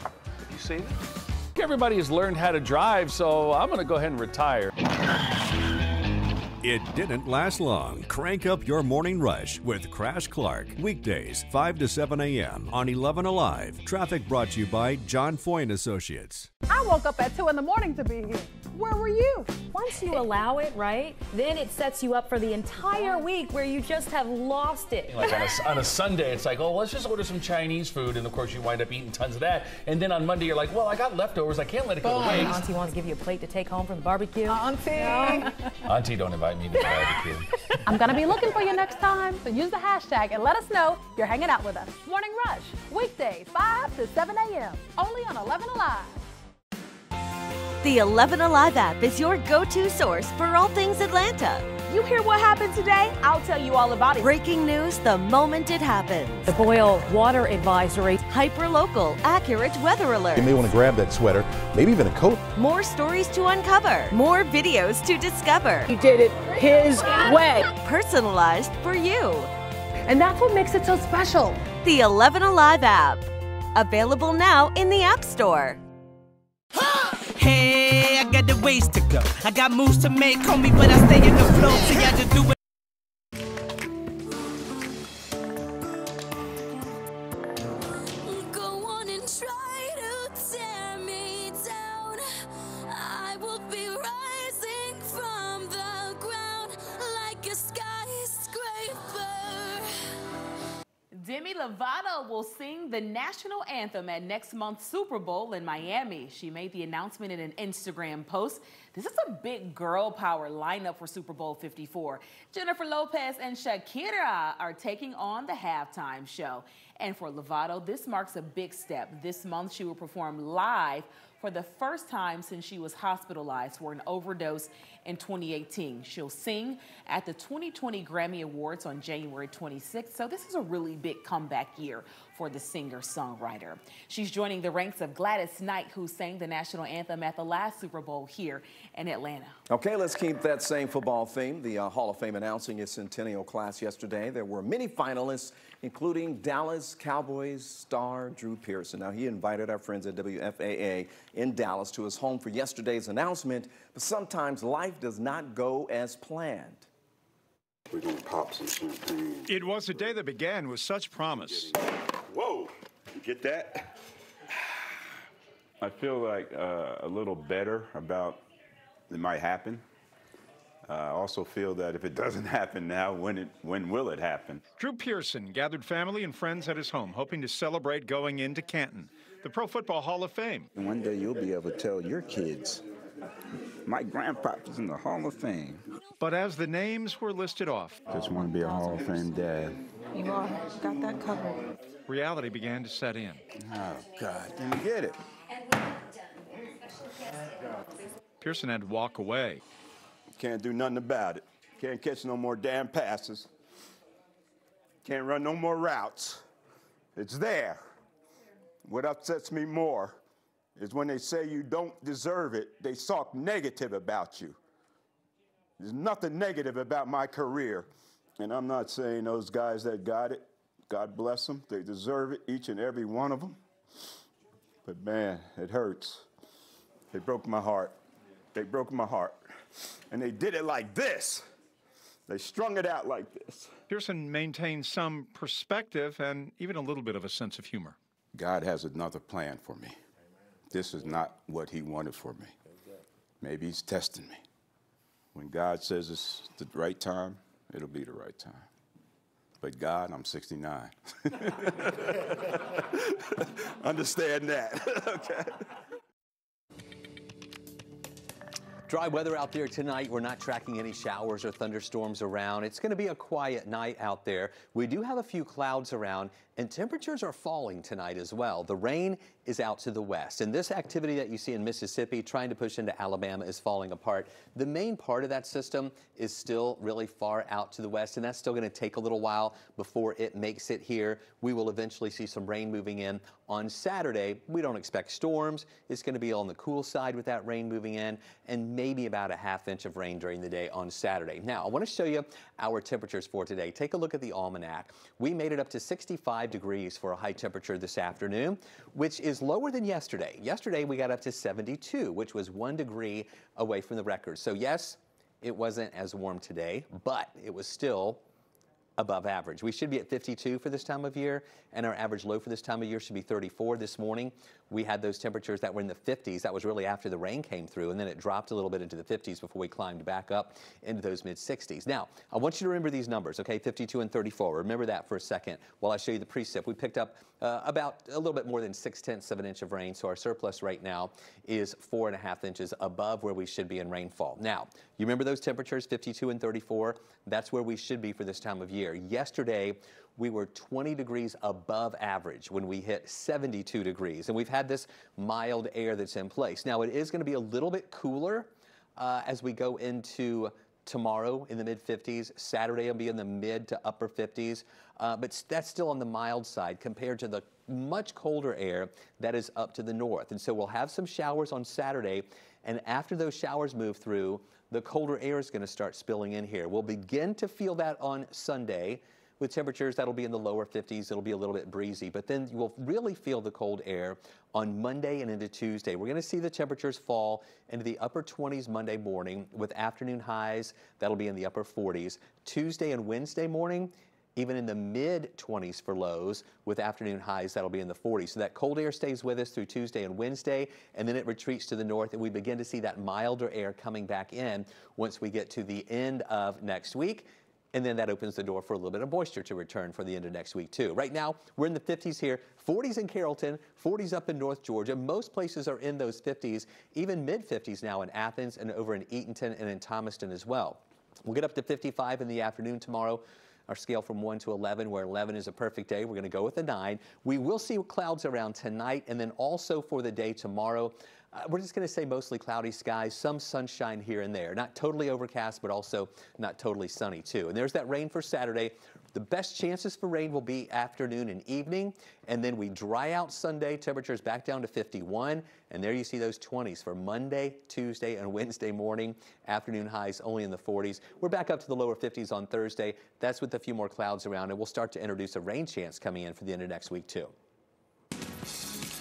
Have you seen it? Everybody has learned how to drive, so I'm going to go ahead and retire. It didn't last long. Crank up your morning rush with Crash Clark. Weekdays, 5 to 7 a.m. on 11 Alive. Traffic brought to you by John Foy Associates. I woke up at 2 in the morning to be here. Where were you? Once you allow it, right, then it sets you up for the entire week where you just have lost it. Like on a, on a Sunday, it's like, oh, let's just order some Chinese food. And of course, you wind up eating tons of that. And then on Monday, you're like, well, I got leftovers. I can't let it go to waste. Auntie wants to give you a plate to take home from the barbecue. Auntie. [laughs] Auntie, don't invite me to the barbecue. [laughs] I'm going to be looking for you next time. So use the hashtag and let us know you're hanging out with us. Morning Rush, weekdays, 5 to 7 a.m. Only on 11 Alive. The 11 Alive app is your go to source for all things Atlanta. You hear what happened today? I'll tell you all about it. Breaking news the moment it happens. The boil water advisory. Hyper local, accurate weather alert. You may want to grab that sweater, maybe even a coat. More stories to uncover. More videos to discover. He did it his way. Personalized for you. And that's what makes it so special. The 11 Alive app. Available now in the App Store. Hey, I got the ways to go. I got moves to make, homie, but I stay in the flow. See, I just do it. Will sing the national anthem at next month's Super Bowl in Miami. She made the announcement in an Instagram post. This is a big girl power lineup for Super Bowl 54. Jennifer Lopez and Shakira are taking on the halftime show. And for Lovato, this marks a big step. This month, she will perform live for the first time since she was hospitalized for an overdose in 2018. She'll sing at the 2020 Grammy Awards on January 26th, so this is a really big comeback year for the singer-songwriter. She's joining the ranks of Gladys Knight, who sang the national anthem at the last Super Bowl here in Atlanta. Okay, let's keep that same football theme. The uh, Hall of Fame announcing its centennial class yesterday. There were many finalists, including Dallas Cowboys star Drew Pearson. Now, he invited our friends at WFAA in Dallas to his home for yesterday's announcement, but sometimes life does not go as planned. We're gonna pop some champagne. It was a day that began with such promise. Whoa! You get that? [sighs] I feel like uh, a little better about it might happen. I also feel that if it doesn't [laughs] happen now, when it when will it happen? Drew Pearson gathered family and friends at his home, hoping to celebrate going into Canton, the Pro Football Hall of Fame. One day you'll be able to tell your kids, my grandpapa's in the Hall of Fame. But as the names were listed off, Just want to be a Hall of Fame dad. You all got that covered. reality began to set in. Oh God, didn't get it. Pearson had to walk away. Can't do nothing about it. Can't catch no more damn passes. Can't run no more routes. It's there. What upsets me more is when they say you don't deserve it, they talk negative about you. There's nothing negative about my career. And I'm not saying those guys that got it, God bless them, they deserve it, each and every one of them. But man, it hurts. It broke my heart. They broke my heart. And they did it like this. They strung it out like this. Pearson maintained some perspective and even a little bit of a sense of humor. God has another plan for me. This is not what He wanted for me. Maybe He's testing me. When God says it's the right time, it'll be the right time. But God, I'm 69. [laughs] Understand that, [laughs] okay? Dry weather out there tonight. We're not tracking any showers or thunderstorms around. It's going to be a quiet night out there. We do have a few clouds around, and temperatures are falling tonight as well. The rain is out to the west, and this activity that you see in Mississippi trying to push into Alabama is falling apart. The main part of that system is still really far out to the west, and that's still going to take a little while before it makes it here. We will eventually see some rain moving in on Saturday. We don't expect storms. It's going to be on the cool side with that rain moving in, and maybe about a half inch of rain during the day on Saturday. Now, I want to show you our temperatures for today. Take a look at the almanac. We made it up to 65 degrees for a high temperature this afternoon, which is lower than yesterday. Yesterday, we got up to 72, which was one degree away from the record. So, yes, it wasn't as warm today, but it was still above average. We should be at 52 for this time of year, and our average low for this time of year should be 34 this morning. We had those temperatures that were in the 50s. That was really after the rain came through, and then it dropped a little bit into the 50s before we climbed back up into those mid 60s. Now, I want you to remember these numbers, okay? 52 and 34. Remember that for a second while I show you the precip. We picked up uh, about a little bit more than six tenths of an inch of rain, so our surplus right now is four and a half inches above where we should be in rainfall. Now, you remember those temperatures, 52 and 34? That's where we should be for this time of year. Yesterday, we were 20 degrees above average when we hit 72 degrees. And we've had this mild air that's in place. Now, it is going to be a little bit cooler uh, as we go into tomorrow in the mid 50s. Saturday will be in the mid to upper 50s. Uh, but that's still on the mild side compared to the much colder air that is up to the north. And so we'll have some showers on Saturday. And after those showers move through, the colder air is going to start spilling in here. We'll begin to feel that on Sunday with temperatures that'll be in the lower 50s. It'll be a little bit breezy, but then you will really feel the cold air on Monday and into Tuesday. We're going to see the temperatures fall into the upper 20s Monday morning with afternoon highs that'll be in the upper 40s. Tuesday and Wednesday morning, even in the mid 20s for lows with afternoon highs that'll be in the 40s. So that cold air stays with us through Tuesday and Wednesday, and then it retreats to the north, and we begin to see that milder air coming back in once we get to the end of next week. And then that opens the door for a little bit of moisture to return for the end of next week, too. Right now, we're in the 50s here, 40s in Carrollton, 40s up in North Georgia. Most places are in those 50s, even mid 50s now in Athens and over in Eatonton and in Thomaston as well. We'll get up to 55 in the afternoon tomorrow. Our scale from 1 to 11, where 11 is a perfect day, we're going to go with a 9. We will see clouds around tonight and then also for the day tomorrow. Uh, we're just going to say mostly cloudy skies, some sunshine here and there. Not totally overcast, but also not totally sunny, too. And there's that rain for Saturday. The best chances for rain will be afternoon and evening. And then we dry out Sunday, temperatures back down to 51. And there you see those 20s for Monday, Tuesday, and [laughs] Wednesday morning. Afternoon highs only in the 40s. We're back up to the lower 50s on Thursday. That's with a few more clouds around. And we'll start to introduce a rain chance coming in for the end of next week, too.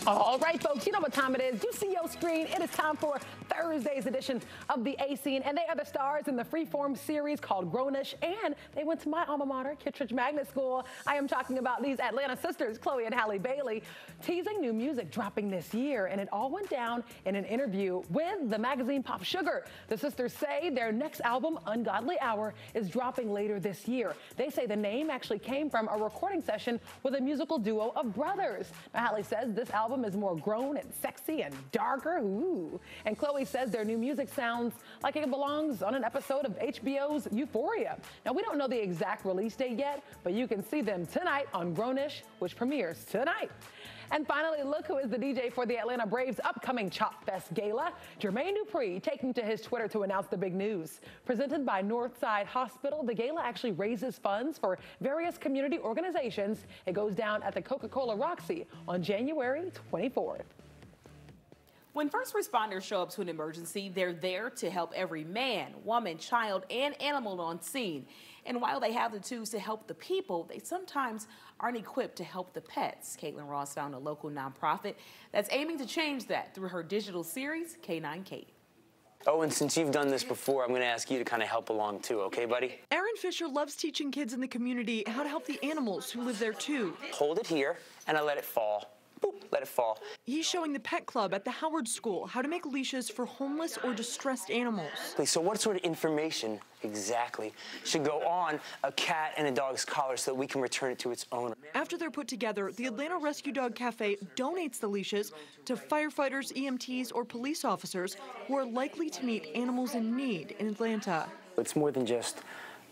All right, folks, you know what time it is. You see your screen. It is time for Thursday's edition of the A Scene, and they are the stars in the freeform series called Grownish, and they went to my alma mater, Kittredge Magnet School. I am talking about these Atlanta sisters, Chloe and Halle Bailey, teasing new music dropping this year, and it all went down in an interview with the magazine Pop Sugar. The sisters say their next album, Ungodly Hour, is dropping later this year. They say the name actually came from a recording session with a musical duo of brothers. Now, Halle says this album album is more grown and sexy and darker. Ooh. And Chloe says their new music sounds like it belongs on an episode of HBO's Euphoria. Now, we don't know the exact release date yet, but you can see them tonight on Grownish, which premieres tonight. And finally, look who is the DJ for the Atlanta Braves' upcoming Chop Fest Gala. Jermaine Dupri taking to his Twitter to announce the big news. Presented by Northside Hospital, the gala actually raises funds for various community organizations. It goes down at the Coca-Cola Roxy on January 24th. When first responders show up to an emergency, they're there to help every man, woman, child, and animal on scene. And while they have the tools to help the people, they sometimes aren't equipped to help the pets. Caitlin Ross found a local nonprofit that's aiming to change that through her digital series, K9 Kate. Oh, and since you've done this before, I'm going to ask you to kind of help along too, okay, buddy? Aaron Fisher loves teaching kids in the community how to help the animals who live there too. Hold it here, and I let it fall boop, let it fall. He's showing the pet club at the Howard School how to make leashes for homeless or distressed animals. So what sort of information exactly should go on a cat and a dog's collar so that we can return it to its owner? After they're put together, the Atlanta Rescue Dog Cafe donates the leashes to firefighters, EMTs, or police officers who are likely to meet animals in need in Atlanta. It's more than just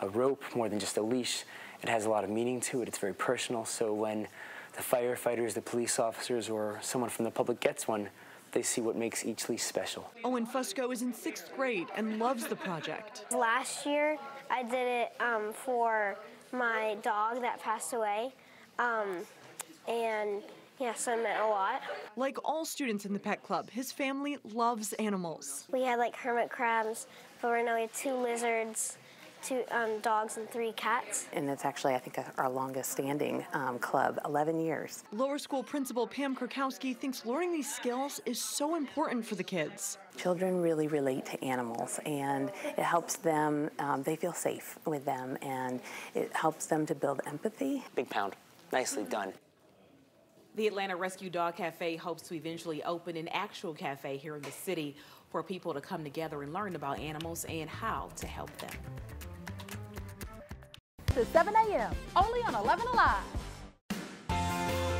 a rope, more than just a leash. It has a lot of meaning to it. It's very personal. So when the firefighters, the police officers, or someone from the public gets one, they see what makes each lease special. Owen Fusco is in sixth grade and loves the project. Last year, I did it um, for my dog that passed away, um, and yes, it meant a lot. Like all students in the pet club, his family loves animals. We had like hermit crabs, but right now we have two lizards, two um, dogs and three cats. And it's actually, I think, our longest standing um, club, 11 years. Lower school principal Pam Krakowski thinks learning these skills is so important for the kids. Children really relate to animals and it helps them, um, they feel safe with them and it helps them to build empathy. Big pound. Nicely done. The Atlanta Rescue Dog Cafe hopes to eventually open an actual cafe here in the city for people to come together and learn about animals and how to help them to 7 a.m. only on 11 Alive.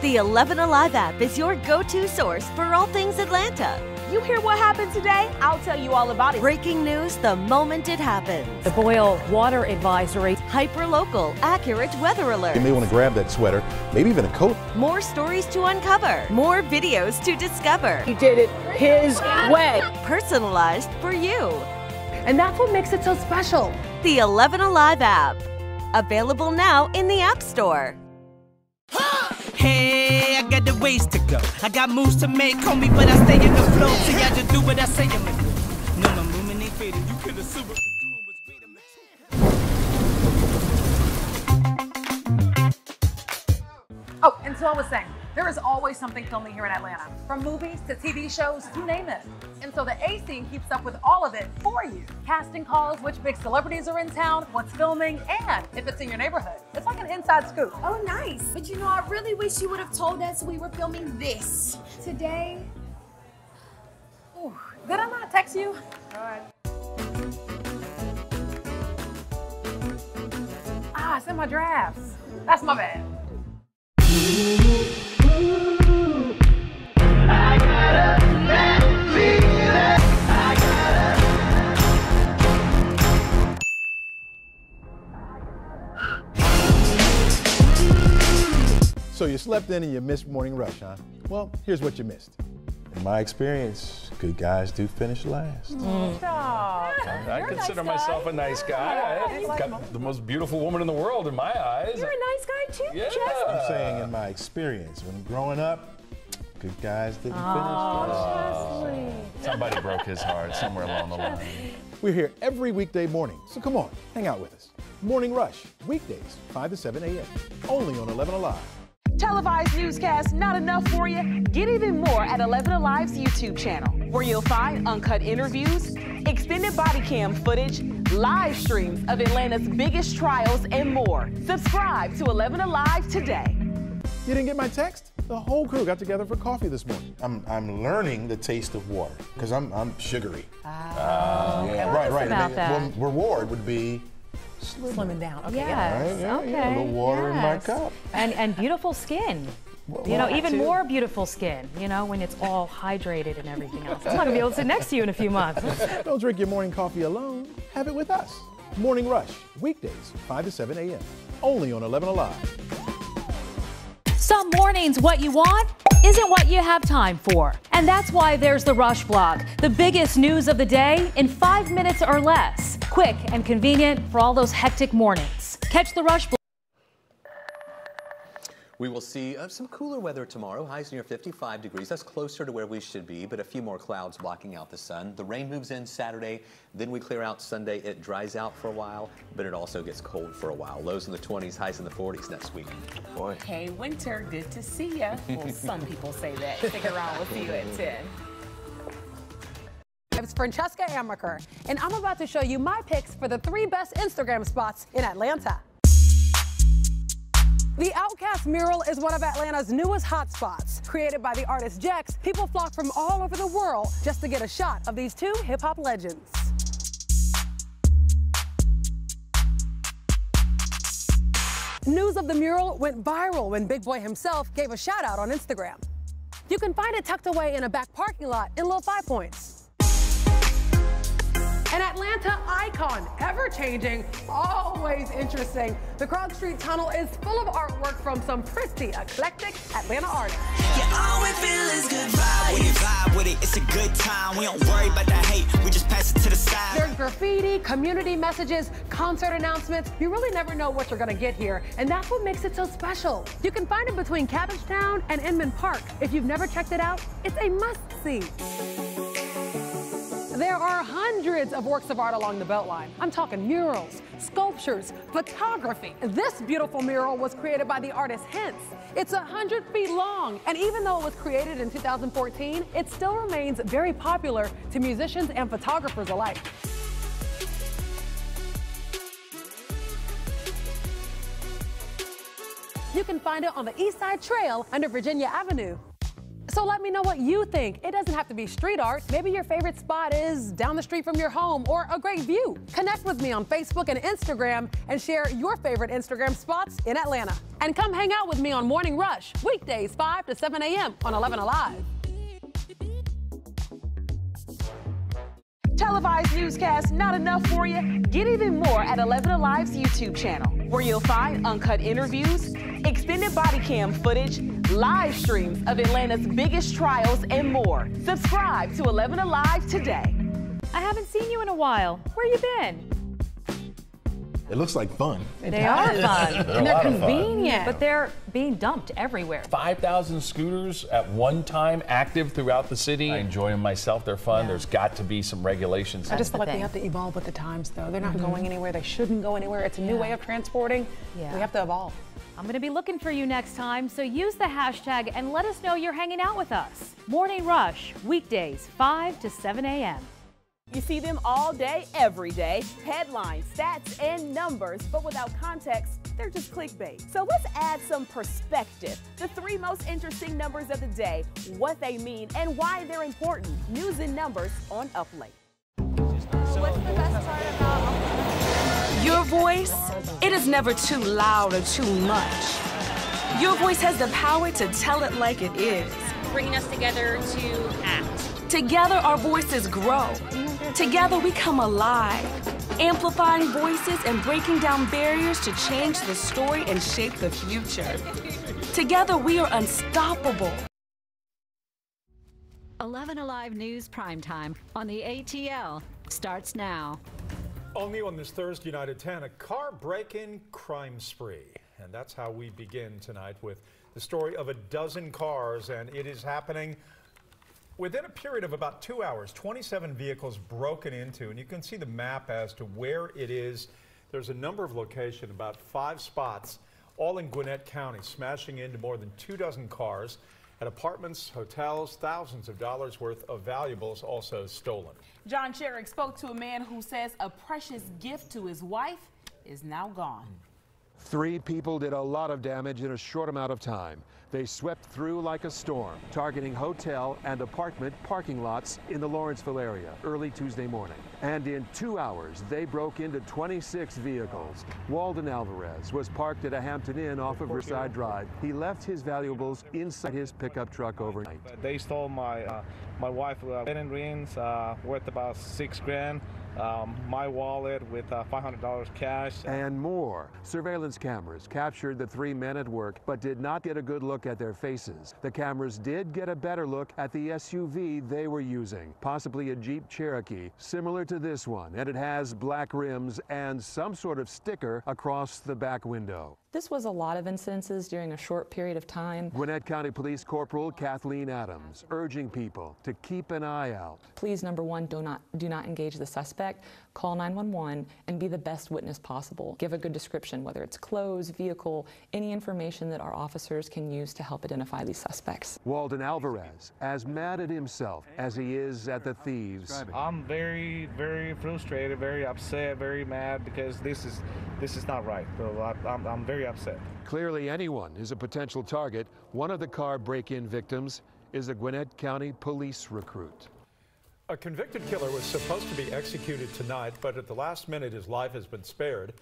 The 11 Alive app is your go to source for all things Atlanta. You hear what happened today? I'll tell you all about it. Breaking news the moment it happens. The boil water advisory. Hyperlocal, accurate weather alert. You may want to grab that sweater, maybe even a coat. More stories to uncover. More videos to discover. He did it his way. Personalized for you. And that's what makes it so special. The 11 Alive app. Available now in the App Store. Hey, I got the ways to go. I got moves to make, me, but I stay in the flow. See, I just do what I say I'm gonna do. No, movement ain't. You can assume Oh, and so I was saying, there is always something filming here in Atlanta, from movies to TV shows, you name it. And so the A scene keeps up with all of it for you. Casting calls, which big celebrities are in town, what's filming, and if it's in your neighborhood. It's like an inside scoop. Oh, nice. But you know, I really wish you would have told us we were filming this today. Ooh, did I not text you? All right. Ah, it's in my drafts. That's my bad. So you slept in and you missed morning rush, huh? Well, here's what you missed. In my experience, good guys do finish last. Mm. I consider nice myself a nice guy. I've got the most beautiful woman in the world in my eyes. You're a nice guy too, yeah. Jesse. I'm saying in my experience, when growing up, good guys didn't oh, finish last. Somebody broke his heart somewhere along the line. [laughs] We're here every weekday morning, so come on, hang out with us. Morning Rush, weekdays, 5 to 7 a.m., only on 11 Alive. Televised newscasts not enough for you? Get even more at 11 Alive's YouTube channel, where you'll find uncut interviews, extended body cam footage, live streams of Atlanta's biggest trials, and more. Subscribe to 11 Alive today. You didn't get my text? The whole crew got together for coffee this morning. I'm, I'm learning the taste of water because I'm, I'm sugary. Oh, okay. yeah, What right, right. about And that? Well, reward would be Slimming down. Okay. Yes. Right, yeah, okay. yeah, a little water in my cup. And and beautiful skin. you know, even too. more beautiful skin. You know, when it's all hydrated and everything else. I'm not gonna be able to sit next to you in a few months. [laughs] Don't drink your morning coffee alone. Have it with us. Morning Rush, weekdays, 5 to 7 a.m. Only on 11 Alive. Some mornings, what you want isn't what you have time for. And that's why there's the Rush Blog, the biggest news of the day in five minutes or less. Quick and convenient for all those hectic mornings. Catch the Rush Blog. We will see uh, some cooler weather tomorrow. Highs near 55 degrees. That's closer to where we should be, but a few more clouds blocking out the sun. The rain moves in Saturday, then we clear out Sunday. It dries out for a while, but it also gets cold for a while. Lows in the 20s, highs in the 40s next week. Boy. Hey, Winter, good to see ya. Well, some people say that. Stick around, we'll see you at 10. It's Francesca Amaker, and I'm about to show you my picks for the three best Instagram spots in Atlanta. The OutKast mural is one of Atlanta's newest hotspots. Created by the artist Jex, people flock from all over the world just to get a shot of these two hip hop legends. News of the mural went viral when Big Boi himself gave a shout out on Instagram. You can find it tucked away in a back parking lot in Little Five Points. An Atlanta icon, ever changing, always interesting. The Krog Street Tunnel is full of artwork from some pretty eclectic Atlanta artists. Yeah, all we feel is good vibe. We vibe with it, it's a good time. We don't worry about the hate, we just pass it to the side. There's graffiti, community messages, concert announcements. You really never know what you're gonna get here, and that's what makes it so special. You can find it between Cabbagetown and Inman Park. If you've never checked it out, it's a must-see. There are hundreds of works of art along the Beltline. I'm talking murals, sculptures, photography. This beautiful mural was created by the artist HENSE. It's 100 feet long, and even though it was created in 2014, it still remains very popular to musicians and photographers alike. You can find it on the East Side Trail under Virginia Avenue. So let me know what you think. It doesn't have to be street art. Maybe your favorite spot is down the street from your home or a great view. Connect with me on Facebook and Instagram and share your favorite Instagram spots in Atlanta. And come hang out with me on Morning Rush, weekdays 5 to 7 a.m. on 11 Alive. Televised newscasts not enough for you? Get even more at 11 Alive's YouTube channel, where you'll find uncut interviews, extended body cam footage, live streams of Atlanta's biggest trials, and more. Subscribe to 11 Alive today. I haven't seen you in a while. Where you been? It looks like fun. They are fun. They're and they're lot of fun. convenient. But they're being dumped everywhere. 5,000 scooters at one time active throughout the city. I enjoy them myself. They're fun. There's got to be some regulations. I just feel like we have to evolve with the times, though. They're not mm-hmm. going anywhere. They shouldn't go anywhere. It's a new Yeah. way of transporting. Yeah. We have to evolve. I'm going to be looking for you next time, so use the hashtag and let us know you're hanging out with us. Morning Rush, weekdays, 5 to 7 a.m. You see them all day, every day. Headlines, stats, and numbers, but without context, they're just clickbait. So let's add some perspective. The three most interesting numbers of the day, what they mean, and why they're important. News and numbers on Up Late. Your voice, it is never too loud or too much. Your voice has the power to tell it like it is. bringing us together to act. Together, our voices grow. Together, we come alive, amplifying voices and breaking down barriers to change the story and shape the future. Together, we are unstoppable. 11 Alive News Primetime on the ATL starts now. All new on this Thursday night at 10, a car break-in crime spree. And that's how we begin tonight with the story of a dozen cars, and it is happening within a period of about two hours. 27 vehicles broken into, and you can see the map as to where it is. There's a number of locations, about five spots all in Gwinnett County, smashing into more than two dozen cars at apartments, hotels, thousands of dollars worth of valuables also stolen. John Shirek spoke to a man who says a precious gift to his wife is now gone. Three people did a lot of damage in a short amount of time. They swept through like a storm, targeting hotel and apartment parking lots in the Lawrenceville area early Tuesday morning. And in two hours, they broke into 26 vehicles. Walden Alvarez was parked at a Hampton Inn off of Riverside Drive. He left his valuables inside his pickup truck overnight. They stole my uh, my wife uh, wedding rings uh, worth about six grand um, my wallet with uh, $500 cash. And more. Surveillance cameras captured the three men at work, but did not get a good look at their faces. The cameras did get a better look at the SUV they were using, possibly a Jeep Cherokee, similar to this one, and it has black rims and some sort of sticker across the back window. This was a lot of incidences during a short period of time. Gwinnett County Police Corporal Kathleen Adams urging people to keep an eye out. Please, number one, do not, do not engage the suspect. Call 911 and be the best witness possible. Give a good description, whether it's clothes, vehicle, any information that our officers can use to help identify these suspects. Walden Alvarez, as mad at himself as he is at the thieves. I'm very, very frustrated, very upset, very mad because this is this is not right. So I, I'm, I'm very upset. Clearly, anyone is a potential target. One of the car break-in victims is a Gwinnett County police recruit. A convicted killer was supposed to be executed tonight, but at the last minute, his life has been spared.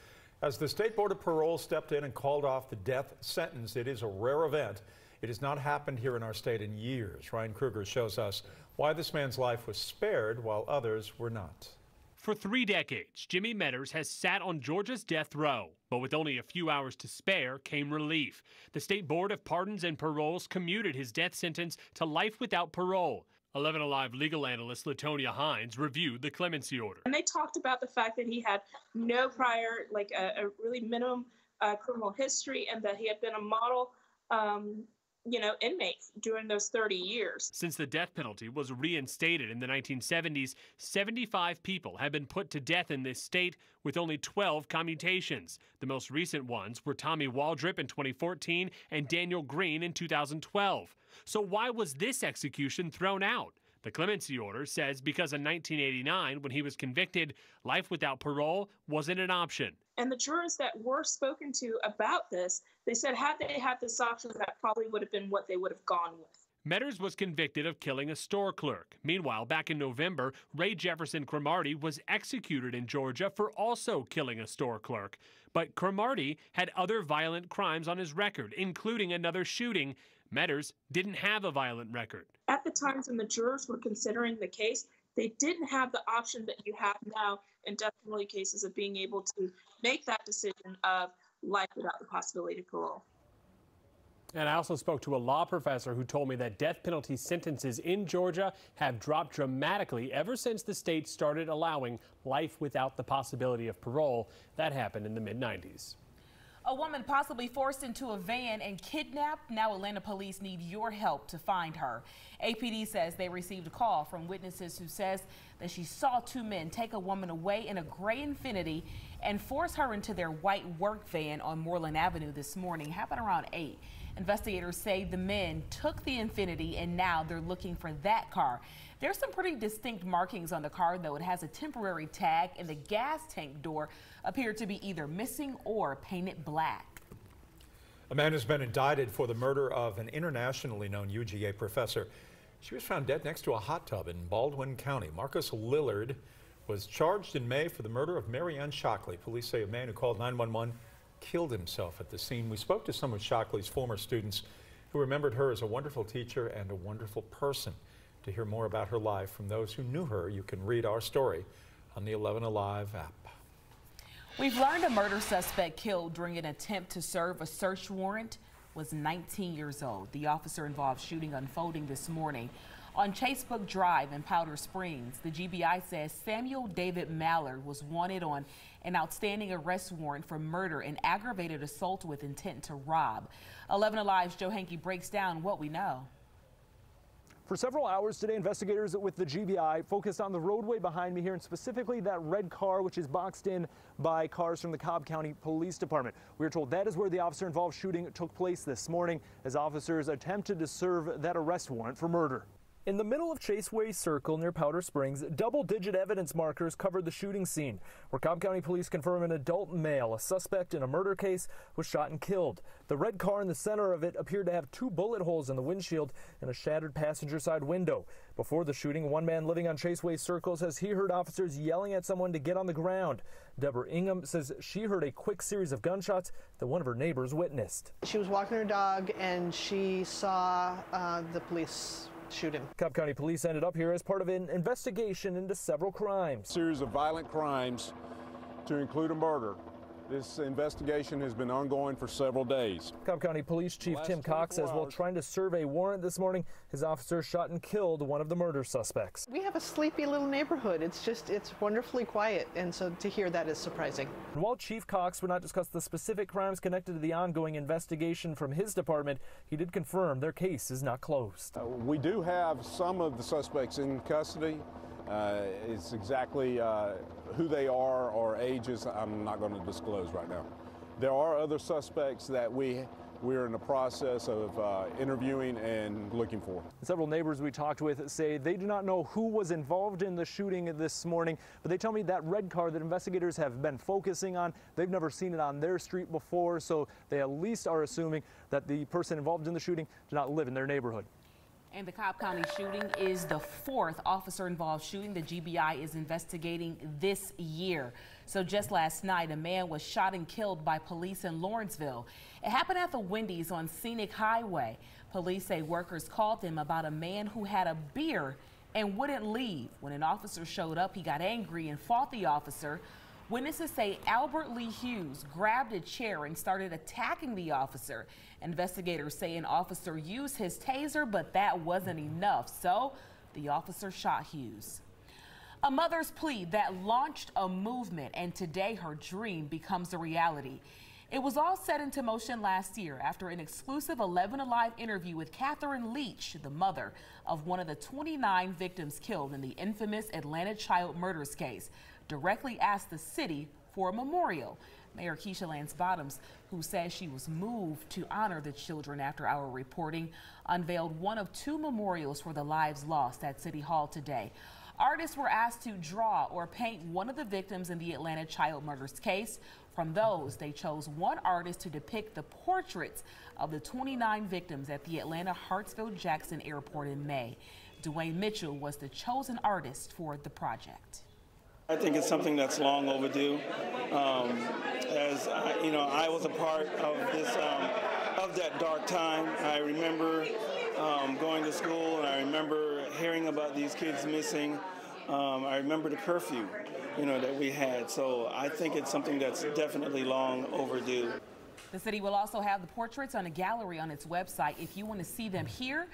As the State Board of Parole stepped in and called off the death sentence, it is a rare event. It has not happened here in our state in years. Ryan Kruger shows us why this man's life was spared while others were not. For three decades, Jimmy Meders has sat on Georgia's death row. But with only a few hours to spare came relief. The State Board of Pardons and Paroles commuted his death sentence to life without parole. 11 Alive legal analyst Latonia Hines reviewed the clemency order. And they talked about the fact that he had no prior, like a, a really minimum uh, criminal history, and that he had been a model um, you know, inmates during those 30 years. Since the death penalty was reinstated in the 1970s, 75 people have been put to death in this state with only 12 commutations. The most recent ones were Tommy Waldrip in 2014 and Daniel Green in 2012. So why was this execution thrown out? The clemency order says because in 1989, when he was convicted, life without parole wasn't an option. And the jurors that were spoken to about this, they said had they had this option, that probably would have been what they would have gone with. Meders was convicted of killing a store clerk. Meanwhile, back in November, Ray Jefferson Cromartie was executed in Georgia for also killing a store clerk. But Cromartie had other violent crimes on his record, including another shooting. Meders didn't have a violent record. At the times when the jurors were considering the case, they didn't have the option that you have now in death penalty cases of being able to make that decision of life without the possibility of parole. And I also spoke to a law professor who told me that death penalty sentences in Georgia have dropped dramatically ever since the state started allowing life without the possibility of parole. That happened in the mid 90s. A woman possibly forced into a van and kidnapped. Now Atlanta police need your help to find her. APD says they received a call from witnesses who says that she saw two men take a woman away in a gray Infiniti and force her into their white work van on Moreland Avenue this morning. Happened around 8. Investigators say the men took the Infiniti and now they're looking for that car. There's some pretty distinct markings on the car, though. It has a temporary tag, and the gas tank door appeared to be either missing or painted black. A man has been indicted for the murder of an internationally known UGA professor. She was found dead next to a hot tub in Baldwin County. Marcus Lillard was charged in May for the murder of Marianne Shockley. Police say a man who called 911 killed himself at the scene. We spoke to some of Shockley's former students who remembered her as a wonderful teacher and a wonderful person. To hear more about her life from those who knew her, you can read our story on the 11 Alive app. We've learned a murder suspect killed during an attempt to serve a search warrant was 19 years old. The officer involved shooting unfolding this morning. On Chasebrook Drive in Powder Springs, the GBI says Samuel David Mallard was wanted on an outstanding arrest warrant for murder and aggravated assault with intent to rob. 11 Alive's Joe Henke breaks down what we know. For several hours today, investigators with the GBI focused on the roadway behind me here and specifically that red car, which is boxed in by cars from the Cobb County Police Department. We are told that is where the officer involved shooting took place this morning as officers attempted to serve that arrest warrant for murder. In the middle of Chaseway Circle near Powder Springs, double digit evidence markers covered the shooting scene, where Cobb County police confirm an adult male, a suspect in a murder case, was shot and killed. The red car in the center of it appeared to have two bullet holes in the windshield and a shattered passenger side window. Before the shooting, one man living on Chaseway Circle says he heard officers yelling at someone to get on the ground. Deborah Ingham says she heard a quick series of gunshots that one of her neighbors witnessed. She was walking her dog and she saw uh, the police shoot him. Cobb County Police ended up here as part of an investigation into several crimes. series of violent crimes to include a murder. This investigation has been ongoing for several days. Cobb County Police Chief Tim Cox says while trying to serve a warrant this morning, his officer shot and killed one of the murder suspects. We have a sleepy little neighborhood. It's just, it's wonderfully quiet. And so to hear that is surprising. And while Chief Cox would not discuss the specific crimes connected to the ongoing investigation from his department, he did confirm their case is not closed. Uh, we do have some of the suspects in custody. Uh, it's exactly uh, who they are or ages I'm not going to disclose right now. There are other suspects that we we're in the process of uh, interviewing and looking for. Several neighbors we talked with say they do not know who was involved in the shooting this morning, but they tell me that red car that investigators have been focusing on, they've never seen it on their street before, so they at least are assuming that the person involved in the shooting did not live in their neighborhood. And the Cobb County shooting is the fourth officer involved shooting the GBI is investigating this year. So just last night, a man was shot and killed by police in Lawrenceville. It happened at the Wendy's on Scenic Highway. Police say workers called them about a man who had a beer and wouldn't leave. When an officer showed up, he got angry and fought the officer. Witnesses say Albert Lee Hughes grabbed a chair and started attacking the officer. Investigators say an officer used his taser, but that wasn't enough, so the officer shot Hughes. A mother's plea that launched a movement, and today her dream becomes a reality. It was all set into motion last year after an exclusive 11 Alive interview with Catherine Leach, the mother of one of the 29 victims killed in the infamous Atlanta child murders case directly asked the city for a memorial. Mayor Keisha Lance Bottoms, who says she was moved to honor the children after our reporting, unveiled one of two memorials for the lives lost at City Hall today. Artists were asked to draw or paint one of the victims in the Atlanta child murders case. From those, they chose one artist to depict the portraits of the 29 victims at the Atlanta Hartsfield Jackson Airport in May. Dwayne Mitchell was the chosen artist for the project. I think it's something that's long overdue. Um, as I, you know, I was a part of this um, of that dark time. I remember um, going to school, and I remember hearing about these kids missing. Um, I remember the curfew, you know, that we had. So I think it's something that's definitely long overdue. The city will also have the portraits on a gallery on its website. If you want to see them here,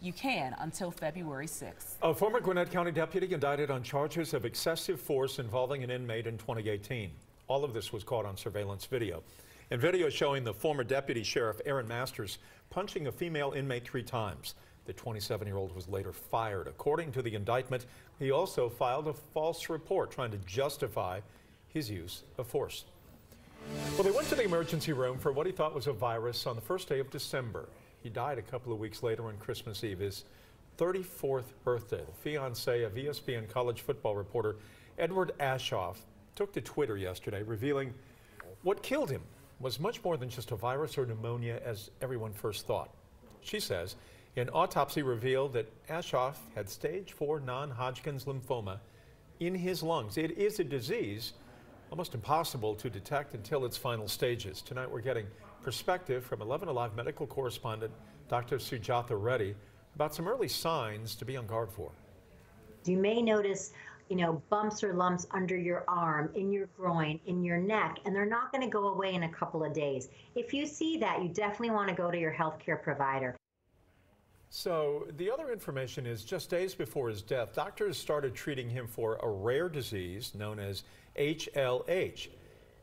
you can until February 6th. A former Gwinnett County deputy indicted on charges of excessive force involving an inmate in 2018. All of this was caught on surveillance video. And video showing the former deputy sheriff, Aaron Masters, punching a female inmate three times. The 27 year old was later fired. According to the indictment, he also filed a false report trying to justify his use of force. Well, they went to the emergency room for what he thought was a virus on the first day of December. He died a couple of weeks later on Christmas Eve, his 34th birthday. The fiance of ESPN college football reporter Edward Aschoff took to Twitter yesterday, revealing what killed him was much more than just a virus or pneumonia as everyone first thought. She says an autopsy revealed that Aschoff had stage 4 non-Hodgkin's lymphoma in his lungs. It is a disease almost impossible to detect until its final stages. Tonight we're getting perspective from 11 Alive medical correspondent Dr. Sujatha Reddy about some early signs to be on guard for. You may notice, you know, bumps or lumps under your arm, in your groin, in your neck, and they're not going to go away in a couple of days. If you see that, you definitely want to go to your healthcare provider. So, the other information is just days before his death, doctors started treating him for a rare disease known as HLH.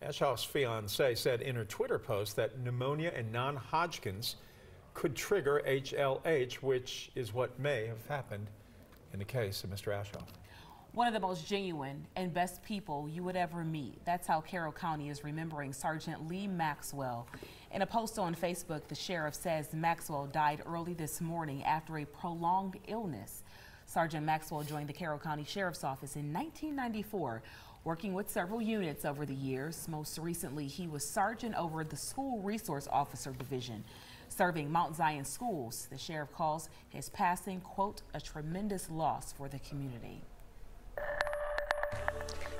Aschoff's fiance said in her Twitter post that pneumonia and non Hodgkin's could trigger HLH, which is what may have happened in the case of Mr. Aschoff. One of the most genuine and best people you would ever meet. That's how Carroll County is remembering Sergeant Lee Maxwell. In a post on Facebook, the sheriff says Maxwell died early this morning after a prolonged illness. Sergeant Maxwell joined the Carroll County Sheriff's Office in 1994, working with several units over the years. Most recently, he was sergeant over the School Resource Officer Division, serving Mount Zion schools. The sheriff calls his passing, quote, a tremendous loss for the community.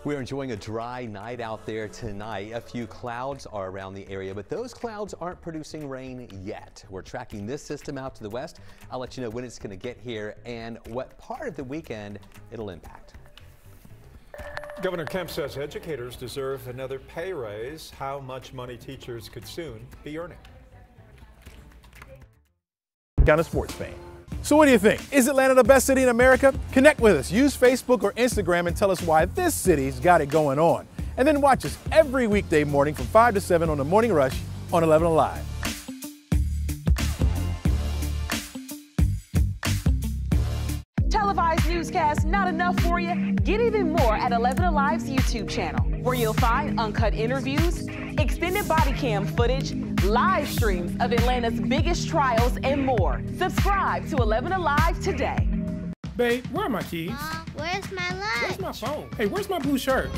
We're enjoying a dry night out there tonight. A few clouds are around the area, but those clouds aren't producing rain yet. We're tracking this system out to the west. I'll let you know when it's going to get here and what part of the weekend it'll impact. Governor Kemp says educators deserve another pay raise. How much money teachers could soon be earning. Kind of sports fan. So what do you think? Is Atlanta the best city in America? Connect with us. Use Facebook or Instagram and tell us why this city's got it going on. And then watch us every weekday morning from 5 to 7 on the Morning Rush on 11 Alive. Televised newscasts not enough for you? Get even more at 11 Alive's YouTube channel, where you'll find uncut interviews, extended body cam footage, live streams of Atlanta's biggest trials, and more. Subscribe to 11 Alive today. Babe, where are my keys? Uh, Mom, where's my lunch? Where's my phone? Hey, where's my blue shirt?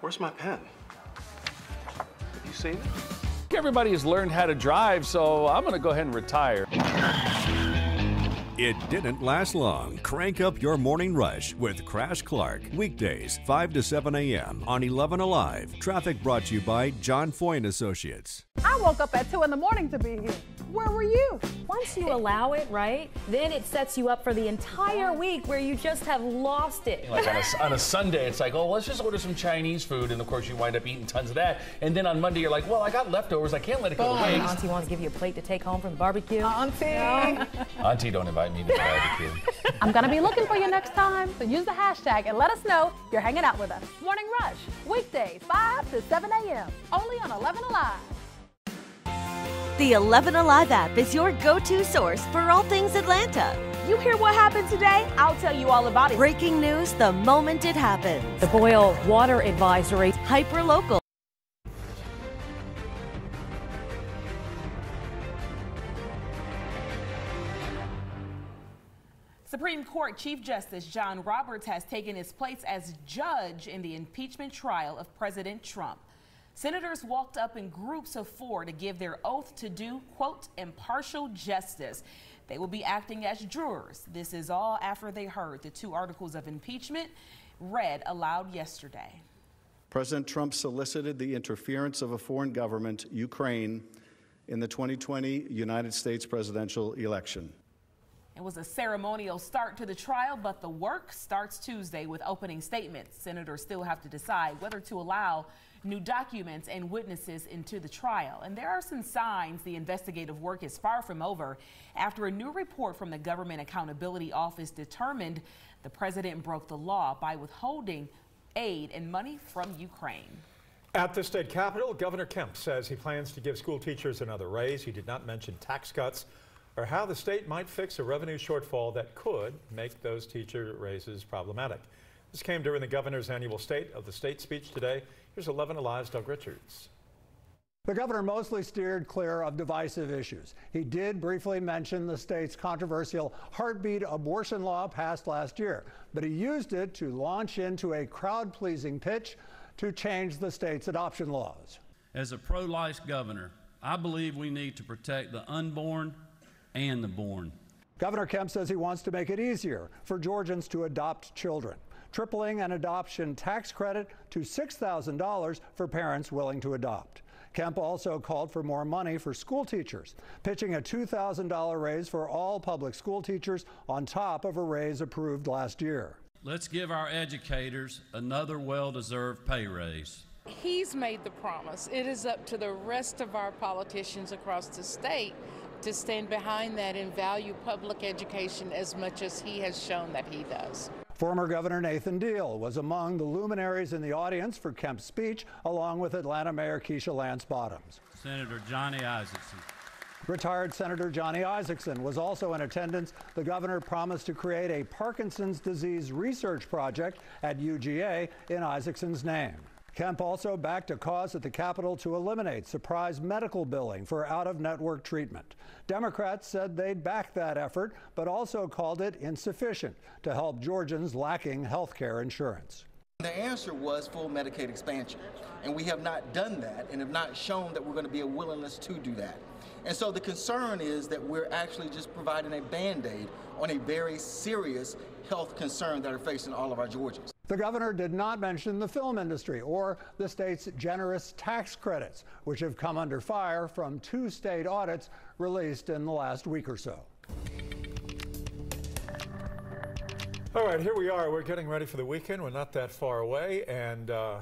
Where's my pen? Have you seen it? Everybody has learned how to drive, so I'm going to go ahead and retire. It didn't last long. Crank up your morning rush with Crash Clark. Weekdays, 5 to 7 a.m. on 11 Alive. Traffic brought to you by John Foy and Associates. I woke up at 2 in the morning to be here. Where were you? Once you allow it, right, then it sets you up for the entire week where you just have lost it. Like on a, on a Sunday, it's like, oh, let's just order some Chinese food. And of course, you wind up eating tons of that. And then on Monday, you're like, well, I got leftovers. I can't let it go to waste. Auntie wants to give you a plate to take home from the barbecue. Auntie. Auntie, don't invite me to the barbecue. I'm going to be looking for you next time, so use the hashtag and let us know you're hanging out with us. Morning Rush, weekdays, 5 to 7 a.m., only on 11 Alive. The 11 Alive app is your go to source for all things Atlanta. You hear what happened today? I'll tell you all about it. Breaking news the moment it happens. The boil water advisory. Hyper local. Supreme Court Chief Justice John Roberts has taken his place as judge in the impeachment trial of President Trump. Senators walked up in groups of four to give their oath to do, quote, impartial justice. They will be acting as jurors. This is all after they heard the two articles of impeachment read aloud yesterday. President Trump solicited the interference of a foreign government, Ukraine, in the 2020 United States presidential election. It was a ceremonial start to the trial, but the work starts Tuesday with opening statements. Senators still have to decide whether to allow new documents and witnesses into the trial. And there are some signs the investigative work is far from over after a new report from the Government Accountability Office determined the president broke the law by withholding aid and money from Ukraine. At the state capitol, Governor Kemp says he plans to give school teachers another raise. He did not mention tax cuts or how the state might fix a revenue shortfall that could make those teacher raises problematic. This came during the governor's annual State of the State speech today. Here's 11 Alive's Doug Richards. The governor mostly steered clear of divisive issues. He did briefly mention the state's controversial heartbeat abortion law passed last year, but he used it to launch into a crowd pleasing pitch to change the state's adoption laws. As a pro life governor, I believe we need to protect the unborn and the born. Governor Kemp says he wants to make it easier for Georgians to adopt children, tripling an adoption tax credit to $6,000 for parents willing to adopt. Kemp also called for more money for school teachers, pitching a $2,000 raise for all public school teachers on top of a raise approved last year. Let's give our educators another well deserved pay raise. He's made the promise. It is up to the rest of our politicians across the state to stand behind that and value public education as much as he has shown that he does. Former Governor Nathan Deal was among the luminaries in the audience for Kemp's speech, along with Atlanta Mayor Keisha Lance Bottoms. Senator Johnny Isakson. Retired Senator Johnny Isakson was also in attendance. The governor promised to create a Parkinson's disease research project at UGA in Isakson's name. Kemp also backed a cause at the Capitol to eliminate surprise medical billing for out of network treatment. Democrats said they'd back that effort, but also called it insufficient to help Georgians lacking health care insurance. The answer was full Medicaid expansion, and we have not done that and have not shown that we're going to be a willingness to do that. And so the concern is that we're actually just providing a band aid on a very serious health concern that are facing all of our Georgians. The governor did not mention the film industry or the state's generous tax credits, which have come under fire from two state audits released in the last week or so. All right, here we are. We're getting ready for the weekend. We're not that far away, and uh,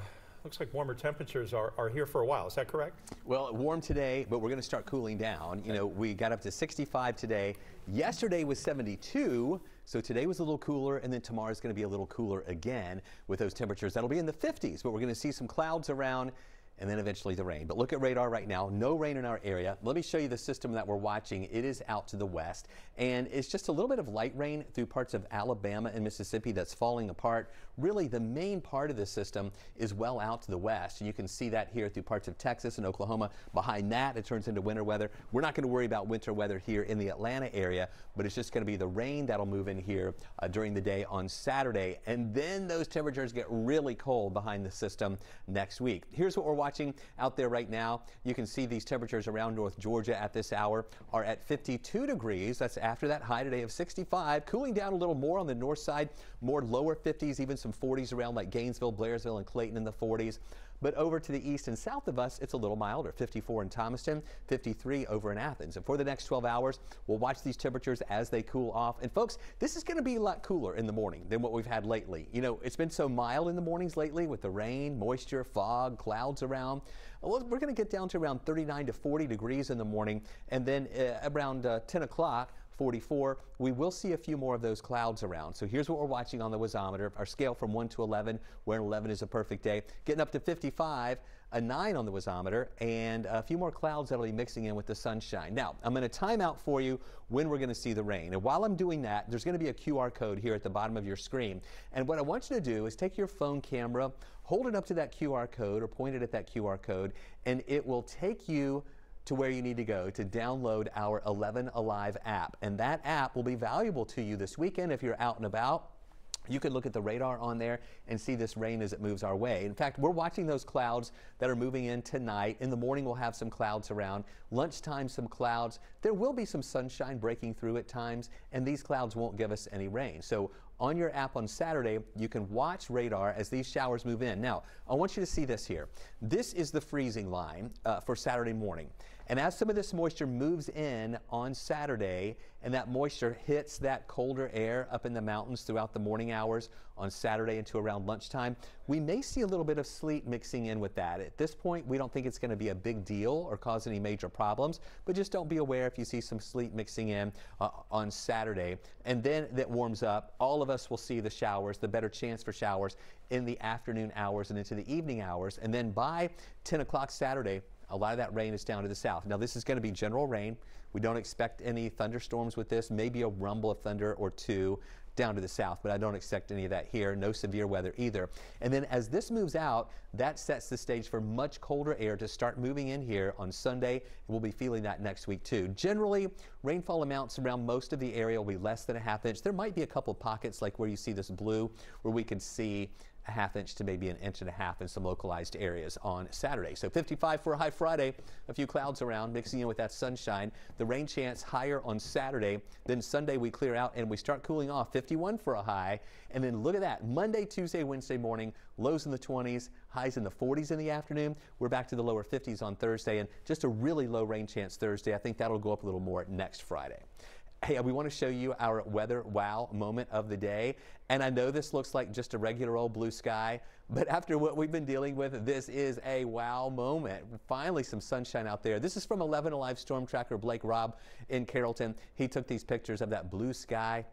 looks like warmer temperatures are, are here for a while. Is that correct? Well, warm today, but we're going to start cooling down. You know, we got up to 65 today. Yesterday was 72. So today was a little cooler, and then tomorrow is going to be a little cooler again with those temperatures. That'll be in the 50s, but we're going to see some clouds around and then eventually the rain. But look at radar right now. No rain in our area. Let me show you the system that we're watching. It is out to the west, and it's just a little bit of light rain through parts of Alabama and Mississippi that's falling apart. Really, the main part of this system is well out to the west, and you can see that here through parts of Texas and Oklahoma. Behind that, it turns into winter weather. We're not going to worry about winter weather here in the Atlanta area, but it's just going to be the rain that'll move in here uh, during the day on Saturday, and then those temperatures get really cold behind the system next week. Here's what we're watching out there right now, you can see these temperatures around North Georgia at this hour are at 52 degrees. That's after that high today of 65. Cooling down a little more on the north side, more lower 50s, even some 40s around like Gainesville, Blairsville, and Clayton in the 40s. But over to the east and south of us, it's a little milder. 54 in Thomaston, 53 over in Athens. And for the next 12 hours, we'll watch these temperatures as they cool off. And folks, this is going to be a lot cooler in the morning than what we've had lately. You know, it's been so mild in the mornings lately with the rain, moisture, fog, clouds around. Well, we're going to get down to around 39 to 40 degrees in the morning. And then uh, around uh, 10 o'clock, 44. We will see a few more of those clouds around. So here's what we're watching on the wasometer. Our scale from 1 to 11, where 11 is a perfect day. Getting up to 55, a 9 on the wasometer, and a few more clouds that'll be mixing in with the sunshine. Now, I'm going to time out for you when we're going to see the rain. And while I'm doing that, there's going to be a QR code here at the bottom of your screen. And what I want you to do is take your phone camera, hold it up to that QR code or point it at that QR code, and it will take you to where you need to go to download our 11 Alive app. And that app will be valuable to you this weekend if you're out and about. You can look at the radar on there and see this rain as it moves our way. In fact, we're watching those clouds that are moving in tonight. In the morning, we'll have some clouds around. Lunchtime, some clouds. There will be some sunshine breaking through at times, and these clouds won't give us any rain. So on your app on Saturday, you can watch radar as these showers move in. Now, I want you to see this here. This is the freezing line uh, for Saturday morning. And as some of this moisture moves in on Saturday and that moisture hits that colder air up in the mountains throughout the morning hours on Saturday into around lunchtime, we may see a little bit of sleet mixing in with that. At this point, we don't think it's going to be a big deal or cause any major problems, but just don't be aware if you see some sleet mixing in uh, on Saturday. And then that warms up. All of us will see the showers, the better chance for showers in the afternoon hours and into the evening hours. And then by 10 o'clock Saturday, a lot of that rain is down to the south. Now, this is going to be general rain. We don't expect any thunderstorms with this, maybe a rumble of thunder or two down to the south, but I don't expect any of that here. No severe weather either. And then as this moves out, that sets the stage for much colder air to start moving in here on Sunday. We'll be feeling that next week too. Generally, rainfall amounts around most of the area will be less than a half inch. There might be a couple pockets like where you see this blue where we can see a half inch to maybe an inch and a half in some localized areas on Saturday. So 55 for a high Friday, a few clouds around mixing in with that sunshine. The rain chance higher on Saturday. Then Sunday we clear out and we start cooling off 51 for a high. And then look at that Monday, Tuesday, Wednesday morning, lows in the 20s, highs in the 40s in the afternoon. We're back to the lower 50s on Thursday and just a really low rain chance Thursday. I think that'll go up a little more next Friday. Hey, we want to show you our weather wow moment of the day. And I know this looks like just a regular old blue sky, but after what we've been dealing with, this is a wow moment. Finally, some sunshine out there. This is from 11 Alive Storm Tracker Blake Robb in Carrollton. He took these pictures of that blue sky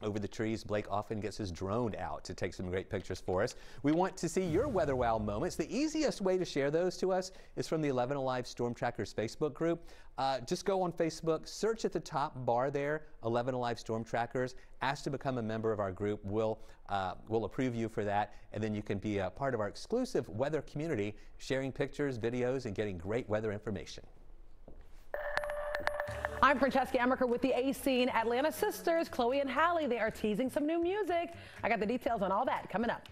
Over the trees, Blake often gets his drone out to take some great pictures for us. We want to see your weather wow moments. The easiest way to share those to us is from the 11 Alive Storm Trackers Facebook group. Uh, just go on Facebook, search at the top bar there, 11 Alive Storm Trackers, ask to become a member of our group. We'll, uh, we'll approve you for that, and then you can be a part of our exclusive weather community, sharing pictures, videos, and getting great weather information. I'm Francesca Amaker with the A Scene Atlanta sisters, Chloe and Halle. They are teasing some new music. I got the details on all that coming up.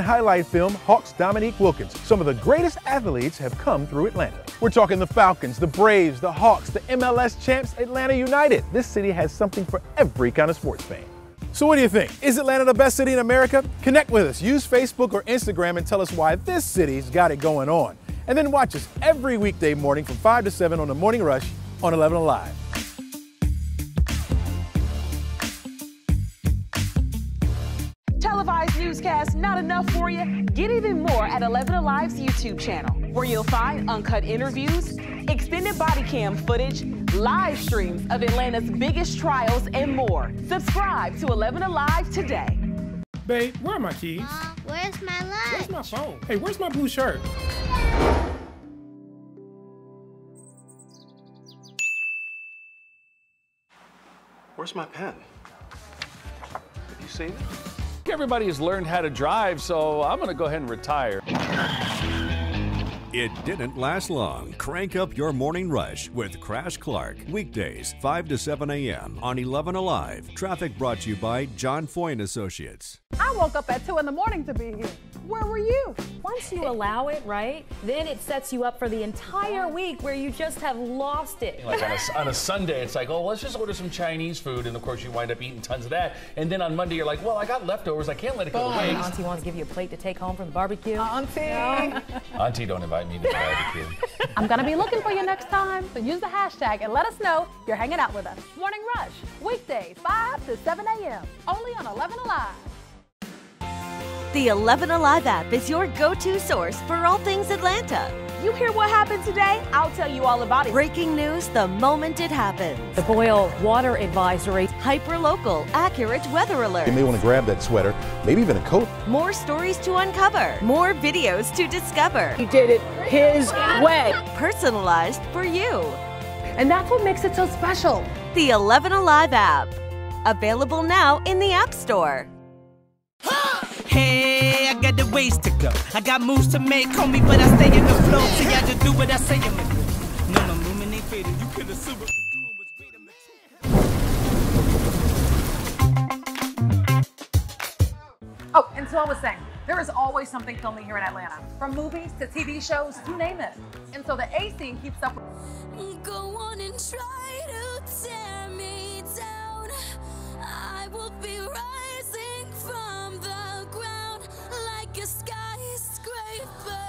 Highlight film Hawks Dominique Wilkins. Some of the greatest athletes have come through Atlanta. We're talking the Falcons, the Braves, the Hawks, the MLS champs, Atlanta United. This city has something for every kind of sports fan. So what do you think? Is Atlanta the best city in America? Connect with us. Use Facebook or Instagram and tell us why this city's got it going on. And then watch us every weekday morning from 5 to 7 on the Morning Rush on 11 Alive. Televised newscast not enough for you? Get even more at 11 Alive's YouTube channel, where you'll find uncut interviews, extended body cam footage, live streams of Atlanta's biggest trials, and more. Subscribe to 11 Alive today. Babe, where are my keys? Mom, where's my lunch? Where's my phone? Hey, where's my blue shirt? Where's my pen? Have you seen it? Everybody has learned how to drive, so I'm going to go ahead and retire. It didn't last long. Crank up your morning rush with Crash Clark. Weekdays, 5 to 7 a.m. on 11 Alive. Traffic brought to you by John Foy and Associates. I woke up at 2 in the morning to be here. Where were you? Once you allow it, right, then it sets you up for the entire week where you just have lost it. Like on a, on a Sunday, it's like, oh, let's just order some Chinese food, and of course you wind up eating tons of that. And then on Monday, you're like, well, I got leftovers, I can't let it go to waste. Auntie wants to give you a plate to take home from the barbecue. Auntie. Auntie, don't invite to. [laughs] I'm going to be looking for you next time, so use the hashtag and let us know you're hanging out with us. Morning Rush, weekdays, 5 to 7 a.m., only on 11 Alive. The 11 Alive app is your go to source for all things Atlanta. You hear what happened today? I'll tell you all about it. Breaking news the moment it happens. The boil water advisory. Hyper local, accurate weather alert. You may want to grab that sweater, maybe even a coat. More stories to uncover, more videos to discover. He did it his way. Personalized for you. And that's what makes it so special. The 11 Alive app. Available now in the App Store. Hey, I got the ways to go. I got moves to make, homie, but I stay in the flow. So y'all just do what I say I'm gonna do. No, my movement ain't faded. You could assume it. Oh, and so I was saying, there is always something filming here in Atlanta, from movies to TV shows, you name it. And so the A scene keeps up with. Go on and try to tear me down. I will be rising like a skyscraper.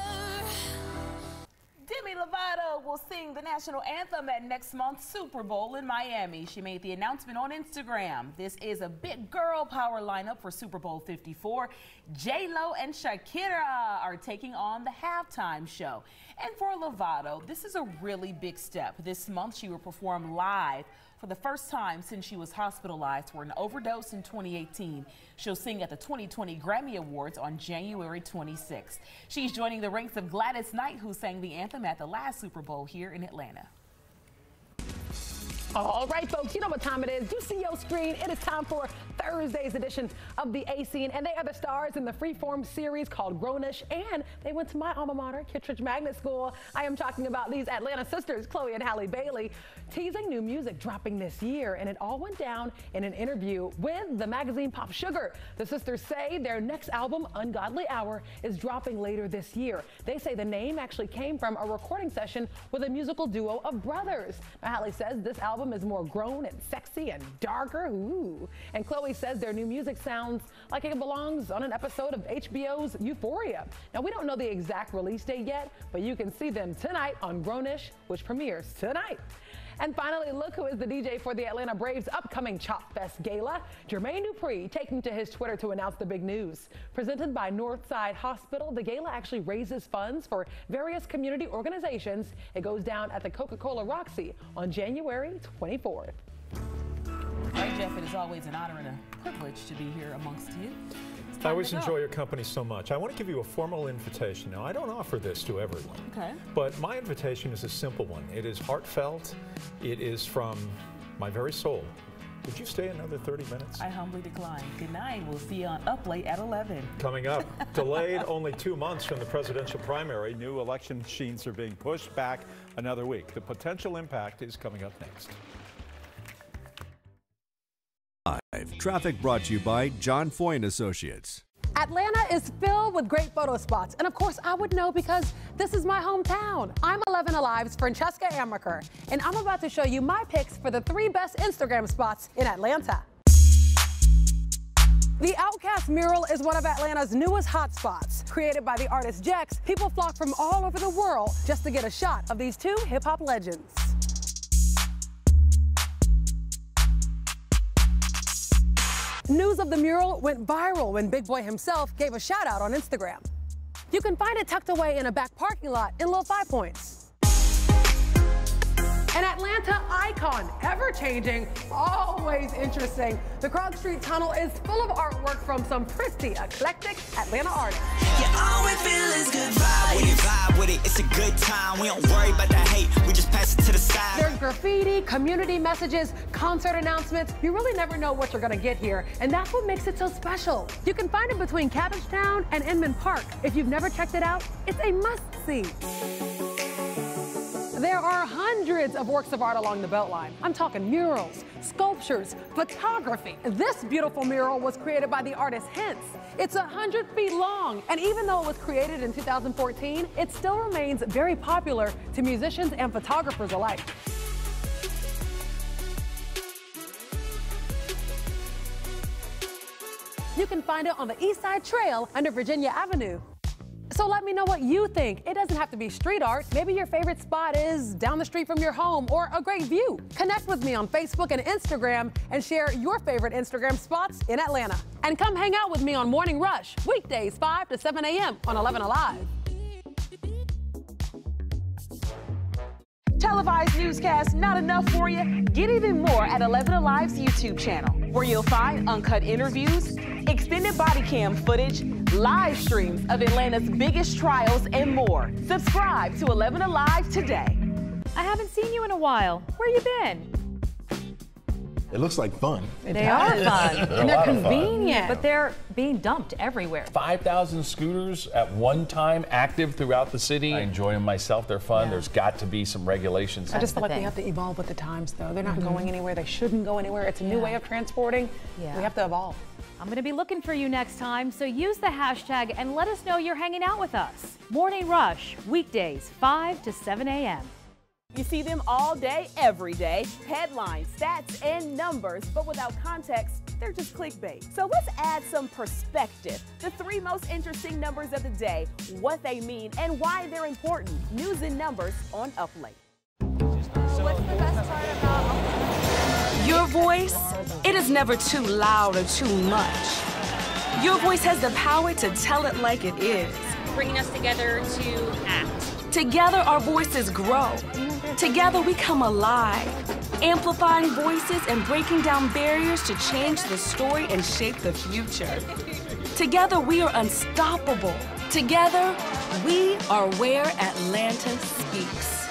Demi Lovato will sing the national anthem at next month's Super Bowl in Miami. She made the announcement on Instagram. This is a big girl power lineup for Super Bowl 54. J-Lo and Shakira are taking on the halftime show. And for Lovato, this is a really big step. This month she will perform live for the first time since she was hospitalized for an overdose in 2018. She'll sing at the 2020 Grammy Awards on January 26th. She's joining the ranks of Gladys Knight, who sang the anthem at the last Super Bowl here in Atlanta. All right, folks, you know what time it is. You see your screen. It is time for Thursday's edition of the A Scene, and they are the stars in the freeform series called Grownish, and they went to my alma mater, Kittredge Magnet School. I am talking about these Atlanta sisters, Chloe and Halle Bailey, teasing new music dropping this year, and it all went down in an interview with the magazine Pop Sugar. The sisters say their next album, Ungodly Hour, is dropping later this year. They say the name actually came from a recording session with a musical duo of brothers. Now, Halle says this album is more grown and sexy and darker. Ooh. And Chloe says their new music sounds like it belongs on an episode of HBO's Euphoria. Now, we don't know the exact release date yet, but you can see them tonight on Grownish, which premieres tonight. And finally, look who is the DJ for the Atlanta Braves' upcoming Chop Fest Gala. Jermaine Dupri taking to his Twitter to announce the big news. Presented by Northside Hospital, the gala actually raises funds for various community organizations. It goes down at the Coca-Cola Roxy on January 24th. Right, Jeff, it is always an honor and a privilege to be here amongst you. I always enjoy your company so much. I want to give you a formal invitation. Now, I don't offer this to everyone, Okay. but my invitation is a simple one. It is heartfelt. It is from my very soul. Would you stay another 30 minutes? I humbly decline. Good night. We'll see you on Up Late at 11. Coming up, [laughs] delayed only two months from the presidential primary, new election machines are being pushed back another week. The potential impact is coming up next. Traffic brought to you by John Foy and Associates. Atlanta is filled with great photo spots. And of course, I would know because this is my hometown. I'm 11 Alive's Francesca Amaker, and I'm about to show you my picks for the three best Instagram spots in Atlanta. The OutKast mural is one of Atlanta's newest hotspots. Created by the artist Jex, people flock from all over the world just to get a shot of these two hip hop legends. News of the mural went viral when Big Boi himself gave a shout out on Instagram. You can find it tucked away in a back parking lot in Little Five Points. An Atlanta icon, ever changing, always interesting. The Krog Street Tunnel is full of artwork from some pretty eclectic Atlanta artists. Yeah, all we feel is good vibes. With it, vibe with it, it's a good time. We don't worry about the hate, we just pass it to the side. There's graffiti, community messages, concert announcements. You really never know what you're gonna get here, and that's what makes it so special. You can find it between Cabbagetown and Inman Park. If you've never checked it out, it's a must-see. There are hundreds of works of art along the Beltline. I'm talking murals, sculptures, photography. This beautiful mural was created by the artist HENSE. It's 100 feet long, and even though it was created in 2014, it still remains very popular to musicians and photographers alike. You can find it on the East Side Trail under Virginia Avenue. So let me know what you think. It doesn't have to be street art. Maybe your favorite spot is down the street from your home or a great view. Connect with me on Facebook and Instagram and share your favorite Instagram spots in Atlanta. And come hang out with me on Morning Rush, weekdays 5 to 7 a.m. on 11 Alive. Televised newscast not enough for you? Get even more at 11 Alive's YouTube channel, where you'll find uncut interviews, extended body cam footage, live streams of Atlanta's biggest trials, and more. Subscribe to 11 Alive today. I haven't seen you in a while. Where you been? It looks like fun. They are fun. And they're a lot of fun. But they're being dumped everywhere. 5,000 scooters at one time active throughout the city. I enjoy them myself. They're fun. There's got to be some regulations. I just feel like we have to evolve with the times, though. They're not Mhm. going anywhere. They shouldn't go anywhere. It's a new Yeah. way of transporting. Yeah. We have to evolve. I'm going to be looking for you next time, so use the hashtag and let us know you're hanging out with us. Morning Rush, weekdays, 5 to 7 a.m. You see them all day, every day. Headlines, stats, and numbers, but without context, they're just clickbait. So let's add some perspective. The three most interesting numbers of the day, what they mean, and why they're important. News and numbers on Up Late. What's the best part about Your voice, it is never too loud or too much. Your voice has the power to tell it like it is. bringing us together to act. Together, our voices grow. Together, we come alive, amplifying voices and breaking down barriers to change the story and shape the future. Together, we are unstoppable. Together, we are where Atlanta speaks.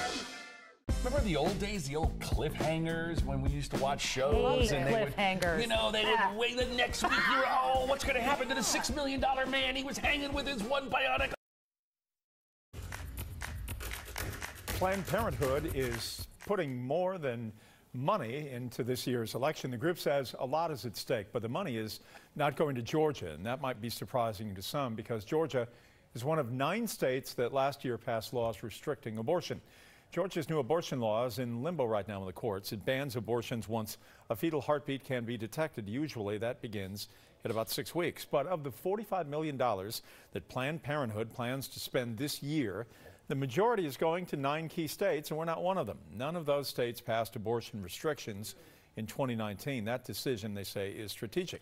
Remember the old days, the old cliffhangers when we used to watch shows and they cliffhangers. would, you know, they would wait the next week. You're, oh, what's going to happen to the six million dollar man? He was hanging with his one bionic. Planned Parenthood is putting more than money into this year's election. The group says a lot is at stake, but the money is not going to Georgia, and that might be surprising to some because Georgia is one of nine states that last year passed laws restricting abortion. Georgia's new abortion law is in limbo right now in the courts. It bans abortions once a fetal heartbeat can be detected. Usually that begins in about six weeks. But of the $45 million that Planned Parenthood plans to spend this year, the majority is going to nine key states, and we're not one of them. None of those states passed abortion restrictions in 2019. That decision, they say, is strategic.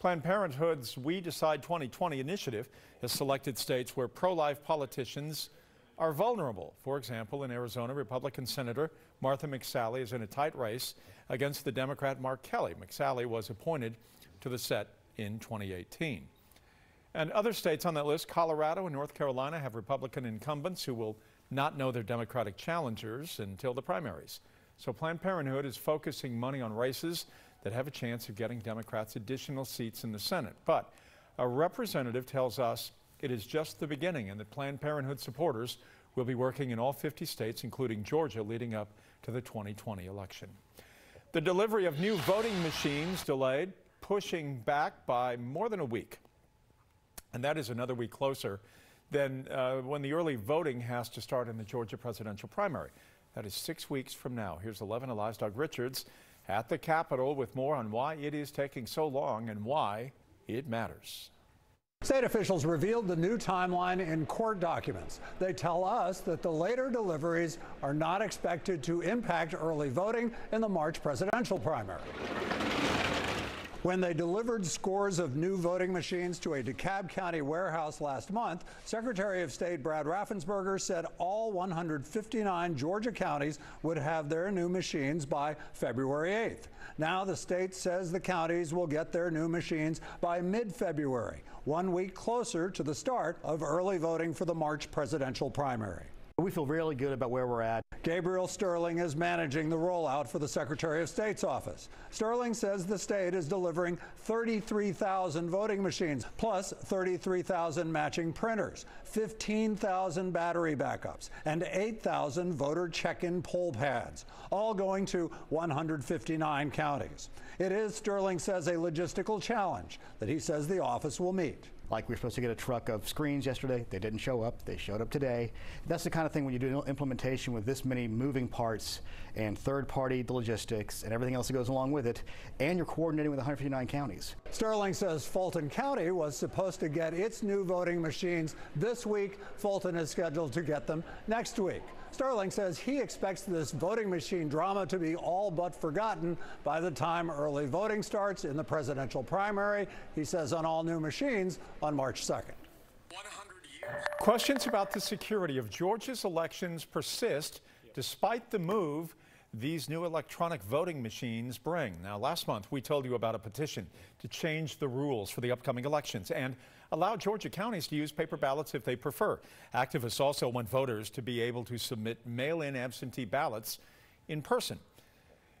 Planned Parenthood's We Decide 2020 initiative has selected states where pro life politicians are vulnerable. For example, in Arizona, Republican Senator Martha McSally is in a tight race against the Democrat Mark Kelly. McSally was appointed to the set in 2018. And other states on that list, Colorado and North Carolina, have Republican incumbents who will not know their Democratic challengers until the primaries. So Planned Parenthood is focusing money on races that have a chance of getting Democrats additional seats in the Senate. But a representative tells us it is just the beginning and that Planned Parenthood supporters will be working in all 50 states, including Georgia, leading up to the 2020 election. The delivery of new voting machines delayed, pushing back by more than a week. And that is another week closer than uh, when the early voting has to start in the Georgia presidential primary. That is six weeks from now. Here's 11 Alive's Doug Richards at the Capitol with more on why it is taking so long and why it matters. State officials revealed the new timeline in court documents. They tell us that the later deliveries are not expected to impact early voting in the March presidential primary. When they delivered scores of new voting machines to a DeKalb County warehouse last month, Secretary of State Brad Raffensperger said all 159 Georgia counties would have their new machines by February 8th. Now the state says the counties will get their new machines by mid February, one week closer to the start of early voting for the March presidential primary. We feel really good about where we're at. Gabriel Sterling is managing the rollout for the Secretary of State's office. Sterling says the state is delivering 33,000 voting machines, plus 33,000 matching printers, 15,000 battery backups, and 8,000 voter check-in poll pads, all going to 159 counties. It is, Sterling says, a logistical challenge that he says the office will meet. Like we were supposed to get a truck of screens yesterday. They didn't show up. They showed up today. That's the kind of thing when you do implementation with this many moving parts and third party logistics and everything else that goes along with it, and you're coordinating with 159 counties. Sterling says Fulton County was supposed to get its new voting machines this week. Fulton is scheduled to get them next week. Sterling says he expects this voting machine drama to be all but forgotten by the time early voting starts in the presidential primary. He says on all new machines on March 2nd. Questions about the security of Georgia's elections persist despite the move these new electronic voting machines bring. Now, last month we told you about a petition to change the rules for the upcoming elections and allow Georgia counties to use paper ballots if they prefer. Activists also want voters to be able to submit mail in absentee ballots in person.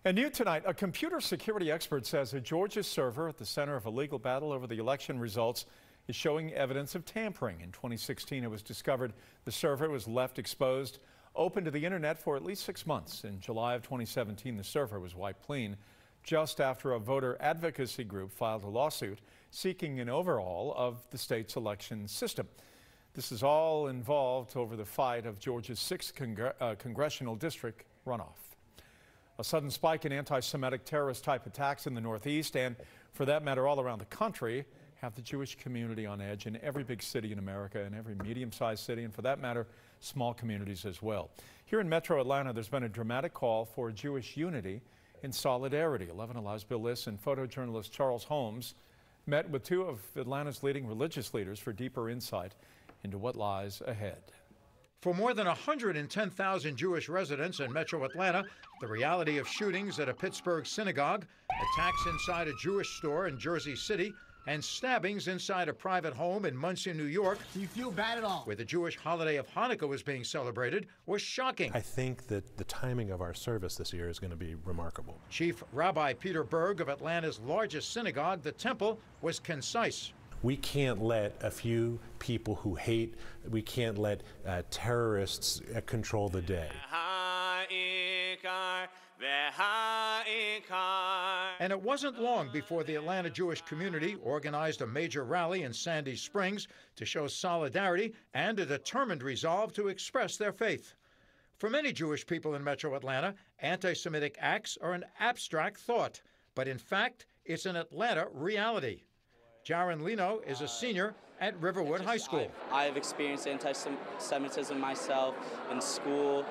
And new tonight, a computer security expert says a Georgia server at the center of a legal battle over the election results is showing evidence of tampering. In 2016, it was discovered the server was left exposed, open to the internet for at least six months. In July of 2017, the server was wiped clean just after a voter advocacy group filed a lawsuit seeking an overhaul of the state's election system. This is all involved over the fight of Georgia's 6th Congre uh, congressional district runoff. A sudden spike in anti Semitic terrorist type attacks in the Northeast, and for that matter, all around the country, have the Jewish community on edge in every big city in America and every medium sized city, and for that matter, small communities as well. Here in metro Atlanta, there's been a dramatic call for Jewish unity and solidarity. 11 Alive's Bill Liss and photojournalist Charles Holmes met with two of Atlanta's leading religious leaders for deeper insight into what lies ahead. For more than 110,000 Jewish residents in metro Atlanta, the reality of shootings at a Pittsburgh synagogue, attacks inside a Jewish store in Jersey City, and stabbings inside a private home in Monsey, New York. Do you feel bad at all? Where the Jewish holiday of Hanukkah was being celebrated was shocking. I think that the timing of our service this year is going to be remarkable. Chief Rabbi Peter Berg of Atlanta's largest synagogue, the Temple, was concise. We can't let a few people who hate, we can't let uh, terrorists uh, control the day. And it wasn't long before the Atlanta Jewish community organized a major rally in Sandy Springs to show solidarity and a determined resolve to express their faith. For many Jewish people in metro Atlanta, anti Semitic acts are an abstract thought, but in fact, it's an Atlanta reality. Jaron Lino is a senior at Riverwood High School. I've experienced anti Semitism myself in school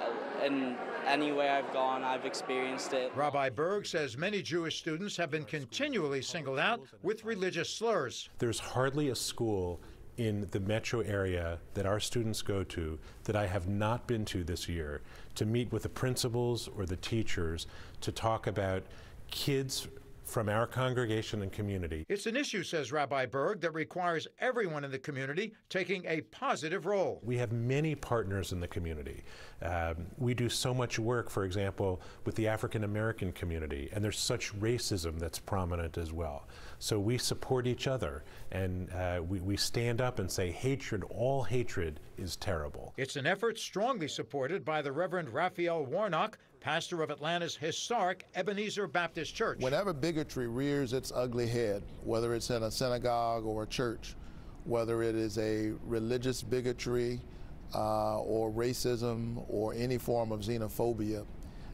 uh, and anywhere I've gone, I've experienced it. Rabbi Berg says many Jewish students have been continually singled out with religious slurs. There's hardly a school in the metro area that our students go to that I have not been to this year to meet with the principals or the teachers to talk about kids from our congregation and community. It's an issue, says Rabbi Berg, that requires everyone in the community taking a positive role. We have many partners in the community. Um, we do so much work, for example, with the African American community, and there's such racism that's prominent as well. So we support each other, and uh, we, we stand up and say hatred, all hatred is terrible. It's an effort strongly supported by the Reverend Raphael Warnock, pastor of Atlanta's historic Ebenezer Baptist Church. Whenever bigotry rears its ugly head, whether it's in a synagogue or a church, whether it is a religious bigotry uh, or racism or any form of xenophobia,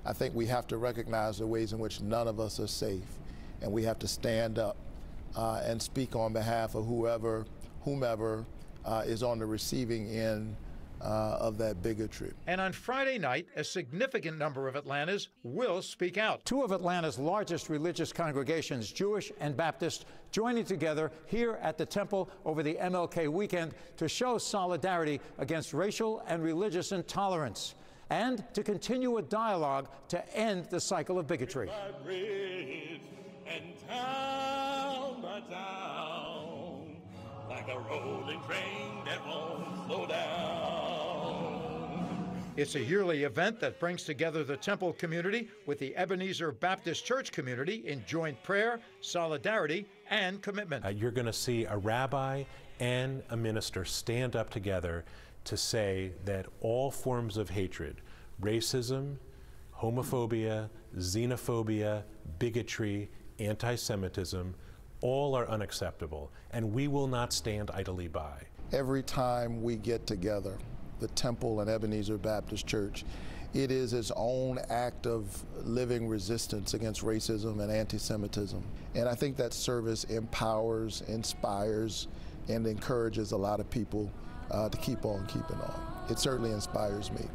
I think we have to recognize the ways in which none of us are safe. And we have to stand up uh, and speak on behalf of whoever, whomever uh, is on the receiving end uh, of that bigotry. And on Friday night, a significant number of Atlantas will speak out. Two of Atlanta's largest religious congregations, Jewish and Baptist, joining together here at the temple over the MLK weekend to show solidarity against racial and religious intolerance and to continue a dialogue to end the cycle of bigotry. Like a rolling train that won't slow down. It's a yearly event that brings together the temple community with the Ebenezer Baptist Church community in joint prayer, solidarity, and commitment. Uh, you're going to see a rabbi and a minister stand up together to say that all forms of hatred, racism, homophobia, xenophobia, bigotry, anti Semitism, all are unacceptable, and we will not stand idly by. Every time we get together, the Temple and Ebenezer Baptist Church, it is its own act of living resistance against racism and anti Semitism. And I think that service empowers, inspires, and encourages a lot of people uh, to keep on keeping on. It certainly inspires me.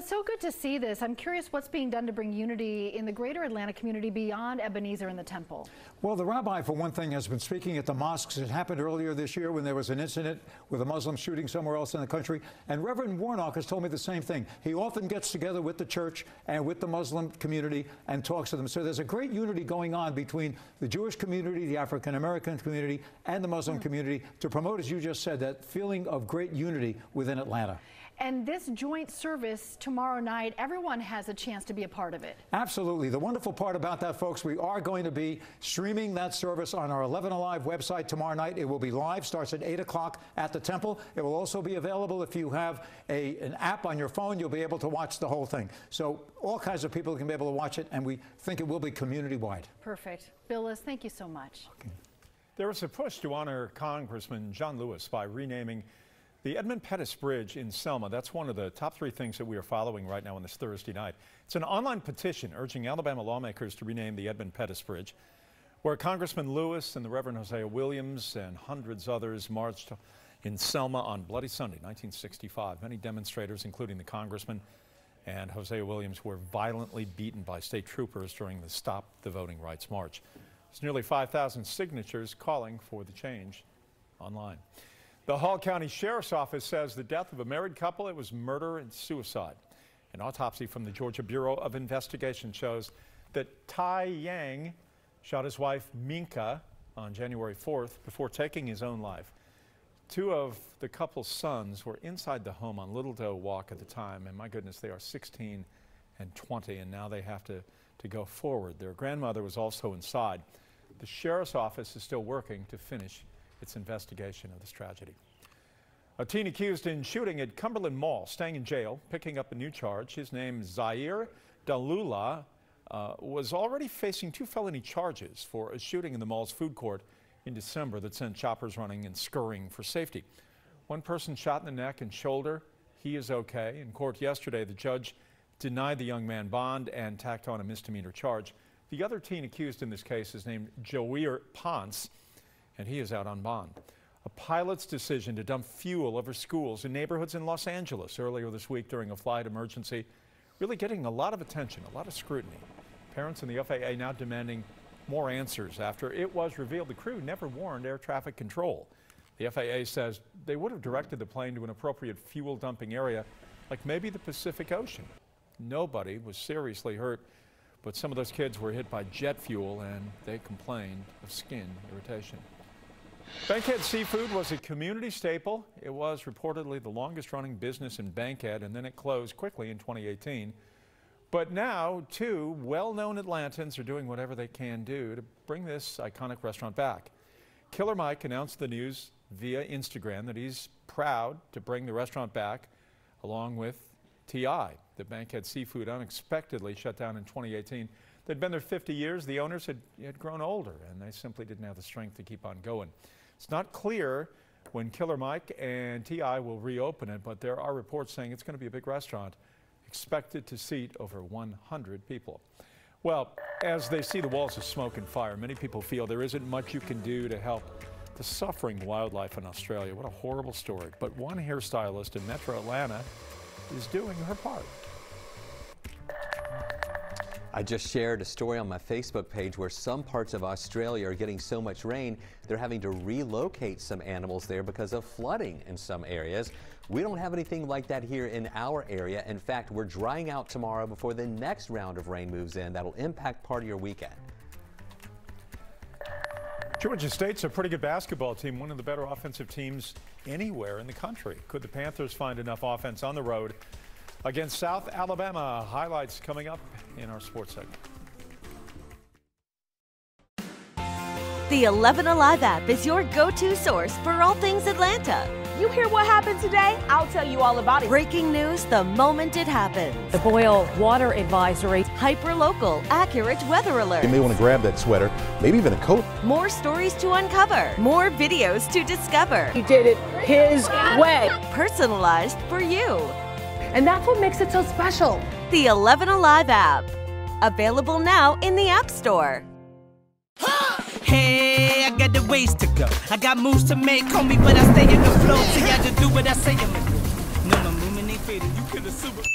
It's so good to see this. I'm curious what's being done to bring unity in the greater Atlanta community beyond Ebenezer and the temple. Well, the rabbi, for one thing, has been speaking at the mosques. It happened earlier this year when there was an incident with a Muslim shooting somewhere else in the country. And Reverend Warnock has told me the same thing. He often gets together with the church and with the Muslim community and talks to them. So there's a great unity going on between the Jewish community, the African American community, and the Muslim hmm. community to promote, as you just said, that feeling of great unity within Atlanta. And this joint service tomorrow night, everyone has a chance to be a part of it. Absolutely. The wonderful part about that, folks, we are going to be streaming that service on our 11 Alive website tomorrow night. It will be live, starts at 8 o'clock at the temple. It will also be available if you have a, an app on your phone, you'll be able to watch the whole thing. So all kinds of people can be able to watch it, and we think it will be community-wide. Perfect. Bill Liss, thank you so much. Okay. There was a push to honor Congressman John Lewis by renaming the Edmund Pettus Bridge in Selma, that's one of the top three things that we are following right now on this Thursday night. It's an online petition urging Alabama lawmakers to rename the Edmund Pettus Bridge, where Congressman Lewis and the Reverend Hosea Williams and hundreds others marched in Selma on Bloody Sunday, 1965. Many demonstrators, including the congressman and Hosea Williams, were violently beaten by state troopers during the Stop the Voting Rights March. There's nearly 5,000 signatures calling for the change online. The Hall County Sheriff's Office says the death of a married couple, it was murder and suicide. An autopsy from the Georgia Bureau of Investigation shows that Tai Yang shot his wife Minka on January 4th before taking his own life. Two of the couple's sons were inside the home on Little Doe Walk at the time, and my goodness, they are 16 and 20, and now they have to, to go forward. Their grandmother was also inside. The sheriff's office is still working to finish its investigation of this tragedy. A teen accused in shooting at Cumberland Mall, staying in jail, picking up a new charge. His name Zaire Dalula uh, was already facing two felony charges for a shooting in the mall's food court in December that sent choppers running and scurrying for safety. One person shot in the neck and shoulder. He is okay. In court yesterday, the judge denied the young man bond and tacked on a misdemeanor charge. The other teen accused in this case is named Joir Ponce and he is out on bond. A pilot's decision to dump fuel over schools in neighborhoods in Los Angeles earlier this week during a flight emergency really getting a lot of attention, a lot of scrutiny. Parents and the FAA now demanding more answers after it was revealed the crew never warned air traffic control. The FAA says they would have directed the plane to an appropriate fuel dumping area, like maybe the Pacific Ocean. Nobody was seriously hurt, but some of those kids were hit by jet fuel and they complained of skin irritation. Bankhead Seafood was a community staple. It was reportedly the longest running business in Bankhead, and then it closed quickly in 2018. But now, two well known Atlantans are doing whatever they can do to bring this iconic restaurant back. Killer Mike announced the news via Instagram that he's proud to bring the restaurant back, along with T.I. The Bankhead Seafood unexpectedly shut down in 2018. They'd been there 50 years. The owners had, had grown older, and they simply didn't have the strength to keep on going. It's not clear when Killer Mike and T.I. will reopen it, but there are reports saying it's going to be a big restaurant expected to seat over 100 people. Well, as they see the walls of smoke and fire, many people feel there isn't much you can do to help the suffering wildlife in Australia. What a horrible story. But one hairstylist in metro Atlanta is doing her part. I just shared a story on my Facebook page where some parts of Australia are getting so much rain, they're having to relocate some animals there because of flooding in some areas. We don't have anything like that here in our area. In fact, we're drying out tomorrow before the next round of rain moves in. That'll impact part of your weekend. Georgia State's a pretty good basketball team, one of the better offensive teams anywhere in the country. Could the Panthers find enough offense on the road against South Alabama? Highlights coming up in our sports segment. The 11 Alive app is your go to source for all things Atlanta. You hear what happened today? I'll tell you all about it. Breaking news the moment it happens. The boil water advisory. Hyper local, accurate weather alert. You may want to grab that sweater, maybe even a coat. More stories to uncover. More videos to discover. He did it his way. Personalized for you. And that's what makes it so special. The 11 Alive app. Available now in the App Store. Hey, I got the ways to go. I got moves to make, call me, but I stay in the flow. See, I just do what I say I'm gonna do. No, my movement ain't faded. You could assume it.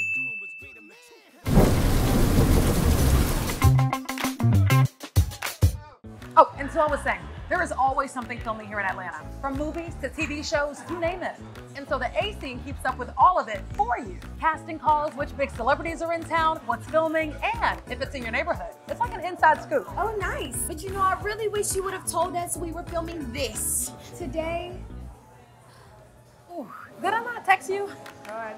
Oh, and so I was saying, there is always something filming here in Atlanta, from movies to TV shows, you name it. And so the A scene keeps up with all of it for you. Casting calls, which big celebrities are in town, what's filming, and if it's in your neighborhood. It's like an inside scoop. Oh, nice. But you know, I really wish you would have told us we were filming this today. Ooh, did I not text you? All right.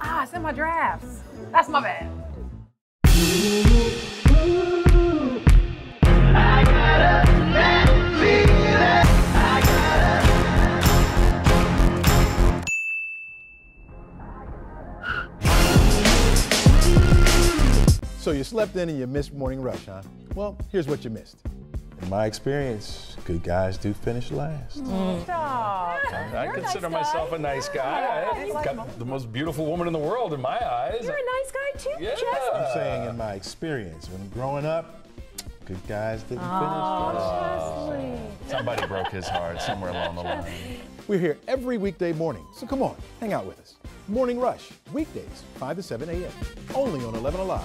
Ah, it's in my drafts. That's my bad. You slept in and you missed morning rush, huh? Well, here's what you missed. In my experience, good guys do finish last. Mm. Stop. I consider myself a nice guy. I got the most beautiful woman in the world in my eyes. You're a nice guy too, Yeah. Jess. I'm saying in my experience, when growing up, good guys didn't Oh, finish last. Somebody broke his heart somewhere along the line. We're here every weekday morning, so come on, hang out with us. Morning Rush, weekdays, 5 to 7 a.m., only on 11 Alive.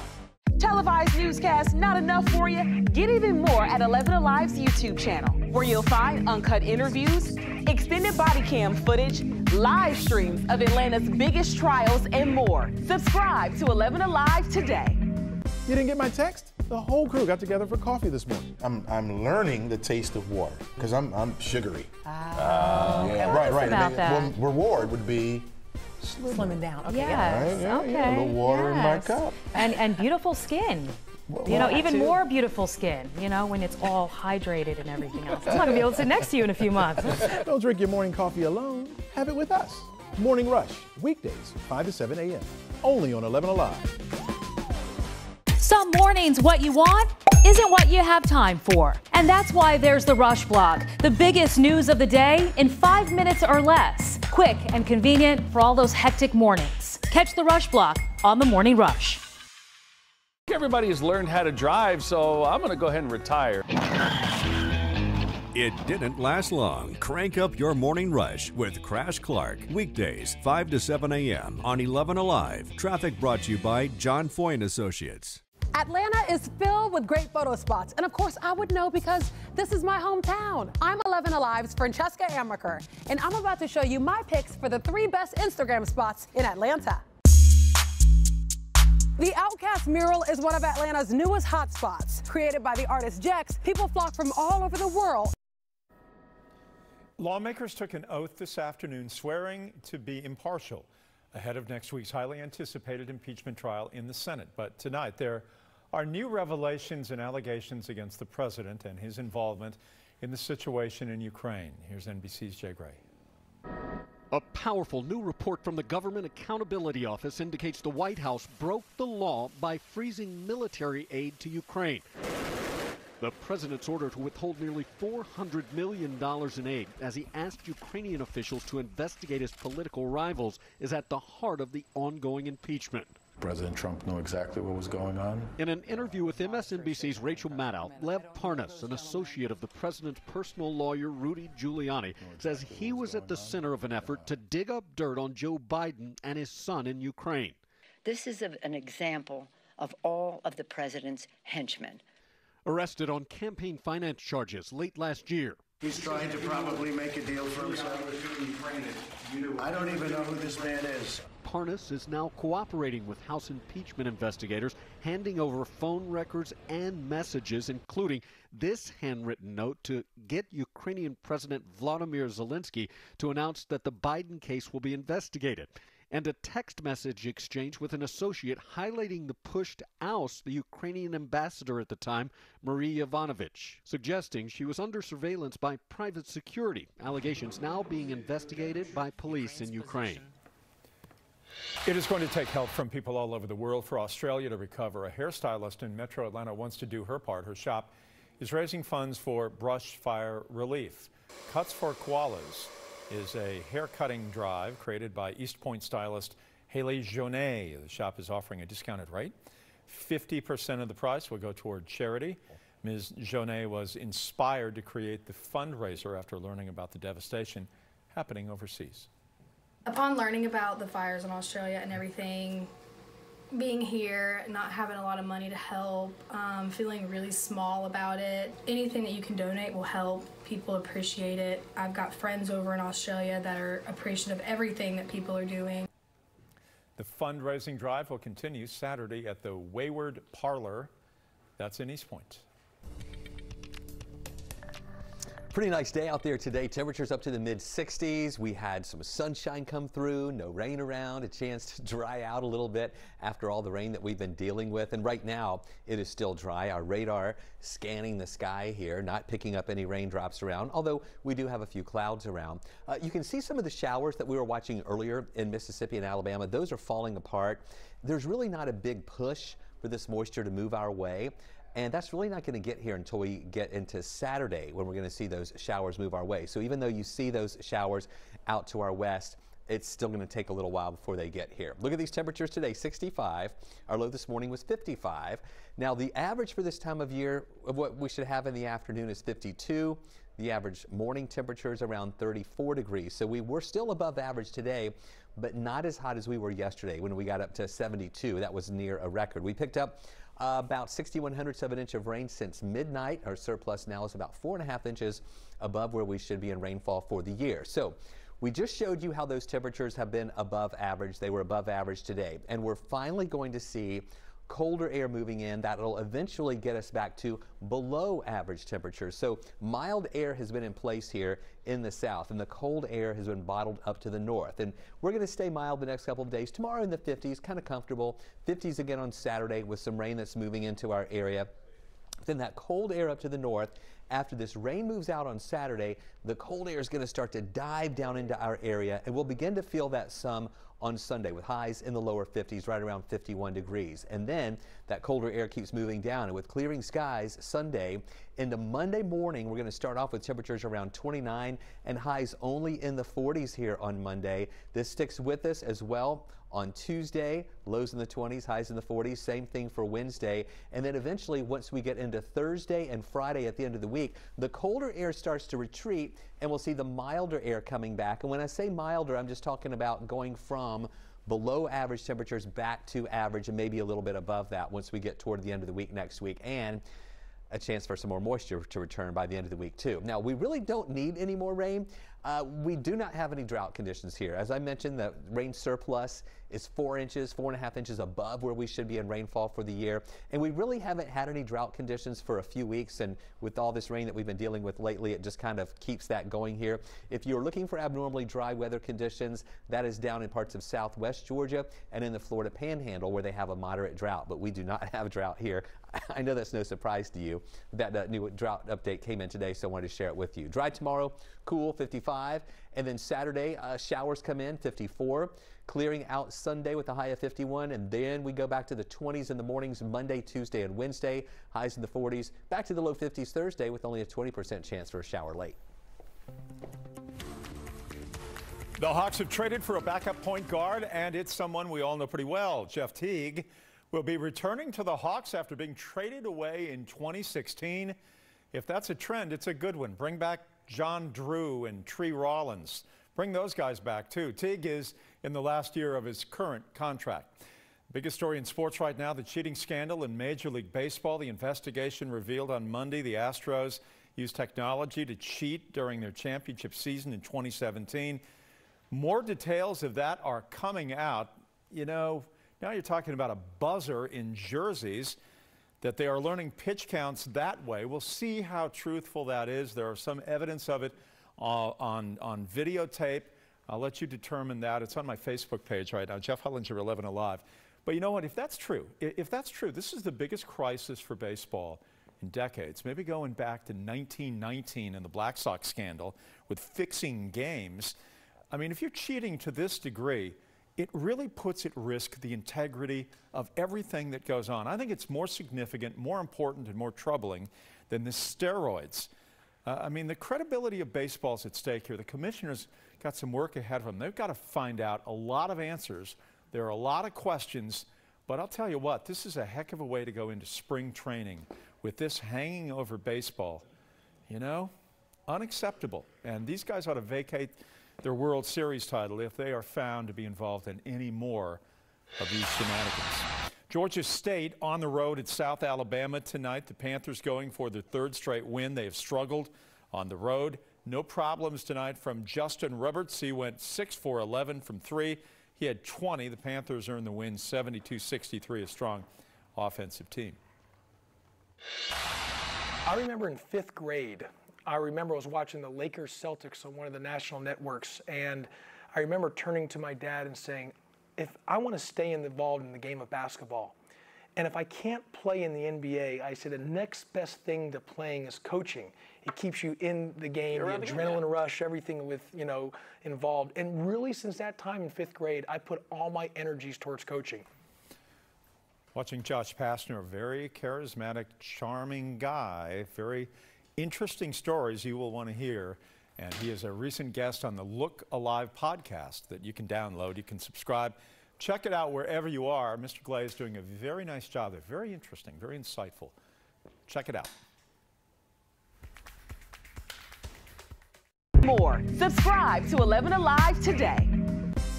Televised newscast not enough for you? Get even more at 11 Alive's YouTube channel, where you'll find uncut interviews, extended body cam footage, live streams of Atlanta's biggest trials, and more. Subscribe to 11 Alive today. You didn't get my text? The whole crew got together for coffee this morning. I'm, I'm learning the taste of water because I'm, I'm sugary. Ah. yeah, right, right. about The that. reward would be Slimming down. Okay. Yes. Right, yeah, okay. yeah, a little water in my cup. And and beautiful skin. Well, you know, even too. more beautiful skin. You know, when it's all hydrated and everything else. I'm not gonna be able to sit next to you in a few months. [laughs] Don't drink your morning coffee alone. Have it with us. Morning Rush, weekdays, 5 to 7 a.m., only on 11 Alive. Some mornings, what you want isn't what you have time for. And that's why there's the Rush Block, the biggest news of the day in five minutes or less. Quick and convenient for all those hectic mornings. Catch the Rush Block on the Morning Rush. Everybody has learned how to drive, so I'm going to go ahead and retire. It didn't last long. Crank up your morning rush with Crash Clark. Weekdays, 5 to 7 a.m. on 11 Alive. Traffic brought to you by John Foy and Associates. Atlanta is filled with great photo spots. And of course, I would know because this is my hometown. I'm 11 Alive's Francesca Amaker, and I'm about to show you my picks for the three best Instagram spots in Atlanta. The OutKast mural is one of Atlanta's newest hotspots. Created by the artist Jex, people flock from all over the world. Lawmakers took an oath this afternoon swearing to be impartial ahead of next week's highly anticipated impeachment trial in the Senate. But tonight, there are new revelations and allegations against the president and his involvement in the situation in Ukraine. Here's NBC's Jay Gray. A powerful new report from the Government Accountability Office indicates the White House broke the law by freezing military aid to Ukraine. The president's order to withhold nearly $400 million in aid as he asked Ukrainian officials to investigate his political rivals is at the heart of the ongoing impeachment. President Trump knew exactly what was going on. In an interview with MSNBC's Rachel Maddow, Lev Parnas, an associate of the president's personal lawyer Rudy Giuliani, says he was at the center of an effort to dig up dirt on Joe Biden and his son in Ukraine. This is an example of all of the president's henchmen. Arrested on campaign finance charges late last year. He's trying to probably make a deal for himself. I don't even know who this man is. Parnas is now cooperating with House impeachment investigators, handing over phone records and messages, including this handwritten note to get Ukrainian President Vladimir Zelensky to announce that the Biden case will be investigated and a text message exchange with an associate highlighting the push to oust the Ukrainian ambassador at the time, Marie Yovanovitch, suggesting she was under surveillance by private security, allegations now being investigated by police in Ukraine. It is going to take help from people all over the world for Australia to recover. A hairstylist in metro Atlanta wants to do her part. Her shop is raising funds for brush fire relief. Cuts for Koalas is a hair cutting drive created by East Point stylist Haley Jonet. The shop is offering a discounted rate. 50% of the price will go toward charity. Ms. Jonet was inspired to create the fundraiser after learning about the devastation happening overseas. Upon learning about the fires in Australia and everything, being here, not having a lot of money to help, um, feeling really small about it, anything that you can donate will help. People appreciate it. I've got friends over in Australia that are appreciative of everything that people are doing. The fundraising drive will continue Saturday at the Wayward Parlor. That's in East Point. Pretty nice day out there today. Temperatures up to the mid 60s. We had some sunshine come through, no rain around, a chance to [laughs] dry out a little bit after all the rain that we've been dealing with. And right now it is still dry. Our radar scanning the sky here, not picking up any raindrops around, although we do have a few clouds around. Uh, you can see some of the showers that we were watching earlier in Mississippi and Alabama. Those are falling apart. There's really not a big push for this moisture to move our way. And that's really not going to get here until we get into Saturday when we're going to see those showers move our way. So even though you see those showers out to our west, it's still going to take a little while before they get here. Look at these temperatures today 65. Our low this morning was 55. Now, the average for this time of year of what we should have in the afternoon is 52. The average morning temperature is around 34 degrees. So we were still above average today, but not as hot as we were yesterday when we got up to 72. That was near a record. We picked up about 61 hundredths of an inch of rain since midnight. Our surplus now is about four and a half inches above where we should be in rainfall for the year. So we just showed you how those temperatures have been above average. They were above average today. And we're finally going to see colder air moving in that'll eventually get us back to below average temperatures. So mild air has been in place here in the south and the cold air has been bottled up to the north. And we're going to stay mild the next couple of days. Tomorrow in the 50s, kind of comfortable. 50s again on Saturday with some rain that's moving into our area. Then that cold air up to the north after this rain moves out on Saturday, the cold air is going to start to dive down into our area and we'll begin to feel that some on Sunday with highs in the lower 50s, right around 51 degrees. And then that colder air keeps moving down. And with clearing skies Sunday into Monday morning, we're going to start off with temperatures around 29 and highs only in the 40s here on Monday. This sticks with us as well on Tuesday, lows in the 20s, highs in the 40s. Same thing for Wednesday. And then eventually, once we get into Thursday and Friday at the end of the week, the colder air starts to retreat and we'll see the milder air coming back. And when I say milder, I'm just talking about going from below average temperatures back to average and maybe a little bit above that once we get toward the end of the week next week. And a chance for some more moisture to return by the end of the week too. Now we really don't need any more rain. Uh, we do not have any drought conditions here. As I mentioned, the rain surplus is four inches, four and a half inches above where we should be in rainfall for the year. And we really haven't had any drought conditions for a few weeks. And with all this rain that we've been dealing with lately, it just kind of keeps that going here. If you're looking for abnormally dry weather conditions, that is down in parts of southwest Georgia and in the Florida panhandle where they have a moderate drought. But we do not [laughs] have drought here. I know that's no surprise to you. That uh, new drought update came in today, so I wanted to share it with you. Dry tomorrow, cool, 55. And then Saturday, uh, showers come in, 54. Clearing out Sunday with a high of 51. And then we go back to the 20s in the mornings Monday, Tuesday, and Wednesday. Highs in the 40s. Back to the low 50s Thursday with only a 20% chance for a shower late. The Hawks have traded for a backup point guard, and it's someone we all know pretty well. Jeff Teague will be returning to the Hawks after being traded away in 2016. If that's a trend, it's a good one. Bring back John Drew and Tree Rollins. Bring those guys back, too. Teague is in the last year of his current contract. Biggest story in sports right now, the cheating scandal in Major League Baseball. The investigation revealed on Monday the Astros used technology to cheat during their championship season in 2017. More details of that are coming out. You know, now you're talking about a buzzer in jerseys that they are learning pitch counts that way. We'll see how truthful that is. There are some evidence of it uh, on, on videotape. I'll let you determine that. It's on my Facebook page right now, Jeff Hullinger 11 Alive. But you know what? If that's true, if that's true, this is the biggest crisis for baseball in decades. Maybe going back to 1919 and the Black Sox scandal with fixing games. I mean, if you're cheating to this degree, it really puts at risk the integrity of everything that goes on. I think it's more significant, more important, and more troubling than the steroids. Uh, I mean, the credibility of baseball is at stake here. The commissioners got some work ahead of them. They've got to find out a lot of answers. There are a lot of questions, but I'll tell you what, this is a heck of a way to go into spring training with this hanging over baseball. You know, unacceptable. And these guys ought to vacate their World Series title if they are found to be involved in any more of these shenanigans. Georgia State on the road at South Alabama tonight. The Panthers going for their third straight win. They have struggled on the road. No problems tonight from Justin Roberts. He went 6 for 11 from three. He had 20. The Panthers earned the win 72 63, a strong offensive team. I remember in fifth grade, I remember I was watching the Lakers Celtics on one of the national networks, and I remember turning to my dad and saying, if I want to stay involved in the game of basketball, and if I can't play in the NBA, I said the next best thing to playing is coaching. It keeps you in the game, You're the adrenaline rush, everything with you know involved. And really, since that time in fifth grade, I put all my energies towards coaching. Watching Josh Pastner, a very charismatic, charming guy, very interesting stories you will want to hear. And he is a recent guest on the Look Alive podcast that you can download. You can subscribe. Check it out wherever you are. Mr. Glay is doing a very nice job. They're very interesting, very insightful. Check it out. More. Subscribe to 11 Alive today.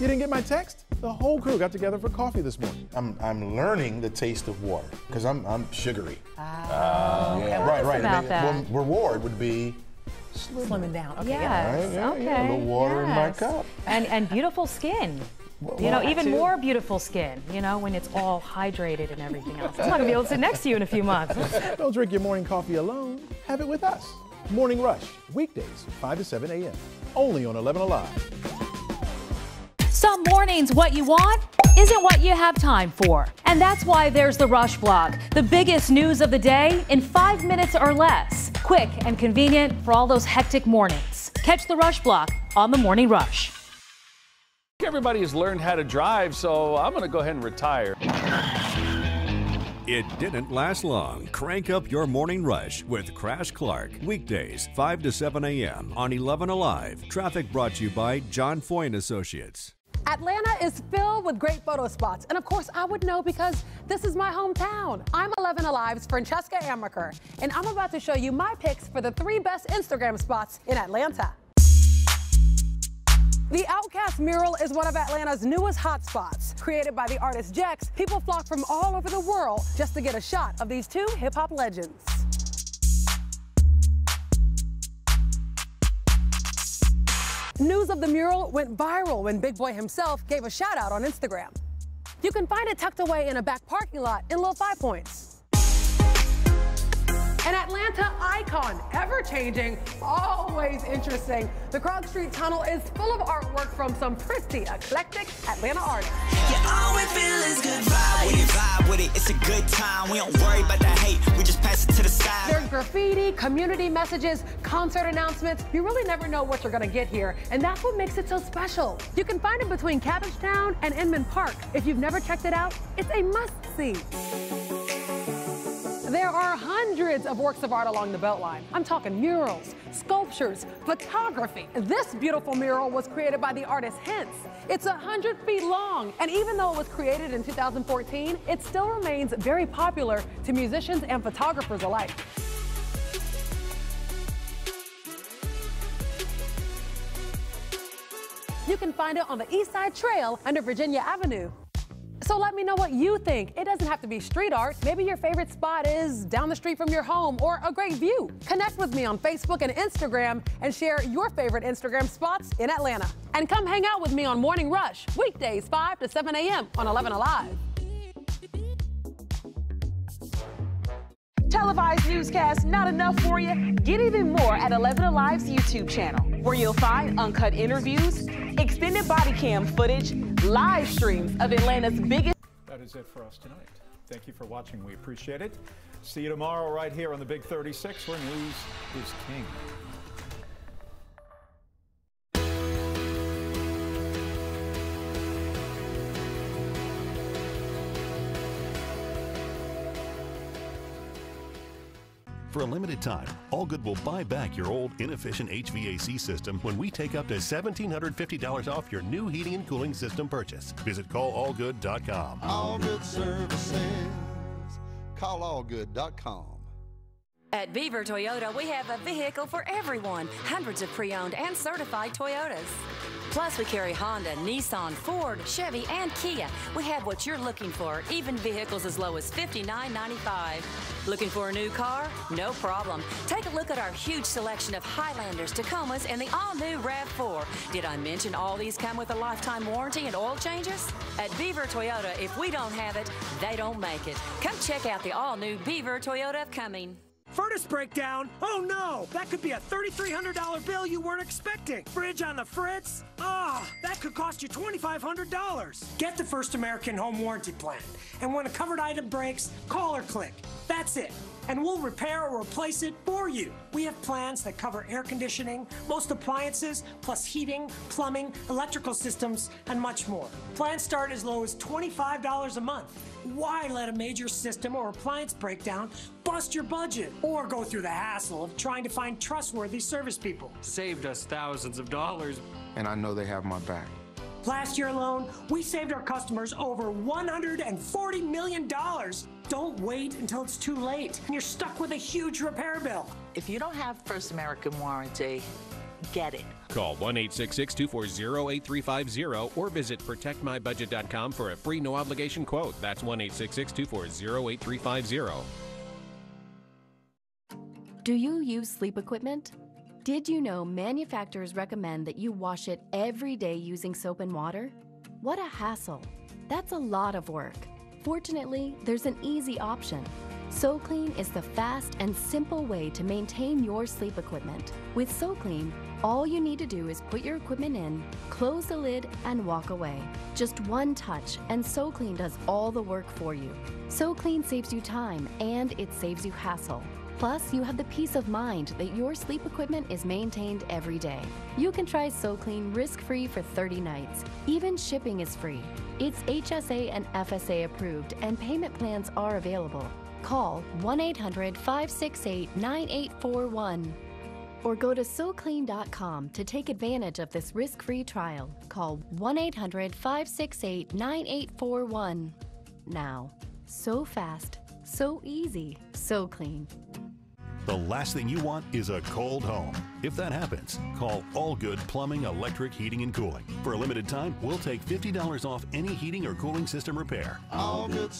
You didn't get my text? The whole crew got together for coffee this morning. I'm, I'm learning the taste of water because I'm, I'm sugary. Oh, uh, yeah, right, right. About that. reward would be slimming, slimming down. Okay, yes. Right, yeah, okay. Yeah, a little water yes. in my cup. And and beautiful skin. Well, you know, even too. more beautiful skin, you know, when it's all hydrated and everything else. I'm not going to be able to sit next to you in a few months. [laughs] [laughs] Don't drink your morning coffee alone. Have it with us. Morning Rush, weekdays, 5 to 7 a.m. Only on 11 Alive. Some mornings, what you want isn't what you have time for. And that's why there's the Rush Block, the biggest news of the day in five minutes or less. Quick and convenient for all those hectic mornings. Catch the Rush Block on the Morning Rush. Everybody has learned how to drive, so I'm going to go ahead and retire. It didn't last long. Crank up your morning rush with Crash Clark. Weekdays, 5 to 7 a.m. on 11 Alive. Traffic brought to you by John Foy and Associates. Atlanta is filled with great photo spots. And of course, I would know because this is my hometown. I'm 11 Alive's Francesca Amaker, and I'm about to show you my picks for the three best Instagram spots in Atlanta. The OutKast mural is one of Atlanta's newest hotspots. Created by the artist Jex, people flock from all over the world just to get a shot of these two hip hop legends. News of the mural went viral when Big Boi himself gave a shout out on Instagram. You can find it tucked away in a back parking lot in Little Five Points. An Atlanta icon, ever changing, always interesting. The Krog Street Tunnel is full of artwork from some pretty eclectic Atlanta artists. Yeah, all we feel is good vibe with vibe with it. It's a good time. We don't worry about the hate. We just pass it to the side. There's graffiti, community messages, concert announcements. You really never know what you're going to get here, and that's what makes it so special. You can find it between Cabbagetown and Inman Park. If you've never checked it out, it's a must-see. There are hundreds of works of art along the Beltline. I'm talking murals, sculptures, photography. This beautiful mural was created by the artist HENSE. It's 100 feet long, and even though it was created in 2014, it still remains very popular to musicians and photographers alike. You can find it on the East Side Trail under Virginia Avenue. So let me know what you think. It doesn't have to be street art. Maybe your favorite spot is down the street from your home or a great view. Connect with me on Facebook and Instagram and share your favorite Instagram spots in Atlanta. And come hang out with me on Morning Rush, weekdays 5 to 7 a.m. on 11 Alive. Televised newscast not enough for you? Get even more at 11 Alive's YouTube channel, where you'll find uncut interviews, extended body cam footage, live streams of Atlanta's biggest. That is it for us tonight. Thank you for watching. We appreciate it. See you tomorrow right here on the Big 36 where news is king. For a limited time, Allgood will buy back your old inefficient HVAC system when we take up to $1,750 off your new heating and cooling system purchase. Visit callallgood.com. All Good Services. CallAllGood.com. At Beaver Toyota, we have a vehicle for everyone. Hundreds of pre owned and certified Toyotas. Plus, we carry Honda, Nissan, Ford, Chevy, and Kia. We have what you're looking for, even vehicles as low as $59.95. Looking for a new car? No problem. Take a look at our huge selection of Highlanders, Tacomas, and the all new RAV4. Did I mention all these come with a lifetime warranty and oil changes? At Beaver Toyota, if we don't have it, they don't make it. Come check out the all new Beaver Toyota Cumming. Furnace breakdown? Oh no! That could be a $3,300 bill you weren't expecting. Fridge on the fritz? Ah, oh, that could cost you $2,500. Get the First American Home Warranty Plan. And when a covered item breaks, call or click. That's it. And we'll repair or replace it for you. We have plans that cover air conditioning, most appliances, plus heating, plumbing, electrical systems, and much more. Plans start as low as $25 a month. Why let a major system or appliance breakdown bust your budget or go through the hassle of trying to find trustworthy service people? Saved us thousands of dollars. And I know they have my back. Last year alone, we saved our customers over $140 million. Don't wait until it's too late and you're stuck with a huge repair bill. If you don't have First American warranty, get it. Call 1 240 8350 or visit protectmybudget.com for a free no obligation quote. That's 1 240 8350. Do you use sleep equipment? Did you know manufacturers recommend that you wash it every day using soap and water? What a hassle! That's a lot of work. Fortunately, there's an easy option. SoClean is the fast and simple way to maintain your sleep equipment. With SoClean, all you need to do is put your equipment in, close the lid, and walk away. Just one touch, and SoClean does all the work for you. SoClean saves you time and it saves you hassle. Plus, you have the peace of mind that your sleep equipment is maintained every day. You can try SoClean risk-free for 30 nights. Even shipping is free. It's HSA and FSA approved and payment plans are available. Call 1-800-568-9841 or go to SoClean.com to take advantage of this risk-free trial. Call 1-800-568-9841 now. So fast, so easy, so clean. The last thing you want is a cold home. If that happens, call All Good Plumbing, Electric, Heating, and Cooling. For a limited time, we'll take $50 off any heating or cooling system repair. All good